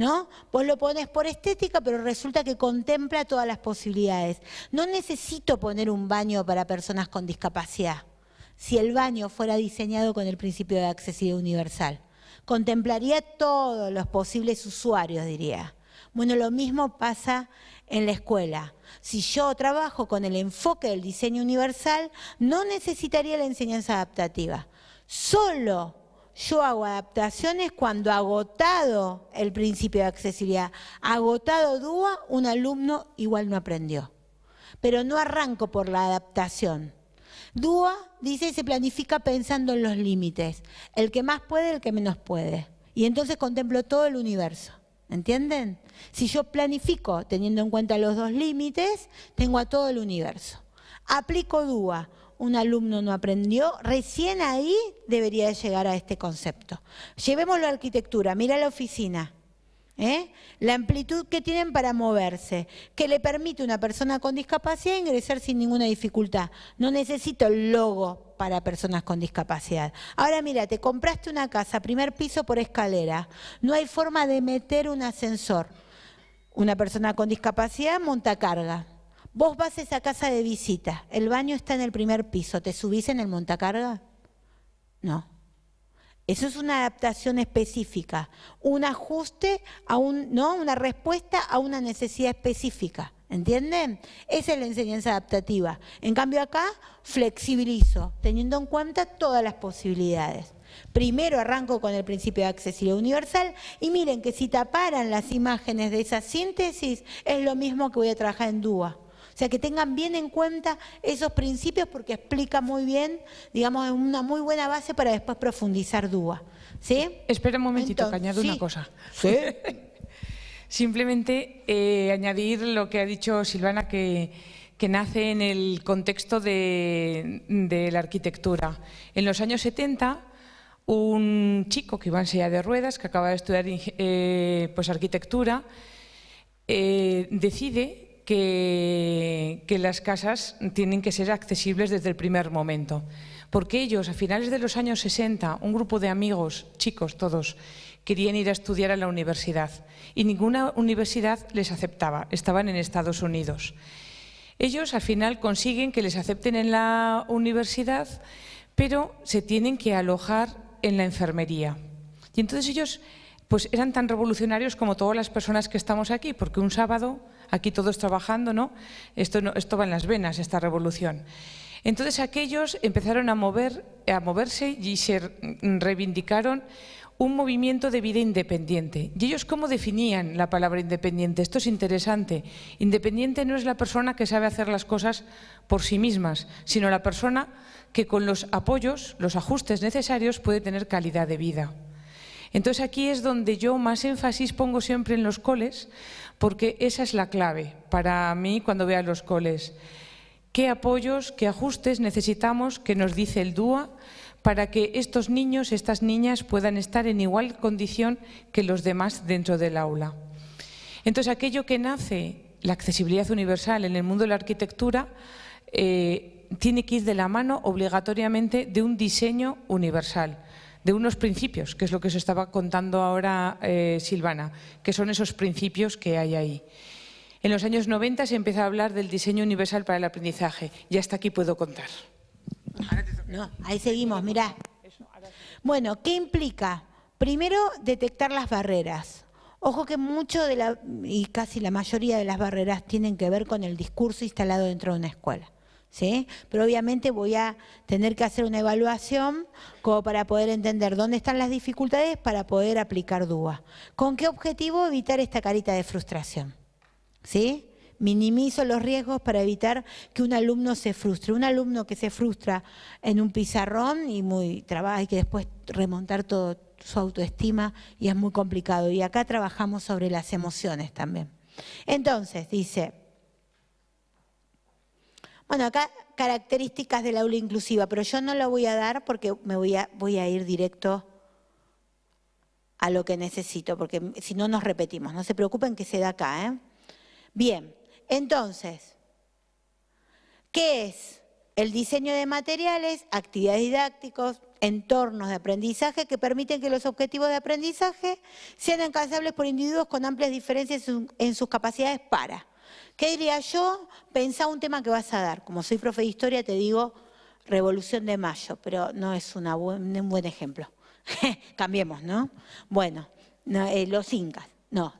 Speaker 3: ¿No? Vos lo pones por estética, pero resulta que contempla todas las posibilidades. No necesito poner un baño para personas con discapacidad. Si el baño fuera diseñado con el principio de accesibilidad universal, contemplaría todos los posibles usuarios, diría. Bueno, lo mismo pasa en la escuela. Si yo trabajo con el enfoque del diseño universal, no necesitaría la enseñanza adaptativa. Solo yo hago adaptaciones cuando agotado el principio de accesibilidad, agotado DUA, un alumno igual no aprendió. Pero no arranco por la adaptación. DUA dice se planifica pensando en los límites. El que más puede, el que menos puede. Y entonces contemplo todo el universo. ¿Entienden? Si yo planifico teniendo en cuenta los dos límites, tengo a todo el universo. Aplico DUA. Un alumno no aprendió, recién ahí debería llegar a este concepto. Llevémoslo a arquitectura, mira la oficina. ¿eh? La amplitud que tienen para moverse, que le permite a una persona con discapacidad ingresar sin ninguna dificultad. No necesito el logo para personas con discapacidad. Ahora mira, te compraste una casa, primer piso por escalera. No hay forma de meter un ascensor. Una persona con discapacidad monta carga. Vos vas a esa casa de visita, el baño está en el primer piso, ¿te subís en el montacarga? No. Eso es una adaptación específica, un ajuste a un, ¿no? una respuesta a una necesidad específica. ¿Entienden? Esa es la enseñanza adaptativa. En cambio acá flexibilizo, teniendo en cuenta todas las posibilidades. Primero arranco con el principio de accesibilidad universal y miren que si taparan las imágenes de esa síntesis es lo mismo que voy a trabajar en DUA. O sea, que tengan bien en cuenta esos principios porque explica muy bien, digamos, es una muy buena base para después profundizar DUA. ¿Sí?
Speaker 9: Espera un momentito, que añado una cosa.
Speaker 3: Sí.
Speaker 9: Simplemente eh, añadir lo que ha dicho Silvana, que, que nace en el contexto de, de la arquitectura. En los años 70, un chico que iba en silla de ruedas, que acaba de estudiar eh, pues, arquitectura, eh, decide que, las casas tienen que ser accesibles desde el primer momento. Porque ellos, a finales de los años 60, un grupo de amigos, chicos todos, querían ir a estudiar a la universidad y ninguna universidad les aceptaba, estaban en Estados Unidos. Ellos al final consiguen que les acepten en la universidad, pero se tienen que alojar en la enfermería. Y entonces ellos pues eran tan revolucionarios como todas las personas que estamos aquí, porque un sábado, aquí todos trabajando, ¿no? Esto, va en las venas, esta revolución. Entonces aquellos empezaron a, mover, a moverse y se reivindicaron un movimiento de vida independiente. ¿Y ellos cómo definían la palabra independiente? Esto es interesante. Independiente no es la persona que sabe hacer las cosas por sí mismas, sino la persona que con los apoyos, los ajustes necesarios puede tener calidad de vida. Entonces aquí es donde yo más énfasis pongo siempre en los coles, porque esa es la clave para mí cuando veo a los coles. ¿Qué apoyos, qué ajustes necesitamos que nos dice el DUA para que estos niños, estas niñas puedan estar en igual condición que los demás dentro del aula? Entonces aquello que nace, la accesibilidad universal en el mundo de la arquitectura, eh, tiene que ir de la mano obligatoriamente de un diseño universal de unos principios, que es lo que se estaba contando ahora eh, Silvana, que son esos principios que hay ahí. En los años 90 se empieza a hablar del diseño universal para el aprendizaje y hasta aquí puedo contar.
Speaker 3: No, ahí seguimos, mirá. Bueno, ¿qué implica? Primero, detectar las barreras. Ojo que mucho de la, y casi la mayoría de las barreras tienen que ver con el discurso instalado dentro de una escuela. ¿Sí? Pero obviamente voy a tener que hacer una evaluación como para poder entender dónde están las dificultades para poder aplicar DUA. ¿Con qué objetivo? Evitar esta carita de frustración. ¿Sí? Minimizo los riesgos para evitar que un alumno se frustre. Un alumno que se frustra en un pizarrón y muy trabaja y que después remontar todo su autoestima y es muy complicado. Y acá trabajamos sobre las emociones también. Entonces, dice, bueno, acá características del aula inclusiva, pero yo no lo voy a dar porque me voy a, voy a ir directo a lo que necesito, porque si no nos repetimos. No se preocupen que se da acá. ¿eh? Bien, entonces, ¿qué es? El diseño de materiales, actividades didácticos, entornos de aprendizaje que permiten que los objetivos de aprendizaje sean alcanzables por individuos con amplias diferencias en su- en sus capacidades para. ¿Qué diría yo? Pensá un tema que vas a dar. Como soy profe de historia, te digo Revolución de Mayo, pero no es un buen ejemplo. Cambiemos, ¿no? Bueno, no, eh, los incas, no.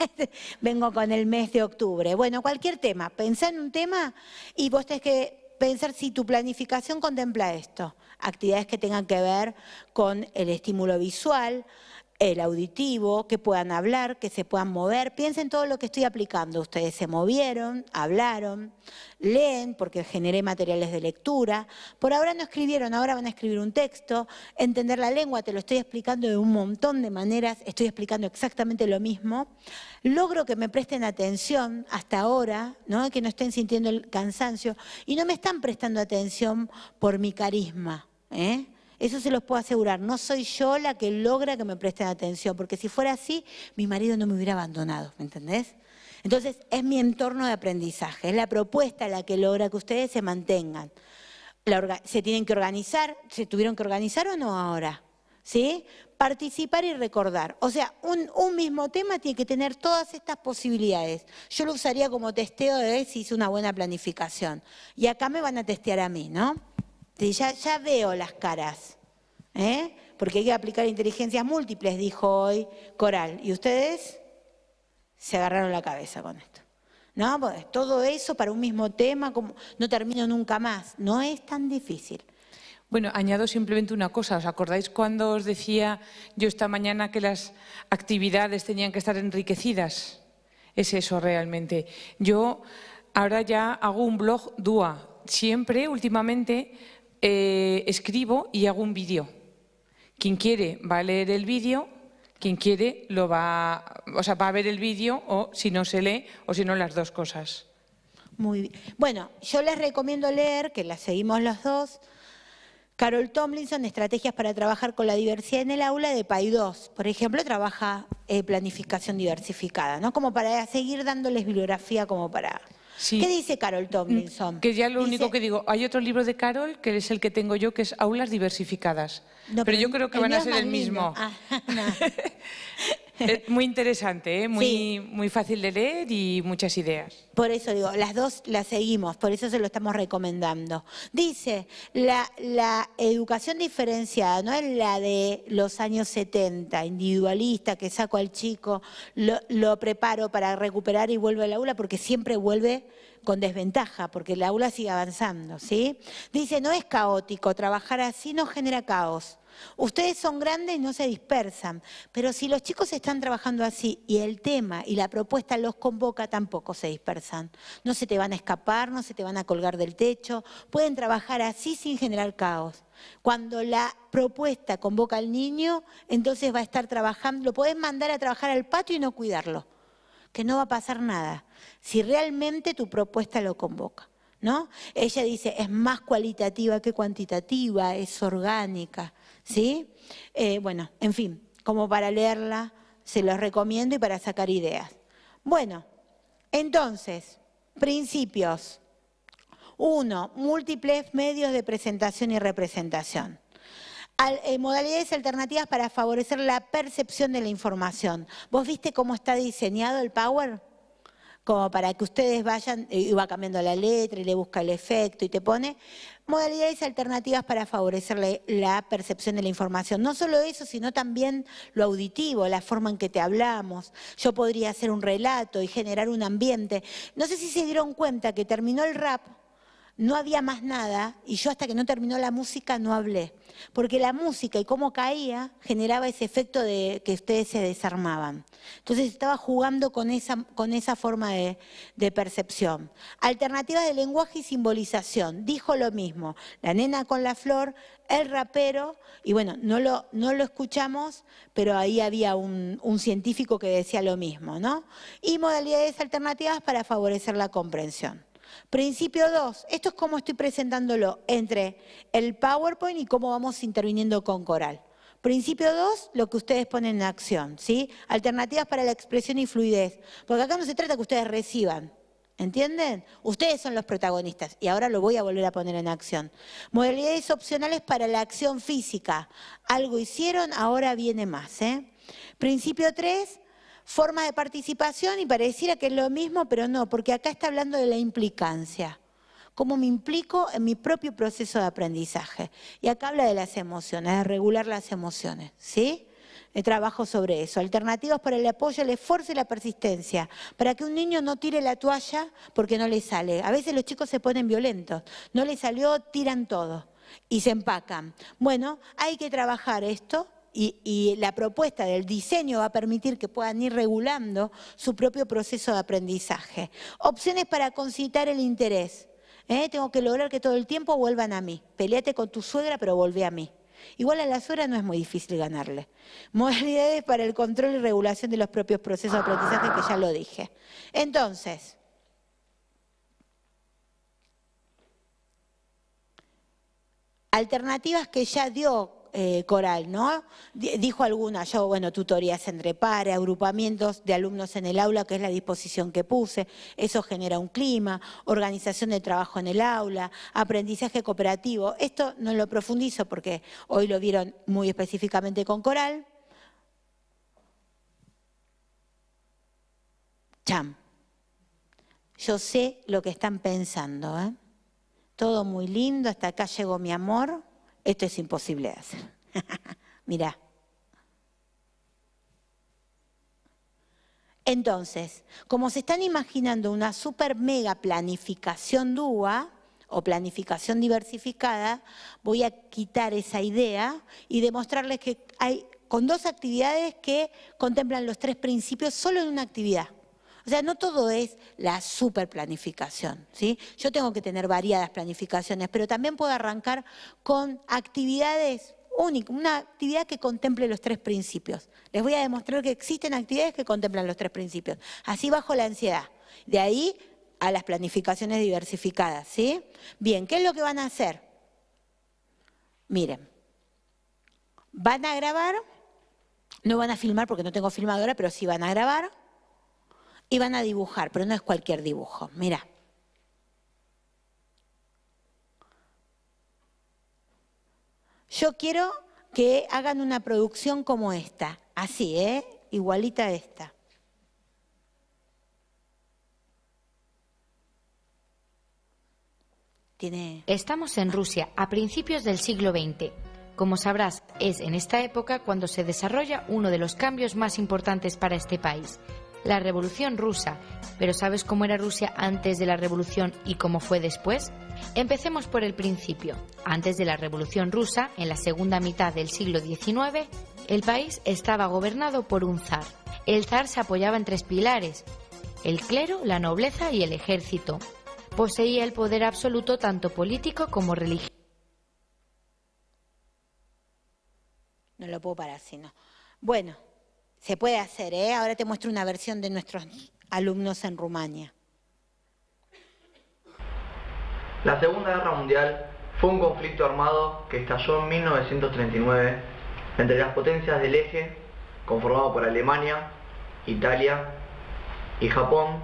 Speaker 3: Vengo con el mes de octubre. Bueno, cualquier tema. Pensá en un tema y vos tenés que pensar si tu planificación contempla esto. Actividades que tengan que ver con el estímulo visual, el auditivo, que puedan hablar, que se puedan mover. Piensen todo lo que estoy aplicando. Ustedes se movieron, hablaron, leen, porque generé materiales de lectura. Por ahora no escribieron, ahora van a escribir un texto. Entender la lengua, te lo estoy explicando de un montón de maneras, estoy explicando exactamente lo mismo. Logro que me presten atención hasta ahora, ¿no? que no estén sintiendo el cansancio y no me están prestando atención por mi carisma. ¿eh? Eso se los puedo asegurar. No soy yo la que logra que me presten atención, porque si fuera así, mi marido no me hubiera abandonado, ¿me entendés? Entonces, es mi entorno de aprendizaje, es la propuesta la que logra que ustedes se mantengan. Se tienen que organizar, ¿se tuvieron que organizar o no ahora? ¿Sí? Participar y recordar. O sea, un, un mismo tema tiene que tener todas estas posibilidades. Yo lo usaría como testeo de si hice una buena planificación. Y acá me van a testear a mí, ¿no? Ya, veo las caras, ¿eh? porque hay que aplicar inteligencias múltiples, dijo hoy Coral. ¿Y ustedes? Se agarraron la cabeza con esto. ¿no? Pues todo eso para un mismo tema, no termino nunca más. No es tan difícil.
Speaker 9: Bueno, añado simplemente una cosa. ¿Os acordáis cuando os decía yo esta mañana que las actividades tenían que estar enriquecidas? Es eso realmente. Yo ahora ya hago un blog DUA. Siempre, últimamente, eh, escribo y hago un vídeo. Quien quiere va a leer el vídeo, quien quiere lo va, o sea, va a ver el vídeo o si no se lee o si no las dos cosas.
Speaker 3: Muy bien. Bueno, yo les recomiendo leer, que la seguimos los dos, Carol Tomlinson, Estrategias para trabajar con la diversidad en el aula de PAI 2. Por ejemplo, trabaja eh, planificación diversificada, ¿no? Como para seguir dándoles bibliografía como para...
Speaker 9: Sí.
Speaker 3: ¿Qué dice Carol Tomlinson?
Speaker 9: Que ya lo único que digo, hay otro libro de Carol que es el que tengo yo, que es Aulas diversificadas.
Speaker 3: No,
Speaker 9: pero yo creo que van a ser el mismo.
Speaker 3: Ah, no.
Speaker 9: Es muy interesante, ¿eh? muy, muy fácil de leer y muchas ideas.
Speaker 3: Por eso digo, las dos las seguimos, por eso se lo estamos recomendando. Dice, la, la educación diferenciada no es la de los años 70, individualista, que saco al chico, lo, lo preparo para recuperar y vuelve al aula, porque siempre vuelve con desventaja, porque el aula sigue avanzando, ¿sí? Dice, no es caótico, trabajar así no genera caos. Ustedes son grandes y no se dispersan, pero si los chicos están trabajando así y el tema y la propuesta los convoca, tampoco se dispersan. No se te van a escapar, no se te van a colgar del techo, pueden trabajar así sin generar caos. Cuando la propuesta convoca al niño, entonces va a estar trabajando, lo podés mandar a trabajar al patio y no cuidarlo, que no va a pasar nada, si realmente tu propuesta lo convoca. ¿No? Ella dice, es más cualitativa que cuantitativa, es orgánica, ¿sí? Eh, bueno, en fin, como para leerla, se los recomiendo y para sacar ideas. Bueno, entonces, principios. Uno, múltiples medios de presentación y representación. Eh, modalidades alternativas para favorecer la percepción de la información. ¿Vos viste cómo está diseñado el Power? como para que ustedes vayan, eh, y va cambiando la letra y le busca el efecto y te pone modalidades alternativas para favorecer la, percepción de la información. No solo eso, sino también lo auditivo, la forma en que te hablamos. Yo podría hacer un relato y generar un ambiente. No sé si se dieron cuenta que terminó el rap, no había más nada y yo hasta que no terminó la música no hablé. Porque la música y cómo caía generaba ese efecto de que ustedes se desarmaban. Entonces estaba jugando con esa, con esa forma de, percepción. Alternativas de lenguaje y simbolización. Dijo lo mismo. La nena con la flor, el rapero, y bueno, no lo, no lo escuchamos, pero ahí había un, un científico que decía lo mismo, ¿no? Y modalidades alternativas para favorecer la comprensión. Principio 2, esto es cómo estoy presentándolo entre el PowerPoint y cómo vamos interviniendo con Coral. Principio 2, lo que ustedes ponen en acción, ¿sí? Alternativas para la expresión y fluidez. Porque acá no se trata que ustedes reciban, ¿entienden? Ustedes son los protagonistas y ahora lo voy a volver a poner en acción. Modalidades opcionales para la acción física. Algo hicieron, ahora viene más, ¿eh? Principio 3, forma de participación y pareciera que es lo mismo, pero no, porque acá está hablando de la implicancia. Cómo me implico en mi propio proceso de aprendizaje. Y acá habla de las emociones, de regular las emociones, ¿sí? Eh, trabajo sobre eso. Alternativas para el apoyo, el esfuerzo y la persistencia. Para que un niño no tire la toalla porque no le sale. A veces los chicos se ponen violentos. No le salió, tiran todo y se empacan. Bueno, hay que trabajar esto y, la propuesta del diseño va a permitir que puedan ir regulando su propio proceso de aprendizaje. Opciones para concitar el interés. ¿eh? Tengo que lograr que todo el tiempo vuelvan a mí. Peleate con tu suegra, pero volvé a mí. Igual a la suegra no es muy difícil ganarle. Modalidades para el control y regulación de los propios procesos de aprendizaje, que ya lo dije. Entonces, alternativas que ya dio eh, Coral, ¿no? Di- Dijo algunas, yo, bueno, tutorías entre pares, agrupamientos de alumnos en el aula, que es la disposición que puse, eso genera un clima, organización de trabajo en el aula, aprendizaje cooperativo. Esto no lo profundizo porque hoy lo vieron muy específicamente con Coral. Cham. Yo sé lo que están pensando, ¿eh? Todo muy lindo, hasta acá llegó mi amor. Esto es imposible de hacer. Mirá. Entonces, como se están imaginando una super mega planificación DUA o planificación diversificada, voy a quitar esa idea y demostrarles que hay con dos actividades que contemplan los tres principios solo en una actividad. O sea, no todo es la super planificación, ¿sí? Yo tengo que tener variadas planificaciones, pero también puedo arrancar con actividades únicas, una actividad que contemple los tres principios. Les voy a demostrar que existen actividades que contemplan los tres principios. Así bajo la ansiedad. De ahí a las planificaciones diversificadas, ¿sí? Bien, ¿qué es lo que van a hacer? Miren, van a grabar, no van a filmar porque no tengo filmadora, pero sí van a grabar y van a dibujar, pero no es cualquier dibujo. Mira. Yo quiero que hagan una producción como esta, así, ¿eh? Igualita a esta. Tiene...
Speaker 24: Estamos en Rusia a principios del siglo XX. Como sabrás, es en esta época cuando se desarrolla uno de los cambios más importantes para este país, la Revolución Rusa. Pero ¿sabes cómo era Rusia antes de la Revolución y cómo fue después? Empecemos por el principio. Antes de la Revolución Rusa, en la segunda mitad del siglo XIX, el país estaba gobernado por un zar. El zar se apoyaba en tres pilares, el clero, la nobleza y el ejército. Poseía el poder absoluto tanto político como religioso.
Speaker 3: No lo puedo parar, sino. Bueno, se puede hacer, ¿eh? Ahora te muestro una versión de nuestros alumnos en Rumania.
Speaker 25: La Segunda Guerra Mundial fue un conflicto armado que estalló en 1939 entre las potencias del eje, conformado por Alemania, Italia y Japón,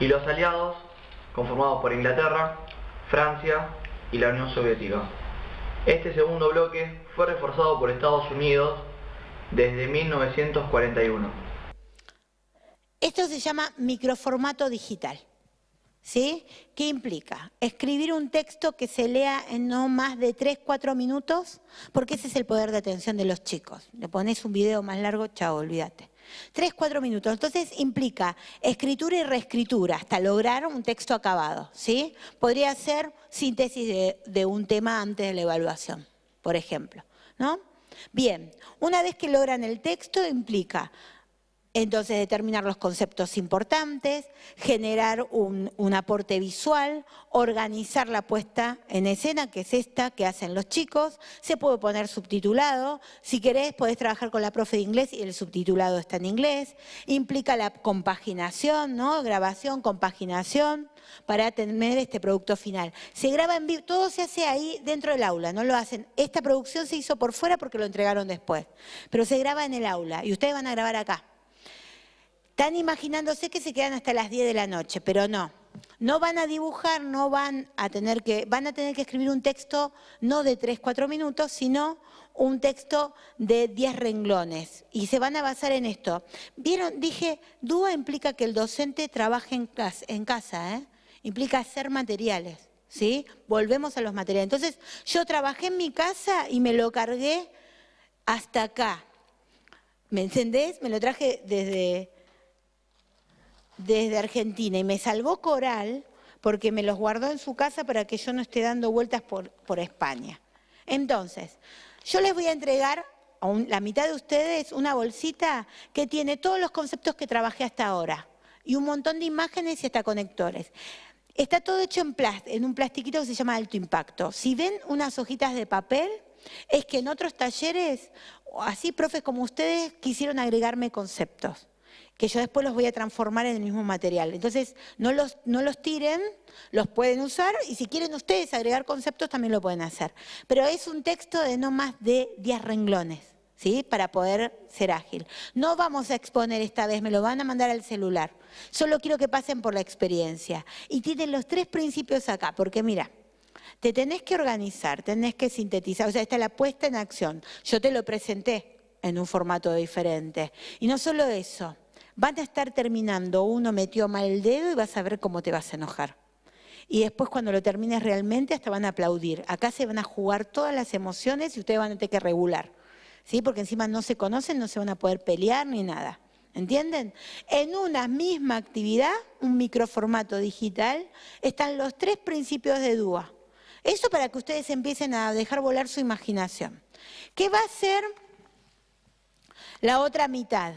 Speaker 25: y los aliados, conformados por Inglaterra, Francia y la Unión Soviética. Este segundo bloque fue reforzado por Estados Unidos desde 1941.
Speaker 3: Esto se llama microformato digital. ¿Sí? ¿Qué implica? Escribir un texto que se lea en no más de 3, 4 minutos, porque ese es el poder de atención de los chicos. Le pones un video más largo, chao, olvídate. 3, 4 minutos. Entonces implica escritura y reescritura hasta lograr un texto acabado. ¿sí? Podría ser síntesis de, de un tema antes de la evaluación, por ejemplo. ¿no? Bien, una vez que logran el texto implica entonces determinar los conceptos importantes, generar un, aporte visual, organizar la puesta en escena, que es esta que hacen los chicos, se puede poner subtitulado, si querés podés trabajar con la profe de inglés y el subtitulado está en inglés, implica la compaginación, ¿no? grabación, compaginación, para tener este producto final. Se graba en vivo, todo se hace ahí dentro del aula, no lo hacen. Esta producción se hizo por fuera porque lo entregaron después, pero se graba en el aula y ustedes van a grabar acá. Están imaginándose que se quedan hasta las 10 de la noche, pero no. No van a dibujar, no van a tener que, van a tener que escribir un texto no de 3, 4 minutos, sino un texto de 10 renglones. Y se van a basar en esto. Vieron, dije, DUA implica que el docente trabaje en casa, ¿eh? implica hacer materiales. ¿sí? Volvemos a los materiales. Entonces, yo trabajé en mi casa y me lo cargué hasta acá. ¿Me entendés? Me lo traje desde desde Argentina y me salvó Coral porque me los guardó en su casa para que yo no esté dando vueltas por, España. Entonces, yo les voy a entregar a la mitad de ustedes una bolsita que tiene todos los conceptos que trabajé hasta ahora y un montón de imágenes y hasta conectores. Está todo hecho en, en un plastiquito que se llama alto impacto. Si ven unas hojitas de papel, es que en otros talleres, así profes como ustedes, quisieron agregarme conceptos que yo después los voy a transformar en el mismo material. Entonces, no los, no los tiren, los pueden usar y si quieren ustedes agregar conceptos también lo pueden hacer. Pero es un texto de no más de 10 renglones. ¿Sí? Para poder ser ágil. No vamos a exponer esta vez, me lo van a mandar al celular. Solo quiero que pasen por la experiencia. Y tienen los tres principios acá, porque mira, te tenés que organizar, tenés que sintetizar, o sea, está la puesta en acción. Yo te lo presenté en un formato diferente. Y no solo eso, van a estar terminando, uno metió mal el dedo y vas a ver cómo te vas a enojar. Y después cuando lo termines realmente hasta van a aplaudir. Acá se van a jugar todas las emociones y ustedes van a tener que regular. ¿Sí? Porque encima no se conocen, no se van a poder pelear ni nada. ¿Entienden? En una misma actividad, un microformato digital, están los tres principios de DUA. Eso para que ustedes empiecen a dejar volar su imaginación. ¿Qué va a ser la otra mitad?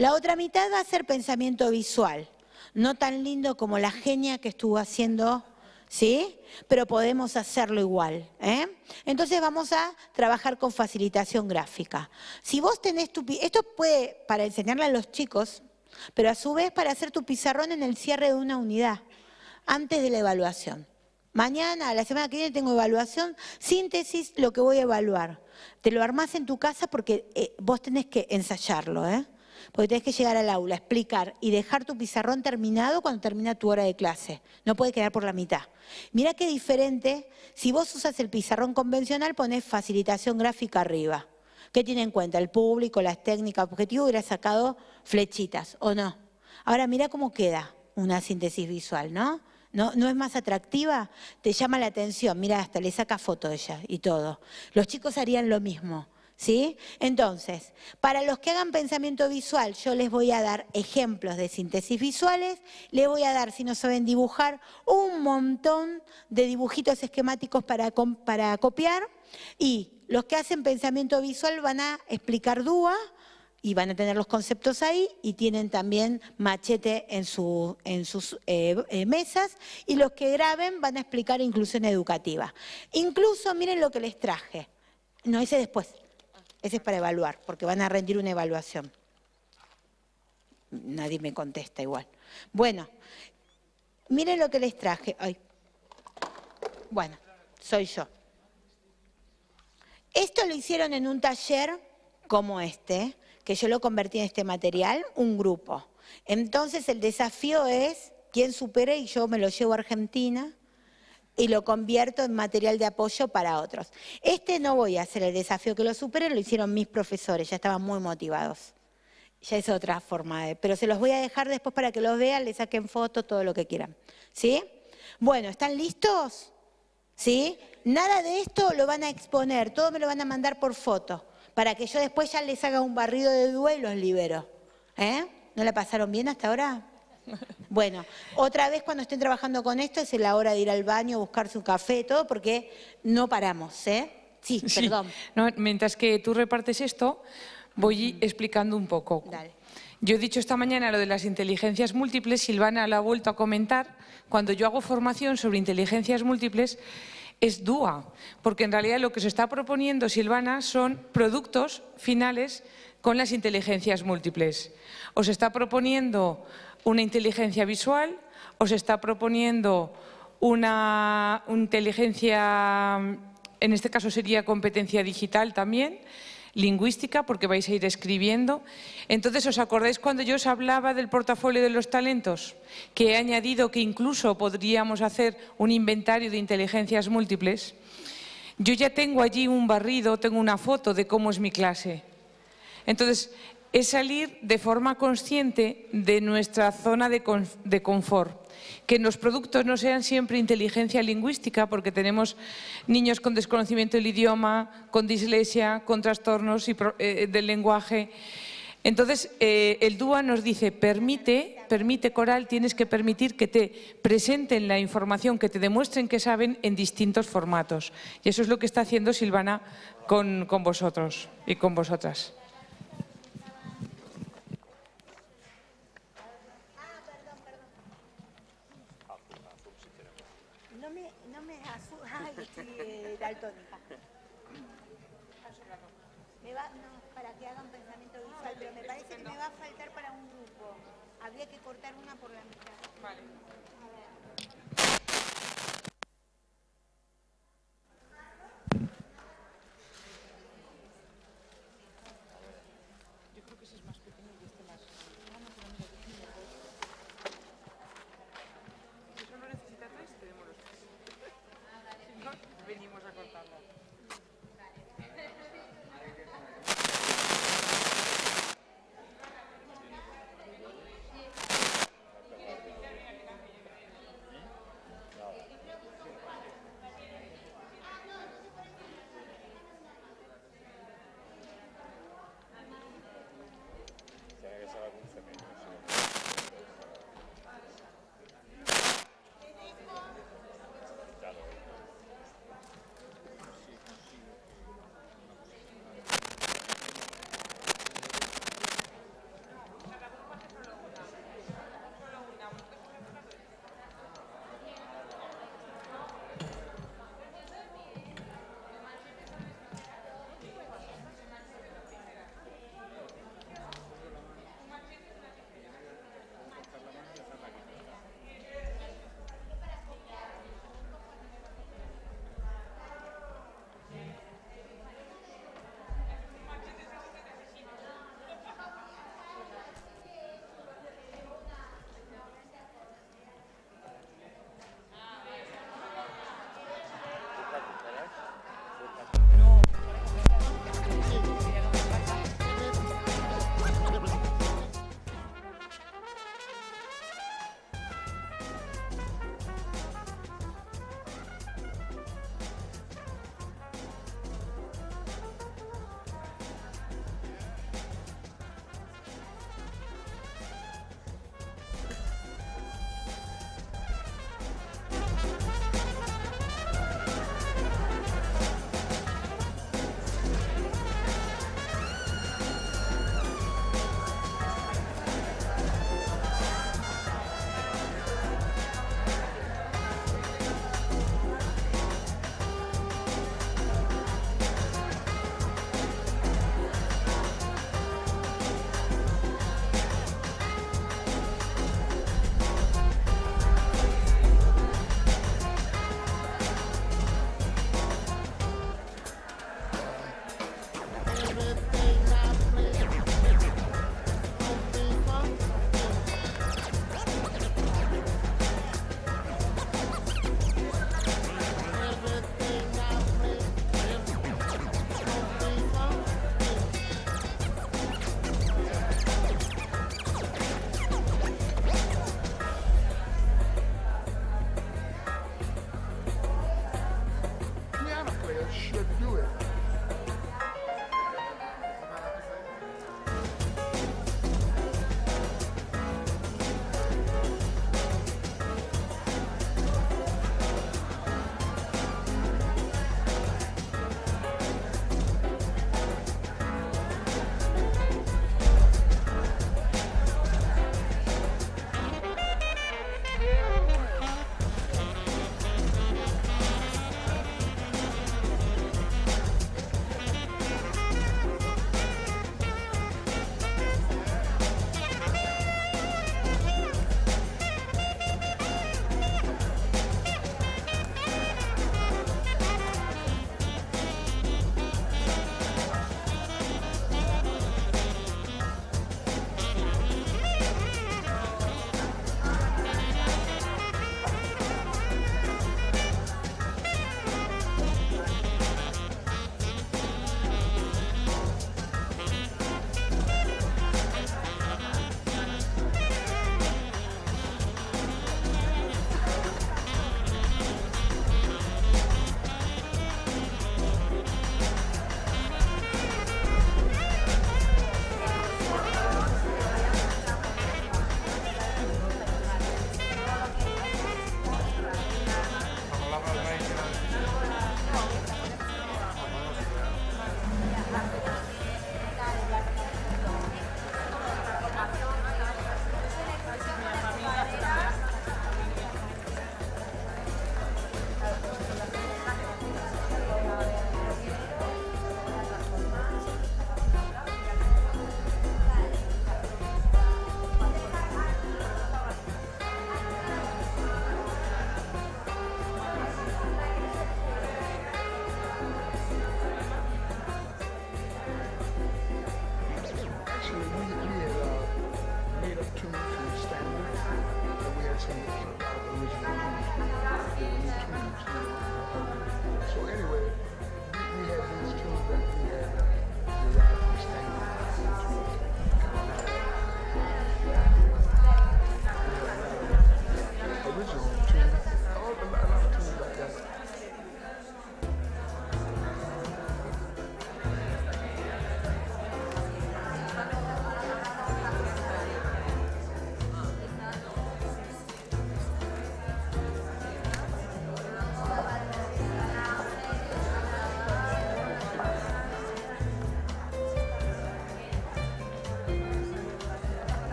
Speaker 3: La otra mitad va a ser pensamiento visual, no tan lindo como la genia que estuvo haciendo ¿sí? Pero podemos hacerlo igual. ¿eh? Entonces vamos a trabajar con facilitación gráfica. Si vos tenés tu... Esto puede para enseñarle a los chicos, pero a su vez para hacer tu pizarrón en el cierre de una unidad, antes de la evaluación. Mañana, la semana que viene tengo evaluación, síntesis, lo que voy a evaluar. Te lo armás en tu casa porque eh, vos tenés que ensayarlo, ¿eh? Porque tenés que llegar al aula, explicar y dejar tu pizarrón terminado cuando termina tu hora de clase. No puede quedar por la mitad. Mira qué diferente, si vos usas el pizarrón convencional, ponés facilitación gráfica arriba. ¿Qué tiene en cuenta? El público, las técnicas, objetivo, hubiera sacado flechitas, ¿o no? Ahora mira cómo queda una síntesis visual, ¿no? ¿No, ¿No es más atractiva? Te llama la atención, mira, hasta le saca foto ella y todo. Los chicos harían lo mismo. ¿Sí? Entonces, para los que hagan pensamiento visual, yo les voy a dar ejemplos de síntesis visuales, les voy a dar, si no saben dibujar, un montón de dibujitos esquemáticos para, copiar y los que hacen pensamiento visual van a explicar DUA y van a tener los conceptos ahí y tienen también machete en, su, en sus eh, eh, mesas y los que graben van a explicar inclusión educativa. Incluso miren lo que les traje. No, ese después. Ese es para evaluar, porque van a rendir una evaluación. Nadie me contesta igual. Bueno, miren lo que les traje. Ay. Bueno, soy yo. Esto lo hicieron en un taller como este, que yo lo convertí en este material, un grupo. Entonces el desafío es quién supere y yo me lo llevo a Argentina y lo convierto en material de apoyo para otros. Este no voy a hacer el desafío que lo supere, lo hicieron mis profesores, ya estaban muy motivados. Ya es otra forma de, pero se los voy a dejar después para que los vean, le saquen fotos, todo lo que quieran. ¿Sí? Bueno, ¿están listos? ¿Sí? Nada de esto lo van a exponer, todo me lo van a mandar por foto, para que yo después ya les haga un barrido de duelo y los libero. ¿Eh? ¿No la pasaron bien hasta ahora? Bueno, otra vez cuando estén trabajando con esto es la hora de ir al baño, buscarse un café, todo, porque no paramos, ¿eh? Sí, perdón.
Speaker 9: No, mientras que tú repartes esto, voy explicando un poco. Yo he dicho esta mañana lo de las inteligencias múltiples, Silvana lo ha vuelto a comentar. Cuando yo hago formación sobre inteligencias múltiples, es DUA, porque en realidad lo que se está proponiendo, Silvana, son productos finales con las inteligencias múltiples. Os está proponiendo una inteligencia visual, os está proponiendo una inteligencia, en este caso sería competencia digital también, lingüística, porque vais a ir escribiendo. Entonces, ¿os acordáis cuando yo os hablaba del portafolio de los talentos? Que he añadido que incluso podríamos hacer un inventario de inteligencias múltiples. Yo ya tengo allí un barrido, tengo una foto de cómo es mi clase. Entonces, es salir de forma consciente de nuestra zona de, confort. Que los productos no sean siempre inteligencia lingüística, porque tenemos niños con desconocimiento del idioma, con dislexia, con trastornos eh, del lenguaje. Entonces, eh, el DUA nos dice, permite, permite, Coral, tienes que permitir que te presenten la información, que te demuestren que saben en distintos formatos. Y eso es lo que está haciendo Silvana con vosotros y con vosotras.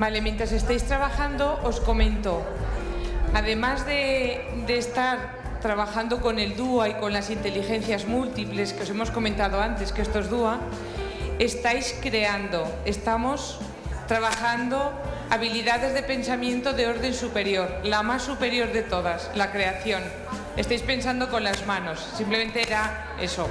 Speaker 3: Vale,
Speaker 9: mientras estáis trabajando, os comento, además de, estar trabajando con el DUA y con las inteligencias múltiples que os hemos comentado antes, que esto es DUA, estáis creando, estamos trabajando habilidades de pensamiento de orden superior, la más superior de todas, la creación. Estáis pensando con las manos, simplemente era eso.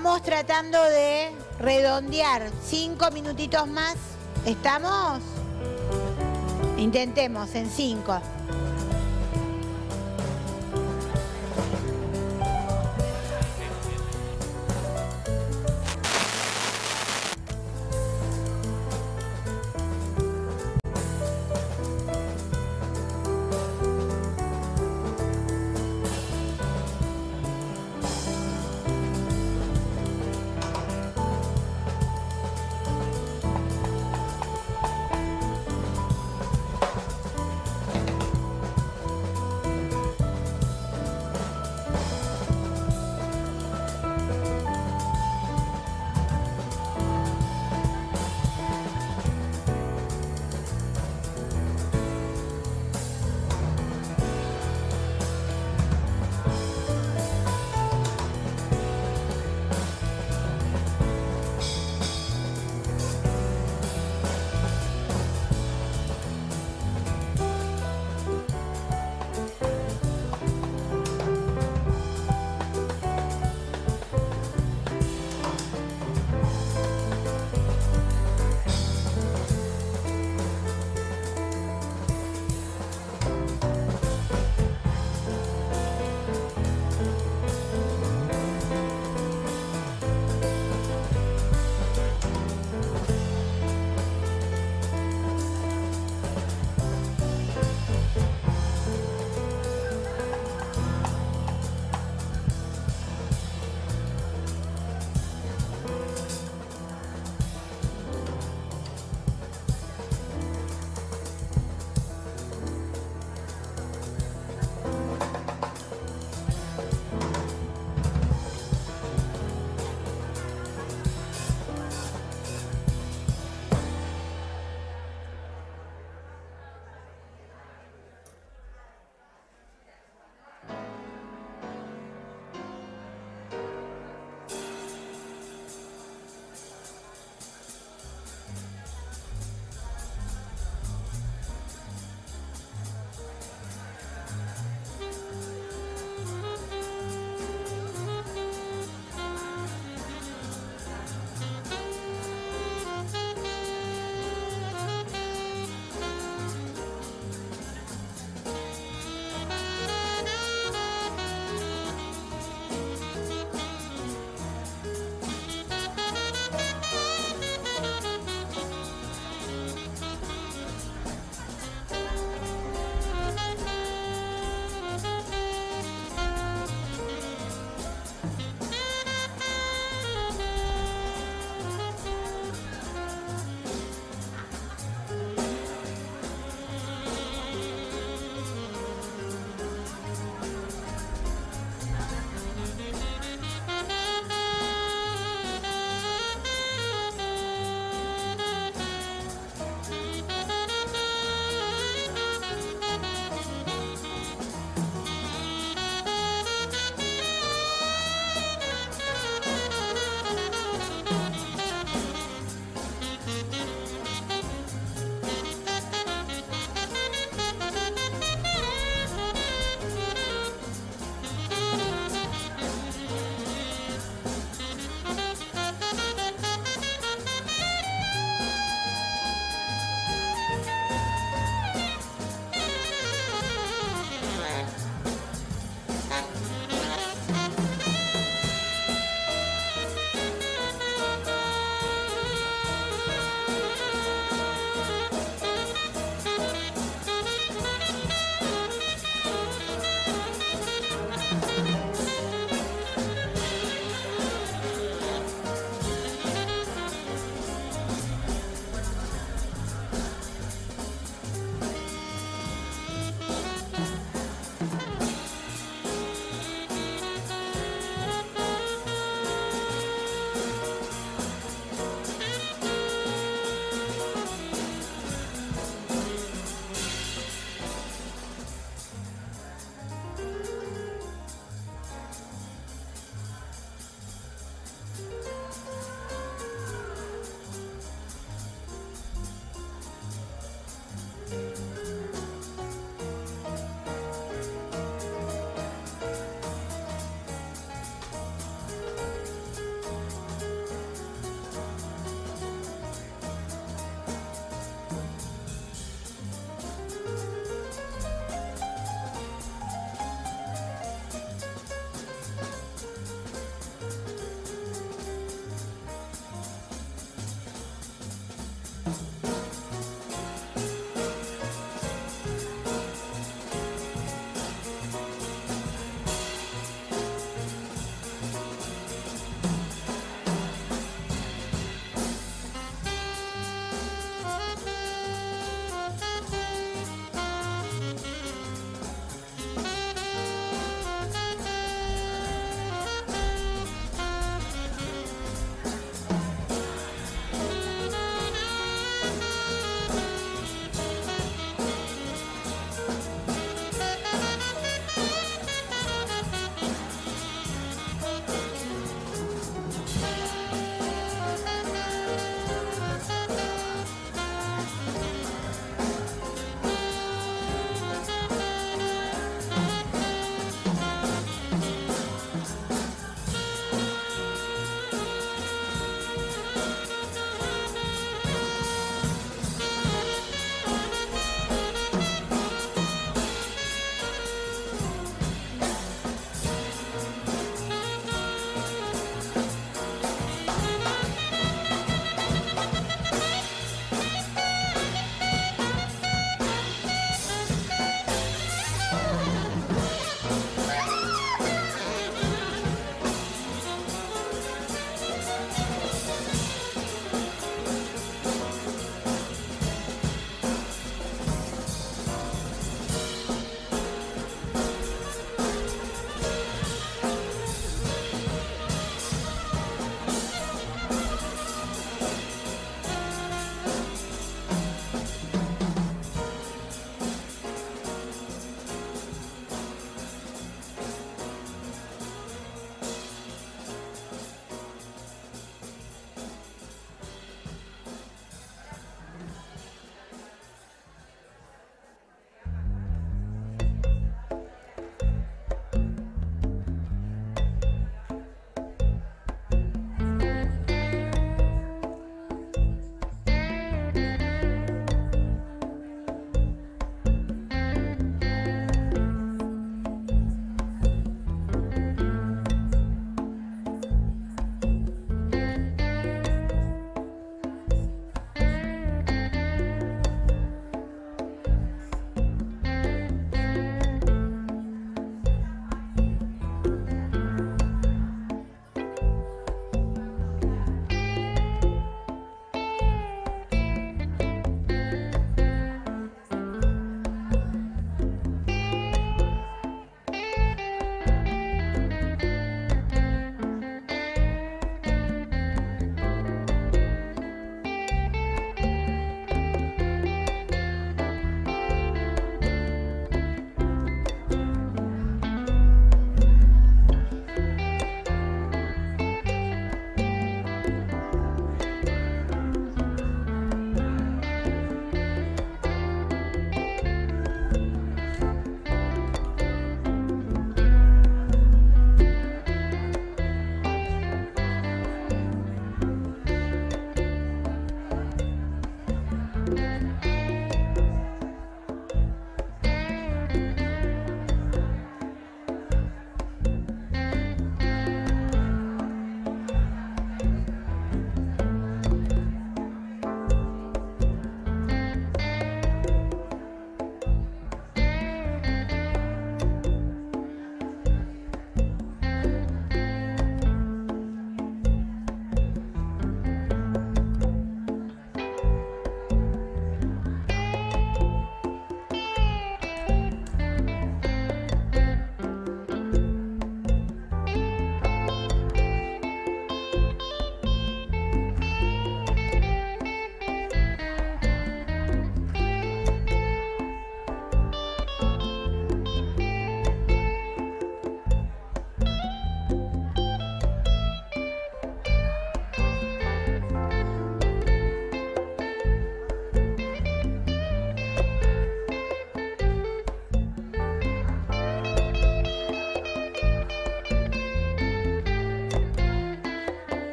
Speaker 3: Vamos tratando de redondear cinco minutitos más. ¿Estamos? Intentemos en cinco.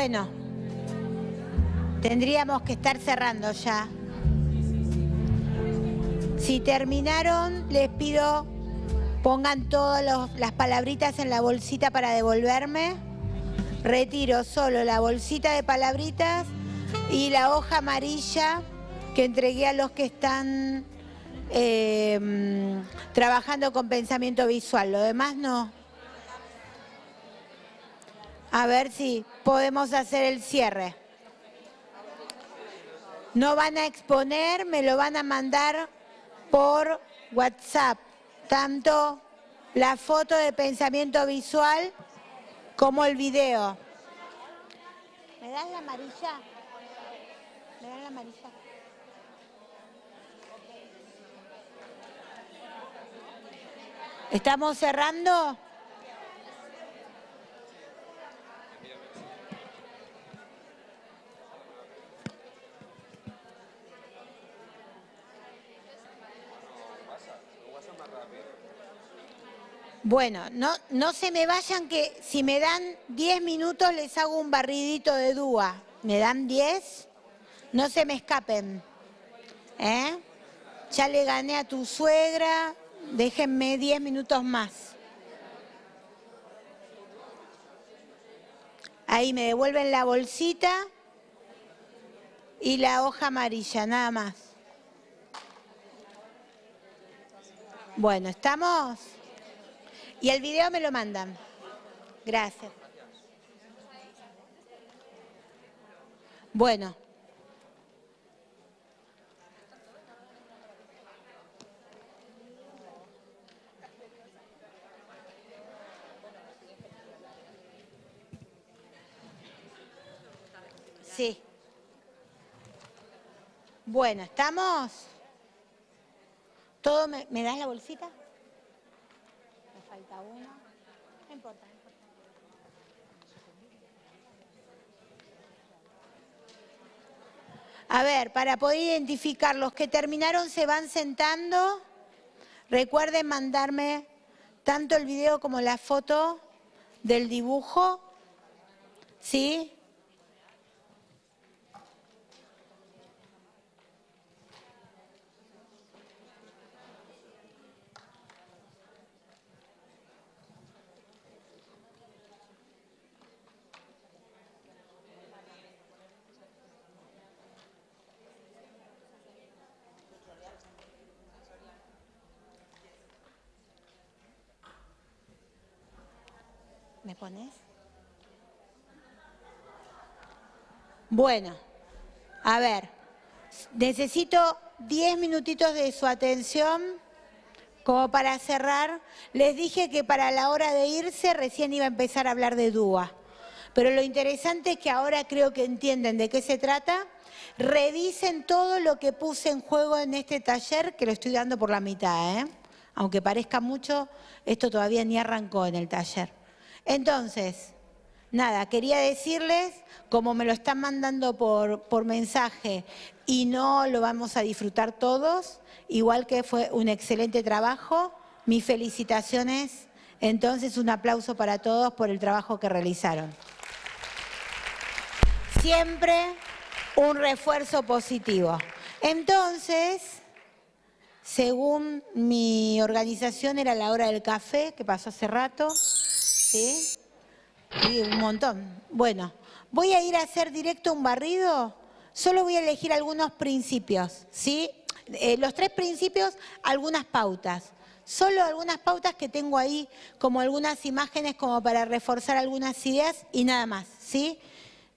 Speaker 3: Bueno, tendríamos que estar cerrando ya. Si terminaron, les pido pongan todas las palabritas en la bolsita para devolverme. Retiro solo la bolsita de palabritas y la hoja amarilla que entregué a los que están mm, trabajando con pensamiento visual. Lo demás no. A ver si podemos hacer el cierre. No van a exponer, me lo van a mandar por WhatsApp, tanto la foto de pensamiento visual como el video. ¿Me das la amarilla? ¿Me das la amarilla? ¿Estamos cerrando? Bueno, no, no se me vayan que si me dan 10 minutos les hago un barridito de dúa. ¿Me dan 10? No se me escapen. ¿Eh? Ya le gané a tu suegra, déjenme 10 minutos más. Ahí me devuelven la bolsita y la hoja amarilla, nada más. Bueno, ¿estamos? Y el video me lo mandan. Gracias. Bueno. Sí. Bueno, ¿estamos? ¿Todo me, ¿me das la bolsita? Falta importa. no importa. A ver, para poder identificar los que terminaron se van sentando. Recuerden mandarme tanto el video como la foto del dibujo. ¿Sí? ¿Me pones? Bueno, a ver, necesito 10 minutitos de su atención como para cerrar. Les dije que para la hora de irse recién iba a empezar a hablar de DUA. Pero lo interesante es que ahora creo que entienden de qué se trata. Revisen todo lo que puse en juego en este taller, que lo estoy dando por la mitad, ¿eh? Aunque parezca mucho, esto todavía ni arrancó en el taller. Entonces, nada, quería decirles, como me lo están mandando por, por mensaje y no lo vamos a disfrutar todos, igual que fue un excelente trabajo, mis felicitaciones. Entonces, un aplauso para todos por el trabajo que realizaron. Siempre un refuerzo positivo. Entonces, según mi organización era la hora del café, que pasó hace rato, ¿sí? Sí, un montón. Bueno, voy a ir a hacer directo un barrido. Solo voy a elegir algunos principios, ¿sí? Eh, los tres principios, algunas pautas. Solo algunas pautas que tengo ahí, como algunas imágenes como para reforzar algunas ideas y nada más, ¿sí?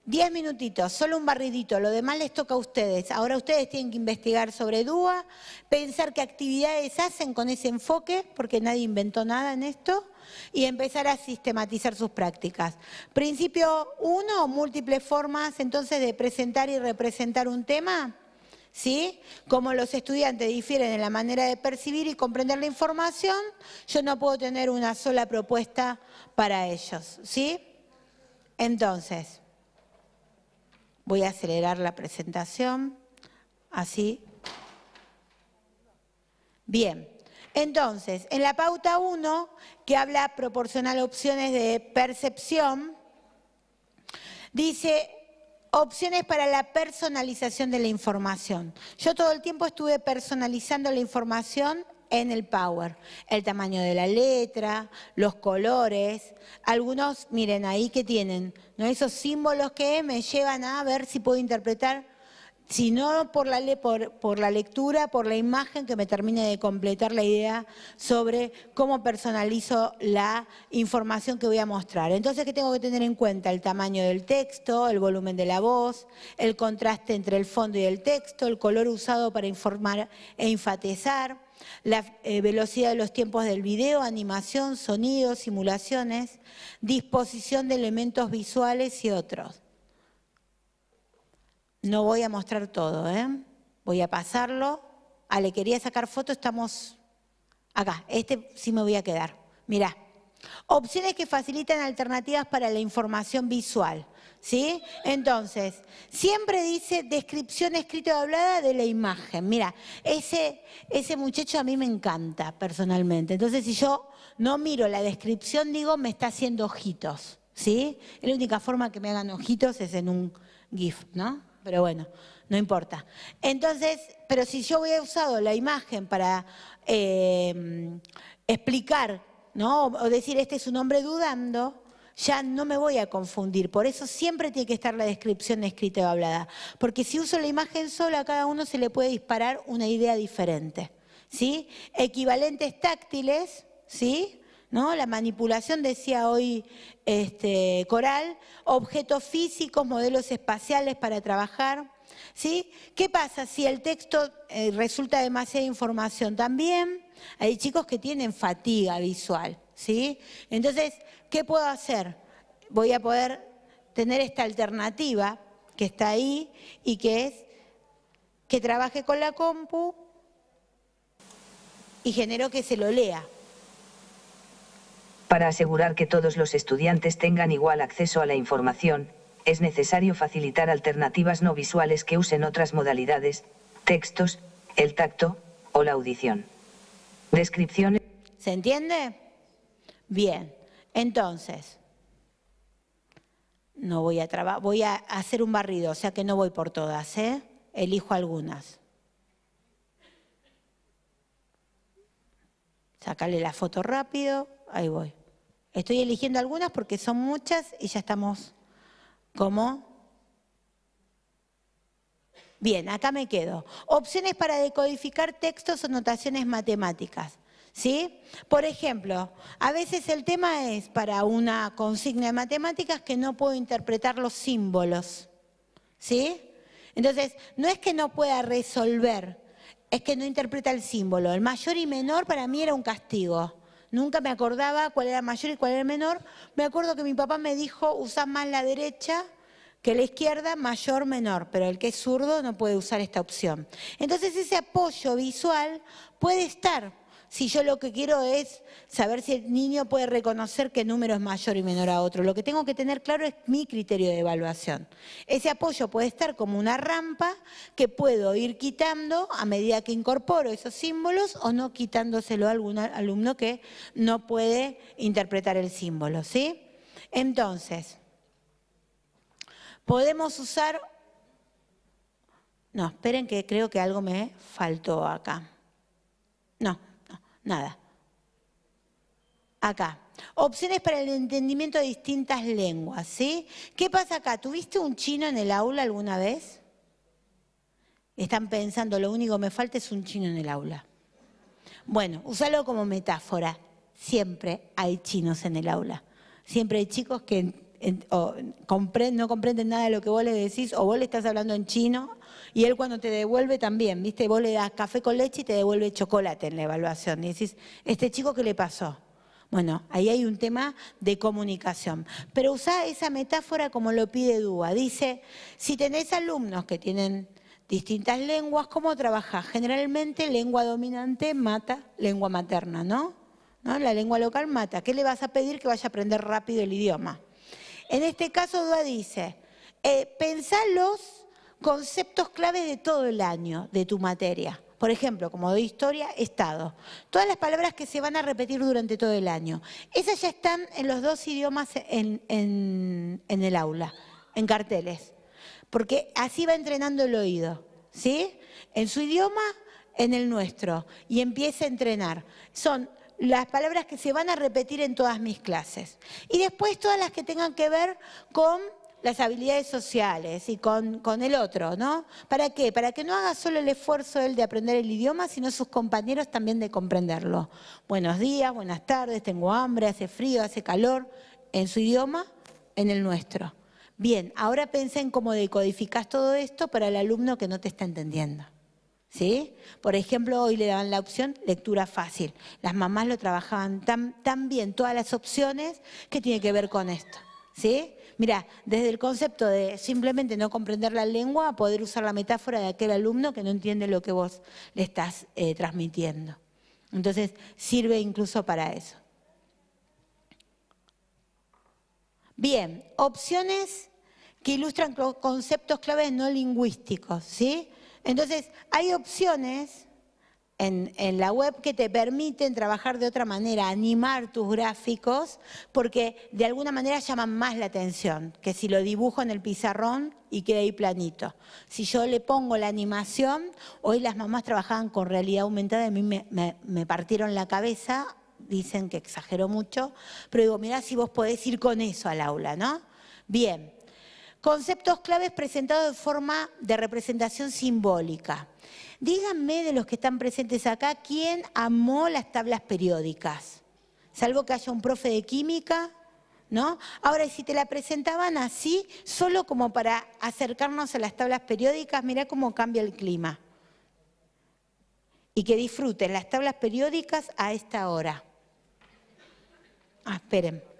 Speaker 3: Diez minutitos, solo un barridito, lo demás les toca a ustedes. Ahora ustedes tienen que investigar sobre DUA, pensar qué actividades hacen con ese enfoque, porque nadie inventó nada en esto, y empezar a sistematizar sus prácticas. Principio uno, múltiples formas entonces de presentar y representar un tema. ¿Sí? Como los estudiantes difieren en la manera de percibir y comprender la información, yo no puedo tener una sola propuesta para ellos. ¿Sí? Entonces, voy a acelerar la presentación. Así. Bien. Entonces, en la pauta 1, que habla proporcional opciones de percepción, Dice, opciones para la personalización de la información. Yo todo el tiempo estuve personalizando la información en el Power. El tamaño de la letra, los colores. Algunos, miren ahí que tienen, ¿no? esos símbolos que me llevan a ver si puedo interpretar si no por la, le- por, por la lectura, por la imagen que me termine de completar la idea sobre cómo personalizo la información que voy a mostrar. Entonces, ¿qué tengo que tener en cuenta? El tamaño del texto, el volumen de la voz, el contraste entre el fondo y el texto, el color usado para informar e enfatizar, la eh, velocidad de los tiempos del video, animación, sonido, simulaciones, disposición de elementos visuales y otros. No voy a mostrar todo, ¿eh? Voy a pasarlo. Ale, quería sacar foto, estamos acá. Este sí me voy a quedar. Mirá. Opciones que facilitan alternativas para la información visual. ¿Sí? Entonces, siempre dice descripción escrita o hablada de la imagen. Mira, ese, ese muchacho a mí me encanta personalmente. Entonces, si yo no miro la descripción, digo, me está haciendo ojitos. ¿Sí? La única forma que me hagan ojitos es en un GIF, ¿no? Pero bueno, no importa. Entonces, pero si yo hubiera usado la imagen para eh, explicar, ¿no? O decir, este es un hombre dudando, ya no me voy a confundir. Por eso siempre tiene que estar la descripción escrita o hablada. Porque si uso la imagen sola, a cada uno se le puede disparar una idea diferente. ¿Sí? Equivalentes táctiles, ¿sí? ¿No? La manipulación, decía hoy este, Coral, objetos físicos, modelos espaciales para trabajar. ¿sí? ¿Qué pasa si el texto eh, resulta demasiada información? También hay chicos que tienen fatiga visual. ¿Sí? Entonces, ¿qué puedo hacer? Voy a poder tener esta alternativa que está ahí y que es que trabaje con la compu y genero que se lo lea.
Speaker 26: Para asegurar que todos los estudiantes tengan igual acceso a la información, es necesario facilitar alternativas no visuales que usen otras modalidades, textos, el tacto o la audición. Descripciones.
Speaker 3: ¿Se entiende? Bien, entonces, no voy a trabajar, voy a hacer un barrido, o sea que no voy por todas, ¿eh? Elijo algunas. Sacarle la foto rápido, ahí voy. Estoy eligiendo algunas porque son muchas y ya estamos como... Bien, acá me quedo. Opciones para decodificar textos o notaciones matemáticas. ¿Sí? Por ejemplo, a veces el tema es para una consigna de matemáticas que no puedo interpretar los símbolos. ¿Sí? Entonces, no es que no pueda resolver, es que no interpreta el símbolo. El mayor y menor para mí era un castigo. Nunca me acordaba cuál era mayor y cuál era menor. Me acuerdo que mi papá me dijo, usa más la derecha que la izquierda, mayor, menor, pero el que es zurdo no puede usar esta opción. Entonces ese apoyo visual puede estar. Si yo lo que quiero es saber si el niño puede reconocer qué número es mayor y menor a otro, lo que tengo que tener claro es mi criterio de evaluación. Ese apoyo puede estar como una rampa que puedo ir quitando a medida que incorporo esos símbolos o no quitándoselo a algún alumno que no puede interpretar el símbolo, ¿sí? Entonces, podemos usar... No, esperen que creo que algo me faltó acá. No, nada. Acá. Opciones para el entendimiento de distintas lenguas, ¿sí? ¿Qué pasa acá? ¿Tuviste un chino en el aula alguna vez? Están pensando, lo único que me falta es un chino en el aula. Bueno, usalo como metáfora. Siempre hay chinos en el aula. Siempre hay chicos que no comprenden nada de lo que vos le decís o vos le estás hablando en chino y él cuando te devuelve también, ¿viste? Vos le das café con leche y te devuelve chocolate en la evaluación. Y decís, ¿este chico qué le pasó? Bueno, ahí hay un tema de comunicación. Pero usá esa metáfora como lo pide Dúa. Dice, si tenés alumnos que tienen distintas lenguas, ¿cómo trabajás? Generalmente lengua dominante mata lengua materna, ¿no? ¿No? La lengua local mata. ¿Qué le vas a pedir que vaya a aprender rápido el idioma? En este caso, Dúa dice, eh, pensá los conceptos claves de todo el año de tu materia. Por ejemplo, como de historia, estado. Todas las palabras que se van a repetir durante todo el año. Esas ya están en los dos idiomas en, el aula. en carteles, porque así va entrenando el oído, ¿sí? En su idioma, en el nuestro, y empieza a entrenar. Son las palabras que se van a repetir en todas mis clases. Y después todas las que tengan que ver con las habilidades sociales y con, con, el otro, ¿no? ¿Para qué? Para que no haga solo el esfuerzo él de aprender el idioma, sino sus compañeros también de comprenderlo. Buenos días, buenas tardes, tengo hambre, hace frío, hace calor, en su idioma, en el nuestro. Bien, ahora pensé en cómo decodificas todo esto para el alumno que no te está entendiendo. ¿Sí? Por ejemplo, hoy le daban la opción lectura fácil. Las mamás lo trabajaban tan, tan bien, todas las opciones, que tiene que ver con esto. ¿Sí? Mira, desde el concepto de simplemente no comprender la lengua a poder usar la metáfora de aquel alumno que no entiende lo que vos le estás eh, transmitiendo. Entonces, sirve incluso para eso. Bien, opciones que ilustran conceptos claves no lingüísticos, ¿sí? Entonces, hay opciones en, la web que te permiten trabajar de otra manera, animar tus gráficos, porque de alguna manera llaman más la atención que si lo dibujo en el pizarrón y queda ahí planito. Si yo le pongo la animación, hoy las mamás trabajaban con realidad aumentada, y a mí me, me, me partieron la cabeza, dicen que exageró mucho, pero digo, mirá si vos podés ir con eso al aula, ¿no? Bien. Conceptos claves presentados de forma de representación simbólica. Díganme de los que están presentes acá, ¿quién amó las tablas periódicas? Salvo que haya un profe de química, ¿no? Ahora, si te la presentaban así, solo como para acercarnos a las tablas periódicas, mirá cómo cambia el clima. Y que disfruten las tablas periódicas a esta hora. Ah, esperen.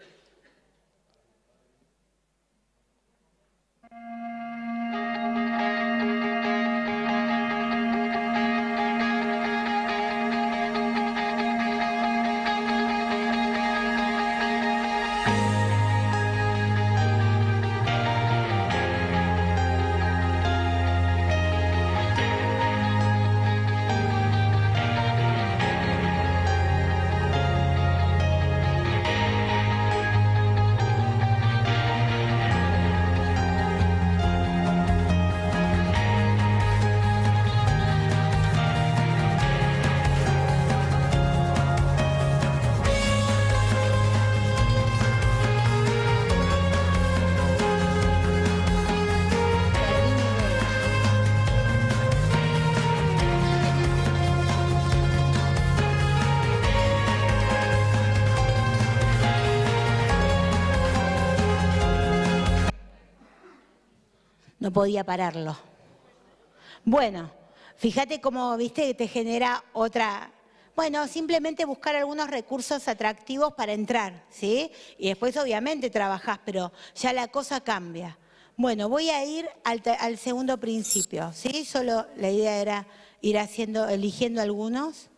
Speaker 3: Podía pararlo. Bueno, fíjate cómo, viste, te genera otra... Bueno, simplemente buscar algunos recursos atractivos para entrar, ¿sí? Y después obviamente trabajás, pero ya la cosa cambia. Bueno, voy a ir al, al segundo principio, ¿sí? Solo la idea era ir haciendo, eligiendo algunos.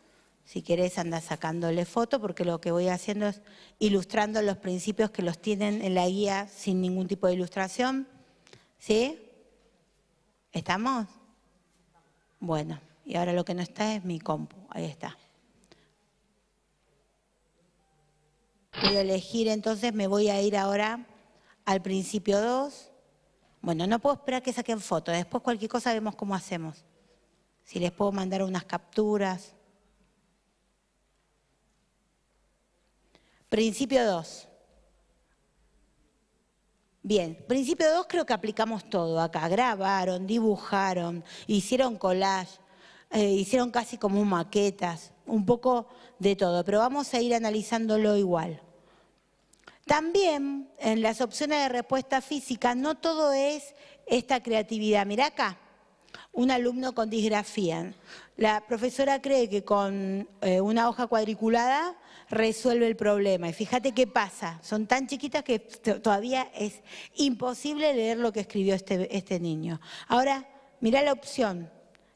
Speaker 3: Si querés anda sacándole foto porque lo que voy haciendo es ilustrando los principios que los tienen en la guía sin ningún tipo de ilustración. ¿Sí? ¿Estamos? Bueno, y ahora lo que no está es mi compu. Ahí está. Voy elegir entonces, me voy a ir ahora al principio 2. Bueno, no puedo esperar que saquen fotos. Después cualquier cosa vemos cómo hacemos. Si les puedo mandar unas capturas. Principio 2. Bien, principio 2 creo que aplicamos todo acá. Grabaron, dibujaron, hicieron collage, eh, hicieron casi como maquetas, un poco de todo, pero vamos a ir analizándolo igual. También en las opciones de respuesta física no todo es esta creatividad. Mirá acá, un alumno con disgrafía. La profesora cree que con eh, una hoja cuadriculada resuelve el problema. Y fíjate qué pasa, son tan chiquitas que todavía es imposible leer lo que escribió este, este niño. Ahora, mira la opción.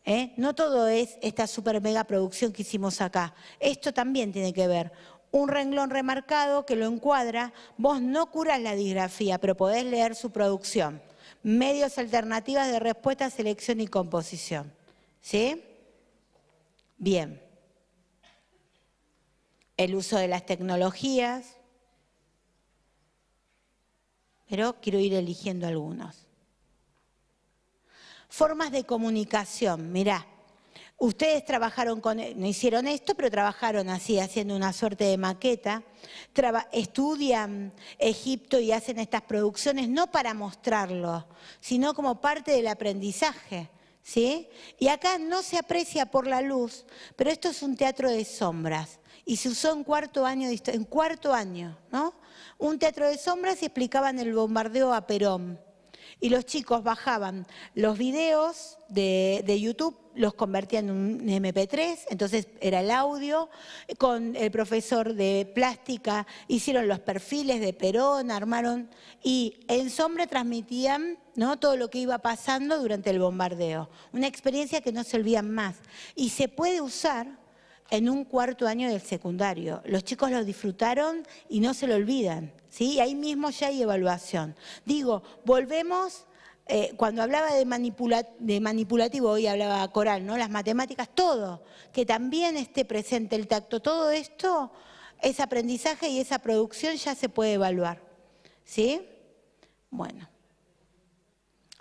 Speaker 3: ¿eh? No todo es esta super mega producción que hicimos acá. Esto también tiene que ver. Un renglón remarcado que lo encuadra. Vos no curas la disgrafía, pero podés leer su producción. Medios alternativas de respuesta, selección y composición. ¿Sí? Bien el uso de las tecnologías. pero quiero ir eligiendo algunos. Formas de comunicación, mirá. Ustedes trabajaron con, no hicieron esto, pero trabajaron así, haciendo una suerte de maqueta. Estudian Egipto y hacen estas producciones no para mostrarlo, sino como parte del aprendizaje. ¿sí? Y acá no se aprecia por la luz, pero esto es un teatro de sombras. Y se usó en cuarto año, de en cuarto año, ¿no? Un teatro de sombras y explicaban el bombardeo a Perón. Y los chicos bajaban los videos de, de YouTube, los convertían en un MP3, entonces era el audio. Con el profesor de plástica hicieron los perfiles de Perón, armaron y en sombra transmitían ¿no? todo lo que iba pasando durante el bombardeo. Una experiencia que no se olvidan más. Y se puede usar en un cuarto año del secundario. Los chicos lo disfrutaron y no se lo olvidan. ¿sí? Ahí mismo ya hay evaluación. Digo, volvemos, eh, cuando hablaba de, de manipulativo, hoy hablaba coral, ¿no? las matemáticas, todo, que también esté presente el tacto, todo esto, ese aprendizaje y esa producción ya se puede evaluar. ¿Sí? Bueno.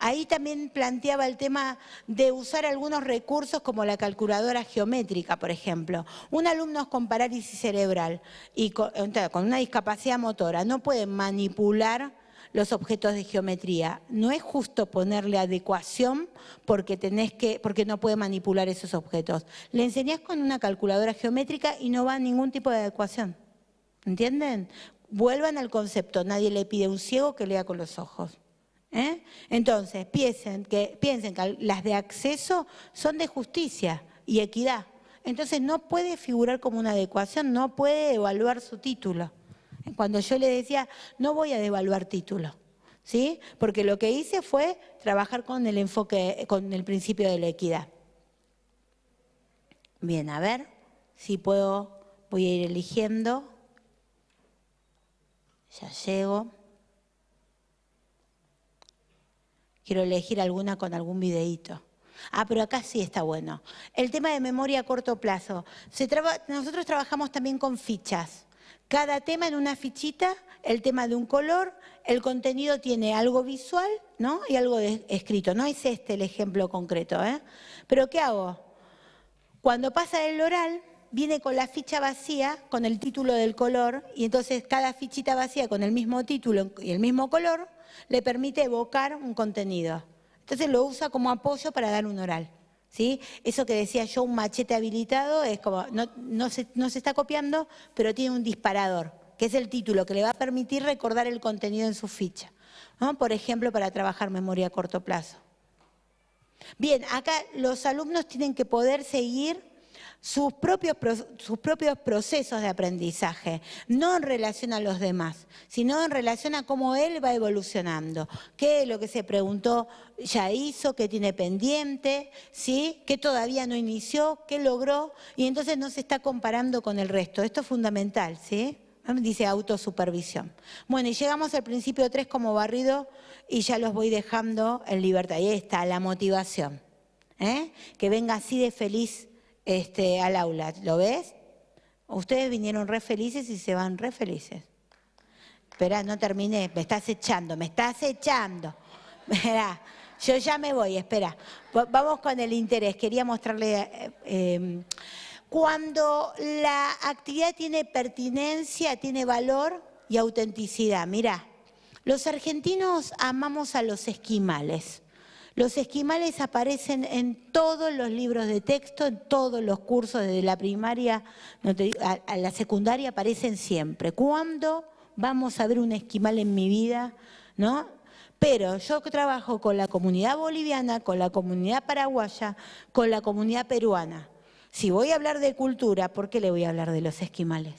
Speaker 3: Ahí también planteaba el tema de usar algunos recursos como la calculadora geométrica, por ejemplo. Un alumno con parálisis cerebral y con, una discapacidad motora no puede manipular los objetos de geometría. No es justo ponerle adecuación porque, tenés que, porque no puede manipular esos objetos. Le enseñás con una calculadora geométrica y no va a ningún tipo de adecuación. ¿Entienden? Vuelvan al concepto. Nadie le pide a un ciego que lea con los ojos. ¿Eh? Entonces, piensen que, piensen que las de acceso son de justicia y equidad. Entonces, no puede figurar como una adecuación, no puede evaluar su título. Cuando yo le decía, no voy a devaluar título, ¿sí? Porque lo que hice fue trabajar con el enfoque, con el principio de la equidad. Bien, a ver si puedo, voy a ir eligiendo. Ya llego. Quiero elegir alguna con algún videíto. Ah, pero acá sí está bueno. El tema de memoria a corto plazo. Se traba- nosotros trabajamos también con fichas. Cada tema en una fichita, el tema de un color, el contenido tiene algo visual ¿no? y algo escrito. No es este el ejemplo concreto. ¿eh? Pero ¿qué hago? Cuando pasa el oral, viene con la ficha vacía, con el título del color, y entonces cada fichita vacía con el mismo título y el mismo color le permite evocar un contenido. Entonces lo usa como apoyo para dar un oral. ¿sí? Eso que decía yo, un machete habilitado, es como, no, no se, no se está copiando, pero tiene un disparador, que es el título, que le va a permitir recordar el contenido en su ficha. ¿no? Por ejemplo, para trabajar memoria a corto plazo. Bien, acá los alumnos tienen que poder seguir sus propios, pro- sus propios procesos de aprendizaje, no en relación a los demás, sino en relación a cómo él va evolucionando, qué es lo que se preguntó ya hizo, qué tiene pendiente, ¿sí? qué todavía no inició, qué logró, y entonces no se está comparando con el resto. Esto es fundamental, ¿sí? Dice autosupervisión. Bueno, y llegamos al principio 3 como barrido y ya los voy dejando en libertad. Ahí está, la motivación. ¿eh? Que venga así de feliz este, al aula. ¿Lo ves? Ustedes vinieron re felices y se van re felices. Espera, no terminé. Me estás echando, me estás echando. Esperá, yo ya me voy, espera. Va- Vamos con el interés. Quería mostrarle... eh, eh, cuando la actividad tiene pertinencia, tiene valor y autenticidad. Mirá, los argentinos amamos a los esquimales. Los esquimales aparecen en todos los libros de texto, en todos los cursos, desde la primaria a, la secundaria aparecen siempre. ¿Cuándo vamos a ver un esquimal en mi vida? ¿No? Pero yo trabajo con la comunidad boliviana, con la comunidad paraguaya, con la comunidad peruana. Si voy a hablar de cultura, ¿por qué le voy a hablar de los esquimales?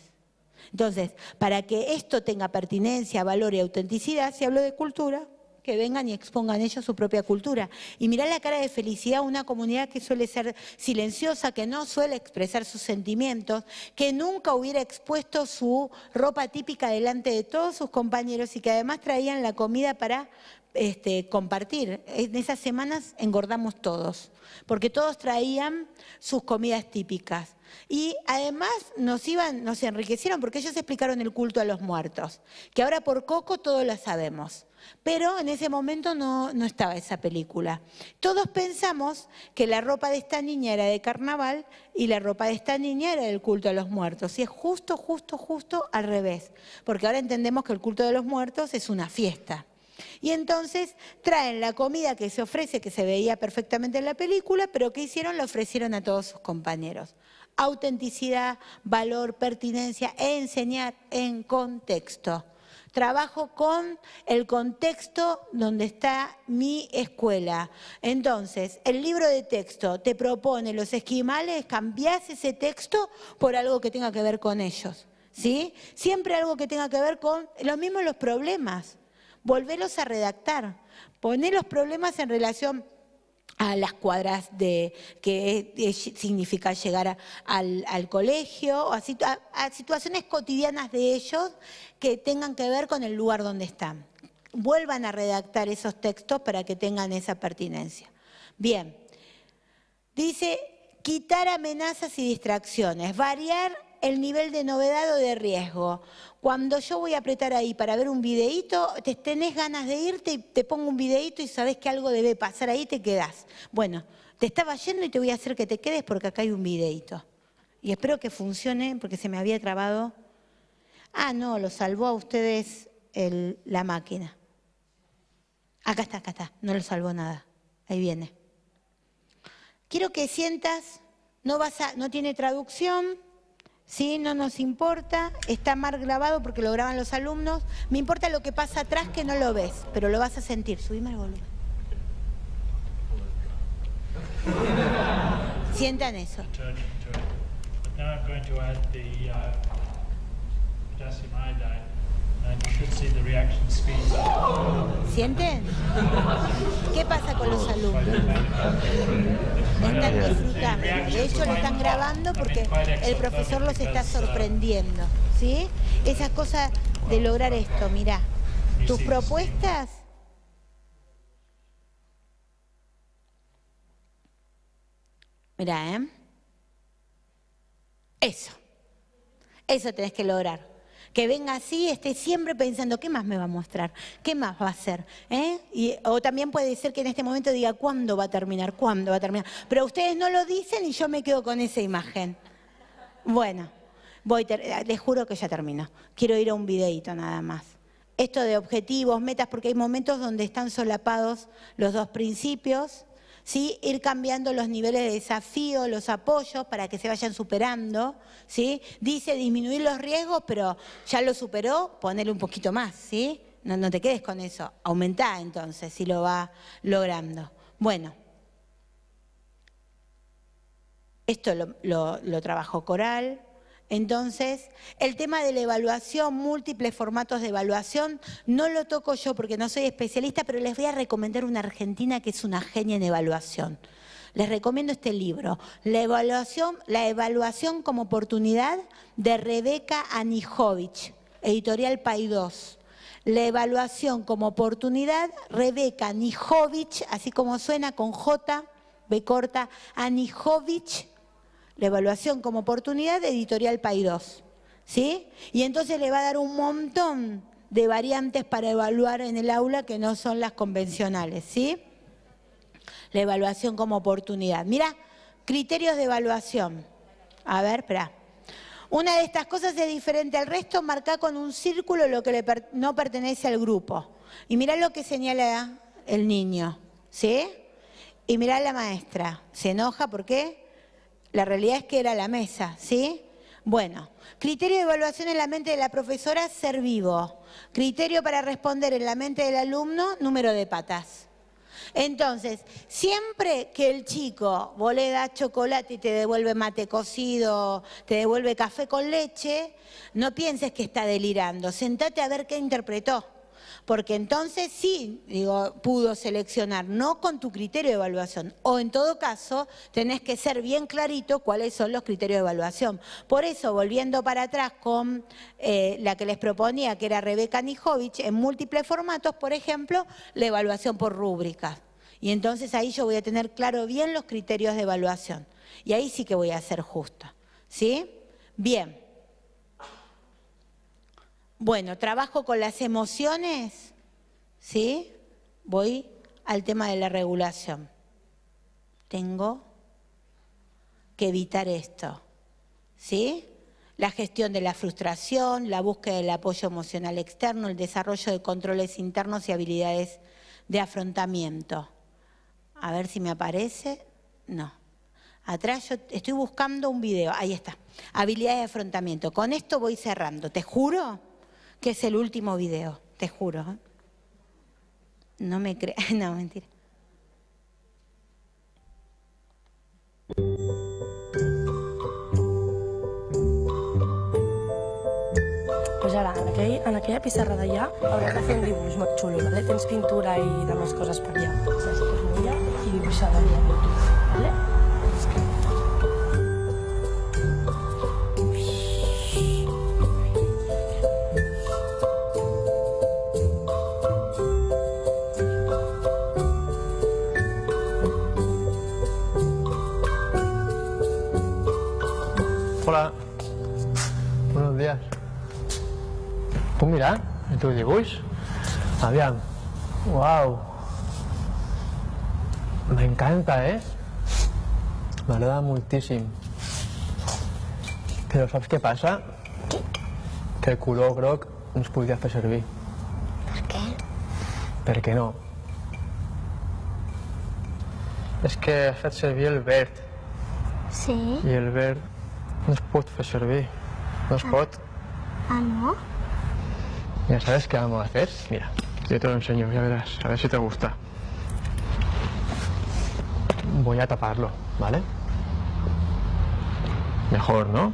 Speaker 3: Entonces, para que esto tenga pertinencia, valor y autenticidad, si hablo de cultura, que vengan y expongan ellos su propia cultura. Y mirá la cara de felicidad, una comunidad que suele ser silenciosa, que no suele expresar sus sentimientos, que nunca hubiera expuesto su ropa típica delante de todos sus compañeros y que además traían la comida para este, compartir. En esas semanas engordamos todos, porque todos traían sus comidas típicas. Y además nos iban, nos enriquecieron porque ellos explicaron el culto a los muertos, que ahora por Coco todos la sabemos. Pero en ese momento no, no estaba esa película. Todos pensamos que la ropa de esta niña era de carnaval y la ropa de esta niña era del culto a los muertos. Y es justo, justo, justo al revés. Porque ahora entendemos que el culto de los muertos es una fiesta. Y entonces traen la comida que se ofrece, que se veía perfectamente en la película, pero que hicieron, la ofrecieron a todos sus compañeros. Autenticidad, valor, pertinencia, enseñar en contexto. Trabajo con el contexto donde está mi escuela. Entonces, el libro de texto te propone los esquimales, cambiás ese texto por algo que tenga que ver con ellos. ¿Sí? Siempre algo que tenga que ver con lo mismo los problemas volverlos a redactar, poner los problemas en relación a las cuadras de que significa llegar al, colegio, a, situa a situaciones cotidianas de ellos que tengan que ver con el lugar donde están. Vuelvan a redactar esos textos para que tengan esa pertinencia. Bien, dice quitar amenazas y distracciones, variar el nivel de novedad o de riesgo. Cuando yo voy a apretar ahí para ver un videíto, te tenés ganas de irte y te pongo un videíto y sabes que algo debe pasar ahí te quedás. Bueno, te estaba yendo y te voy a hacer que te quedes porque acá hay un videíto. Y espero que funcione porque se me había trabado. Ah, no, lo salvó a ustedes la máquina. Acá está, acá está. No lo salvó nada. Ahí viene. Quiero que sientas, no, vas a, no tiene traducción, ¿sí? No nos importa, está mal grabado porque lo graban los alumnos. Me importa lo que pasa atrás que no lo ves, pero lo vas a sentir. Subime el volumen. Sientan eso. ¿Sienten? ¿Qué pasa con los alumnos? Están disfrutando. De hecho, lo están grabando porque el profesor los está sorprendiendo. ¿Sí? Esa cosa de lograr esto, mirá. Tus propuestas Mirá, ¿eh? Eso. Eso tenés que lograr. Que venga así, esté siempre pensando, ¿qué más me va a mostrar? ¿Qué más va a hacer? ¿Eh? Y, o también puede ser que en este momento diga, ¿cuándo va a terminar? ¿Cuándo va a terminar? Pero ustedes no lo dicen y yo me quedo con esa imagen. Bueno, voy les juro que ya termino. Quiero ir a un videito nada más. Esto de objetivos, metas, porque hay momentos donde están solapados los dos principios ¿sí? ir cambiando los niveles de desafío, los apoyos para que se vayan superando. ¿sí? Dice disminuir los riesgos, pero ya lo superó, ponerle un poquito más. ¿sí? No, te quedes con eso, aumentá entonces si lo va logrando. Bueno, esto lo, lo trabajó Coral, entonces, el tema de la evaluación, múltiples formatos de evaluación, no lo toco yo porque no soy especialista, pero les voy a recomendar una argentina que es una genia en evaluación. Les recomiendo este libro, La evaluación, como oportunidad de Rebeca Anijovic, editorial Paidós. La evaluación como oportunidad, Rebeca Anijovic, así como suena con J, B corta, Anijovic, la evaluación como oportunidad de Editorial Paidós. ¿Sí? Y entonces le va a dar un montón de variantes para evaluar en el aula que no son las convencionales. ¿Sí? La evaluación como oportunidad. Mira, criterios de evaluación. A ver, espera. Una de estas cosas es diferente al resto, marca con un círculo lo que le no pertenece al grupo. Y mira lo que señala el niño. ¿Sí? Y mira la maestra. ¿Se enoja? ¿Por qué? La realidad es que era la mesa, ¿sí? Bueno, criterio de evaluación en la mente de la profesora, ser vivo. Criterio para responder en la mente del alumno, número de patas. Entonces, siempre que el chico vos le das chocolate y te devuelve mate cocido, te devuelve café con leche, no pienses que está delirando. Sentate a ver qué interpretó. Porque entonces sí, digo, pudo seleccionar, no con tu criterio de evaluación. O en todo caso, tenés que ser bien clarito cuáles son los criterios de evaluación. Por eso, volviendo para atrás con eh, la que les proponía, que era Rebeca Nijovic, en múltiples formatos, por ejemplo, la evaluación por rúbricas. Y entonces ahí yo voy a tener claro bien los criterios de evaluación. Y ahí sí que voy a ser justa. ¿Sí? Bien. Bueno, trabajo con las emociones, ¿sí? Voy al tema de la regulación. Tengo que evitar esto, ¿sí? La gestión de la frustración, la búsqueda del apoyo emocional externo, el desarrollo de controles internos y habilidades de afrontamiento. A ver si me aparece. No. Atrás yo estoy buscando un video. Ahí está. Habilidades de afrontamiento. Con esto voy cerrando. Te juro que es el último video. Te juro. ¿eh? No me creas. No, mentira.
Speaker 27: Pues ara, en, aquell, en aquella pissarra d'allà haurem de fer un dibuix molt xulo, ¿vale? Tens pintura i demás coses per allà. Saps allà? I ¿vale?
Speaker 28: ¿Puc mirar el teu dibuix? Aviam. Wow. Me encanta, ¿eh? M'agrada moltíssim. Però saps què passa? Que el color groc no es podria fer servir.
Speaker 11: Per què?
Speaker 28: Per què no? És que has fet servir el verd
Speaker 11: Sí?
Speaker 28: i el verd no es pot fer servir. No es pot.
Speaker 11: Ah, no?
Speaker 28: Mira, ¿sabes qué vamos a hacer? Mira, yo te lo enseño, ya verás, a ver si te gusta. Voy a taparlo, ¿vale? Mejor, ¿no?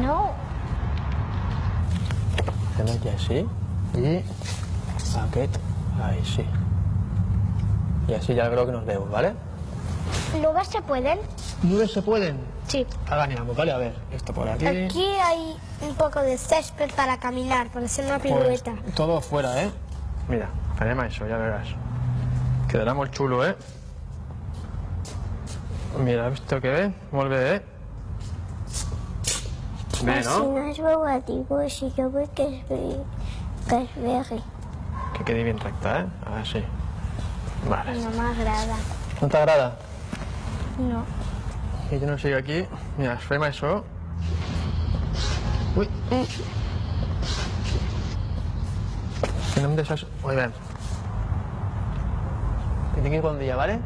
Speaker 11: No.
Speaker 28: Fem aquí així i aquest, així. Y así ya el groc nos vemos, ¿vale?
Speaker 11: ¿Nubes se pueden?
Speaker 28: ¿Nubes se pueden?
Speaker 11: Sí.
Speaker 28: Aganeamos, ¿vale? A ver, esto por aquí.
Speaker 11: Aquí hay un poco de césped para caminar, para hacer una
Speaker 28: Pues,
Speaker 11: pirueta.
Speaker 28: todo fuera, ¿eh? Mira, farem això, ja veràs. Quedarà molt xulo, eh? Mira, visto que? Molt bé, eh? Bé,
Speaker 11: Si
Speaker 28: no?
Speaker 11: no es veu a dibuix i jo vull que es. Que es vegi.
Speaker 28: Que quedi ben recte, eh? Ara sí. Vale.
Speaker 11: No m'agrada.
Speaker 28: No t'agrada?
Speaker 11: No.
Speaker 28: Que jo no sigui aquí. Mira, això. Ui. Que no em deixes... Ui, bé. Que tinguis bon dia, vale?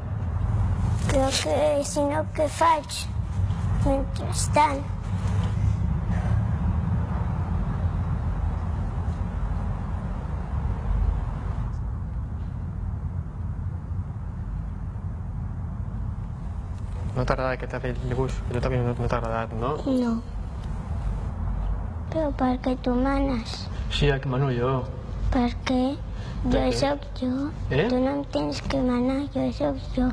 Speaker 11: Però que si no, què faig? Mentrestant.
Speaker 28: No t'agrada que t'ha fet el dibuix? Tu també no, no t'ha agradat, no?
Speaker 11: No. Però per què tu manes?
Speaker 28: Sí, que mano jo.
Speaker 11: Jo
Speaker 28: Per què?
Speaker 11: sóc jo.
Speaker 28: Eh?
Speaker 11: Tu no em tens que manar, jo sóc jo.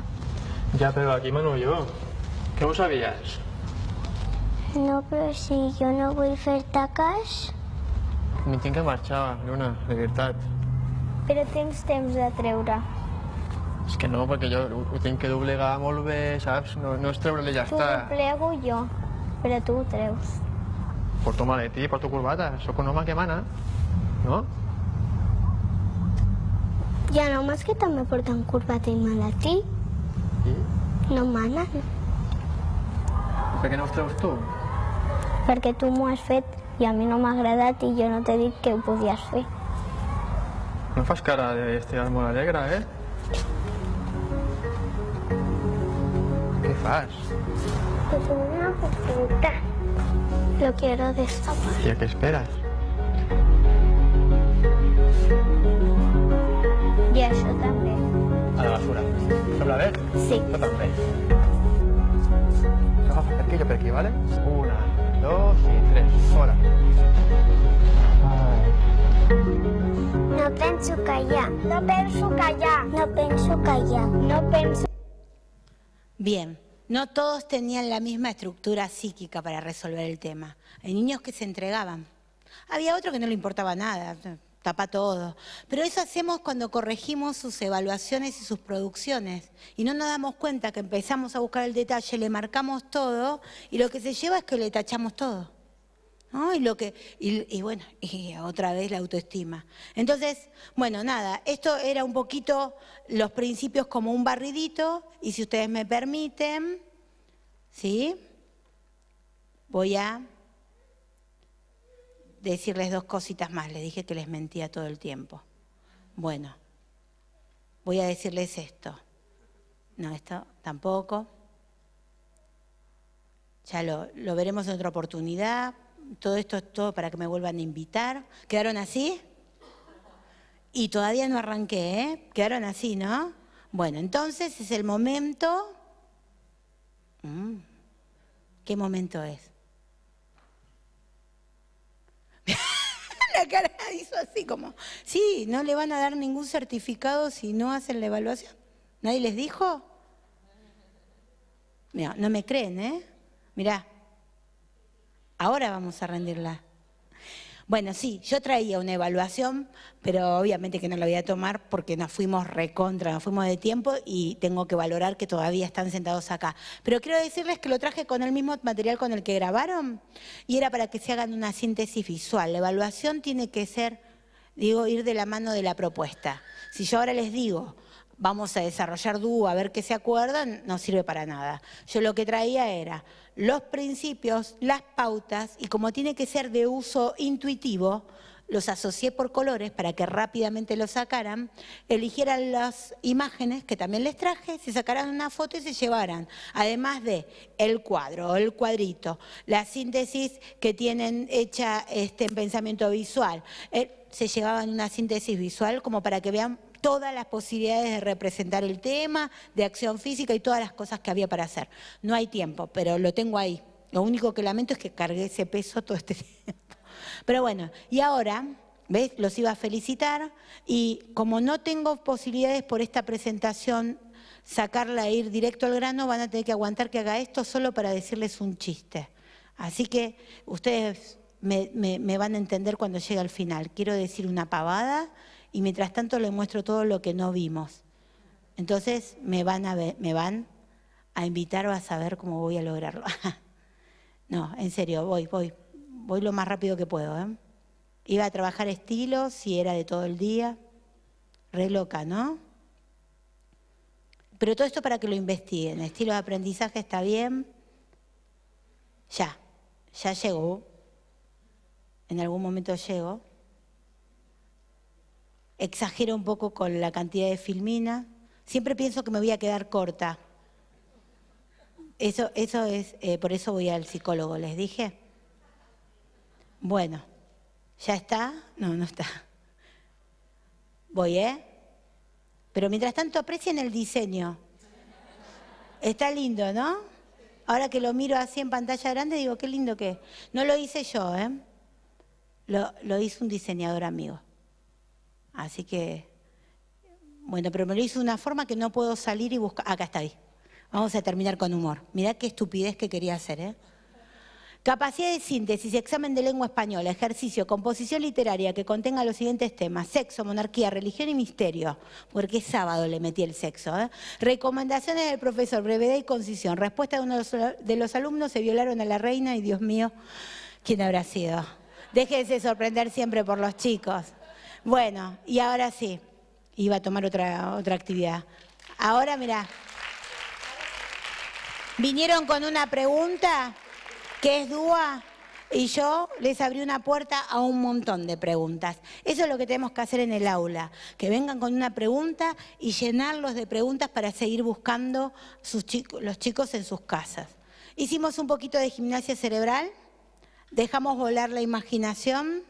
Speaker 28: Ja, però aquí mano jo. Que ho sabies?
Speaker 11: No, però si jo no vull fer-te cas,
Speaker 28: Me tinc que marxar, Luna, de veritat.
Speaker 11: però tens temps de treure.
Speaker 28: És que no, perquè jo ho, ho tinc que doblegar molt bé, saps? No, no és treure-li ja
Speaker 11: Tu
Speaker 28: està.
Speaker 11: ho plego jo, però tu ho treus.
Speaker 28: Porto maletí, porto corbata, sóc un home que mana, no?
Speaker 11: Hi ha homes que també porten corbata i maletí.
Speaker 28: I?
Speaker 11: No manen,
Speaker 28: Per què no els treus tu?
Speaker 11: perquè tu m'ho has fet i a mi no m'ha agradat i jo no t'he dit que ho podies fer.
Speaker 28: No fas cara d'estar molt alegre, eh? Fas?
Speaker 11: Pues una oportunidad. Lo quiero destapar.
Speaker 28: I a què esperes?
Speaker 11: I això també.
Speaker 28: A la basura. Sembla bé?
Speaker 11: Sí.
Speaker 28: Jo també. Agafa per aquí, jo per aquí, vale? Una, dos y tres. Hola.
Speaker 11: No penso callar. No penso callar. No penso callar. No penso...
Speaker 3: Bien, no todos tenían la misma estructura psíquica para resolver el tema. Hay niños que se entregaban. Había otro que no le importaba nada, tapa todo. Pero eso hacemos cuando corregimos sus evaluaciones y sus producciones. Y no nos damos cuenta que empezamos a buscar el detalle, le marcamos todo y lo que se lleva es que le tachamos todo. Y, lo que, y, y bueno, y otra vez la autoestima. Entonces, bueno, nada, esto era un poquito los principios como un barridito, y si ustedes me permiten, ¿sí? Voy a decirles dos cositas más. Les dije que les mentía todo el tiempo. Bueno, voy a decirles esto. No, esto tampoco. Ya lo, lo veremos en otra oportunidad. Todo esto es todo para que me vuelvan a invitar. ¿Quedaron así? Y todavía no arranqué, ¿eh? Quedaron así, ¿no? Bueno, entonces es el momento. Mm, ¿Qué momento es? La cara hizo así como, sí, no le van a dar ningún certificado si no hacen la evaluación. ¿Nadie les dijo? Mira, no me creen, ¿eh? Mirá, ahora vamos a rendirla. Bueno, sí, yo traía una evaluación, pero obviamente que no la voy a tomar porque nos fuimos recontra, nos fuimos de tiempo y tengo que valorar que todavía están sentados acá. Pero quiero decirles que lo traje con el mismo material con el que grabaron y era para que se hagan una síntesis visual. La evaluación tiene que ser, digo, ir de la mano de la propuesta. Si yo ahora les digo, vamos a desarrollar dúo, a ver qué se acuerdan, no sirve para nada. Yo lo que traía era los principios, las pautas, y como tiene que ser de uso intuitivo, los asocié por colores para que rápidamente lo sacaran, eligieran las imágenes que también les traje, se sacaran una foto y se llevaran, además de el cuadro, el cuadrito, la síntesis que tienen hecha este, en pensamiento visual, eh, se llevaban una síntesis visual como para que vean todas las posibilidades de representar el tema, de acción física y todas las cosas que había para hacer. No hay tiempo, pero lo tengo ahí. Lo único que lamento es que cargué ese peso todo este tiempo. Pero bueno, y ahora, ¿ves? Los iba a felicitar y como no tengo posibilidades por esta presentación sacarla e ir directo al grano, van a tener que aguantar que haga esto solo para decirles un chiste. Así que ustedes me, me- me van a entender cuando llegue al final. Quiero decir una pavada y mientras tanto les muestro todo lo que no vimos. Entonces me van a, me van a invitar a saber cómo voy a lograrlo. no, en serio, voy, voy, voy lo más rápido que puedo. ¿eh? Iba a trabajar estilo, si era de todo el día. Re loca, ¿no? Pero todo esto para que lo investiguen. Estilo de aprendizaje está bien. Ya, ya llegó. En algún momento llego. Exagero un poco con la cantidad de filmina. Siempre pienso que me voy a quedar corta. Eso, eso es, eh, por eso voy al psicólogo, les dije. Bueno, ¿ya está? No, no está. Voy, ¿eh? Pero mientras tanto aprecien el diseño. Está lindo, ¿no? Ahora que lo miro así en pantalla grande, digo, qué lindo que es. No lo hice yo, ¿eh? Lo, lo hizo un diseñador amigo. Así que, bueno, pero me lo hizo de una forma que no puedo salir y buscar. Acá está ahí. Vamos a terminar con humor. Mirá qué estupidez que quería hacer, ¿eh? Capacidad de síntesis, examen de lengua española, ejercicio, composición literaria que contenga los siguientes temas: sexo, monarquía, religión y misterio. Porque es sábado le metí el sexo. ¿eh? Recomendaciones del profesor, brevedad y concisión. Respuesta de uno de los, alumnos: se violaron a la reina y Dios mío, ¿quién habrá sido? Déjense sorprender siempre por los chicos. Bueno, y ahora sí, iba a tomar otra, otra actividad. Ahora, mira, vinieron con una pregunta que es dúa y yo les abrí una puerta a un montón de preguntas. Eso es lo que tenemos que hacer en el aula, que vengan con una pregunta y llenarlos de preguntas para seguir buscando sus chicos, los chicos en sus casas. Hicimos un poquito de gimnasia cerebral, dejamos volar la imaginación,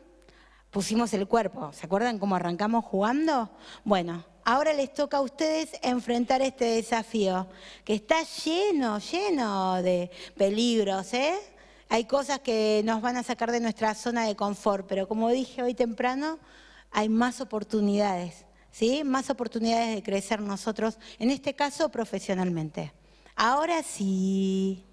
Speaker 3: pusimos el cuerpo. ¿Se acuerdan cómo arrancamos jugando? Bueno, ahora les toca a ustedes enfrentar este desafío, que está lleno, lleno de peligros, ¿eh? hay cosas que nos van a sacar de nuestra zona de confort, pero como dije hoy temprano, hay más oportunidades, ¿sí? Más oportunidades de crecer nosotros, en este caso profesionalmente. Ahora sí.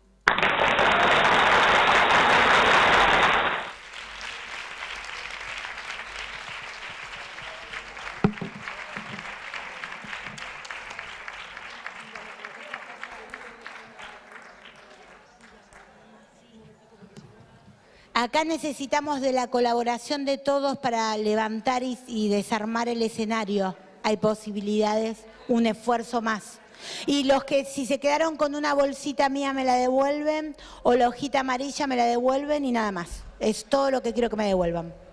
Speaker 3: Acá necesitamos de la colaboración de todos para levantar y, desarmar el escenario. Hay posibilidades, un esfuerzo más. Y los que si se quedaron con una bolsita mía me la devuelven o la hojita amarilla me la devuelven y nada más. Es todo lo que quiero que me devuelvan.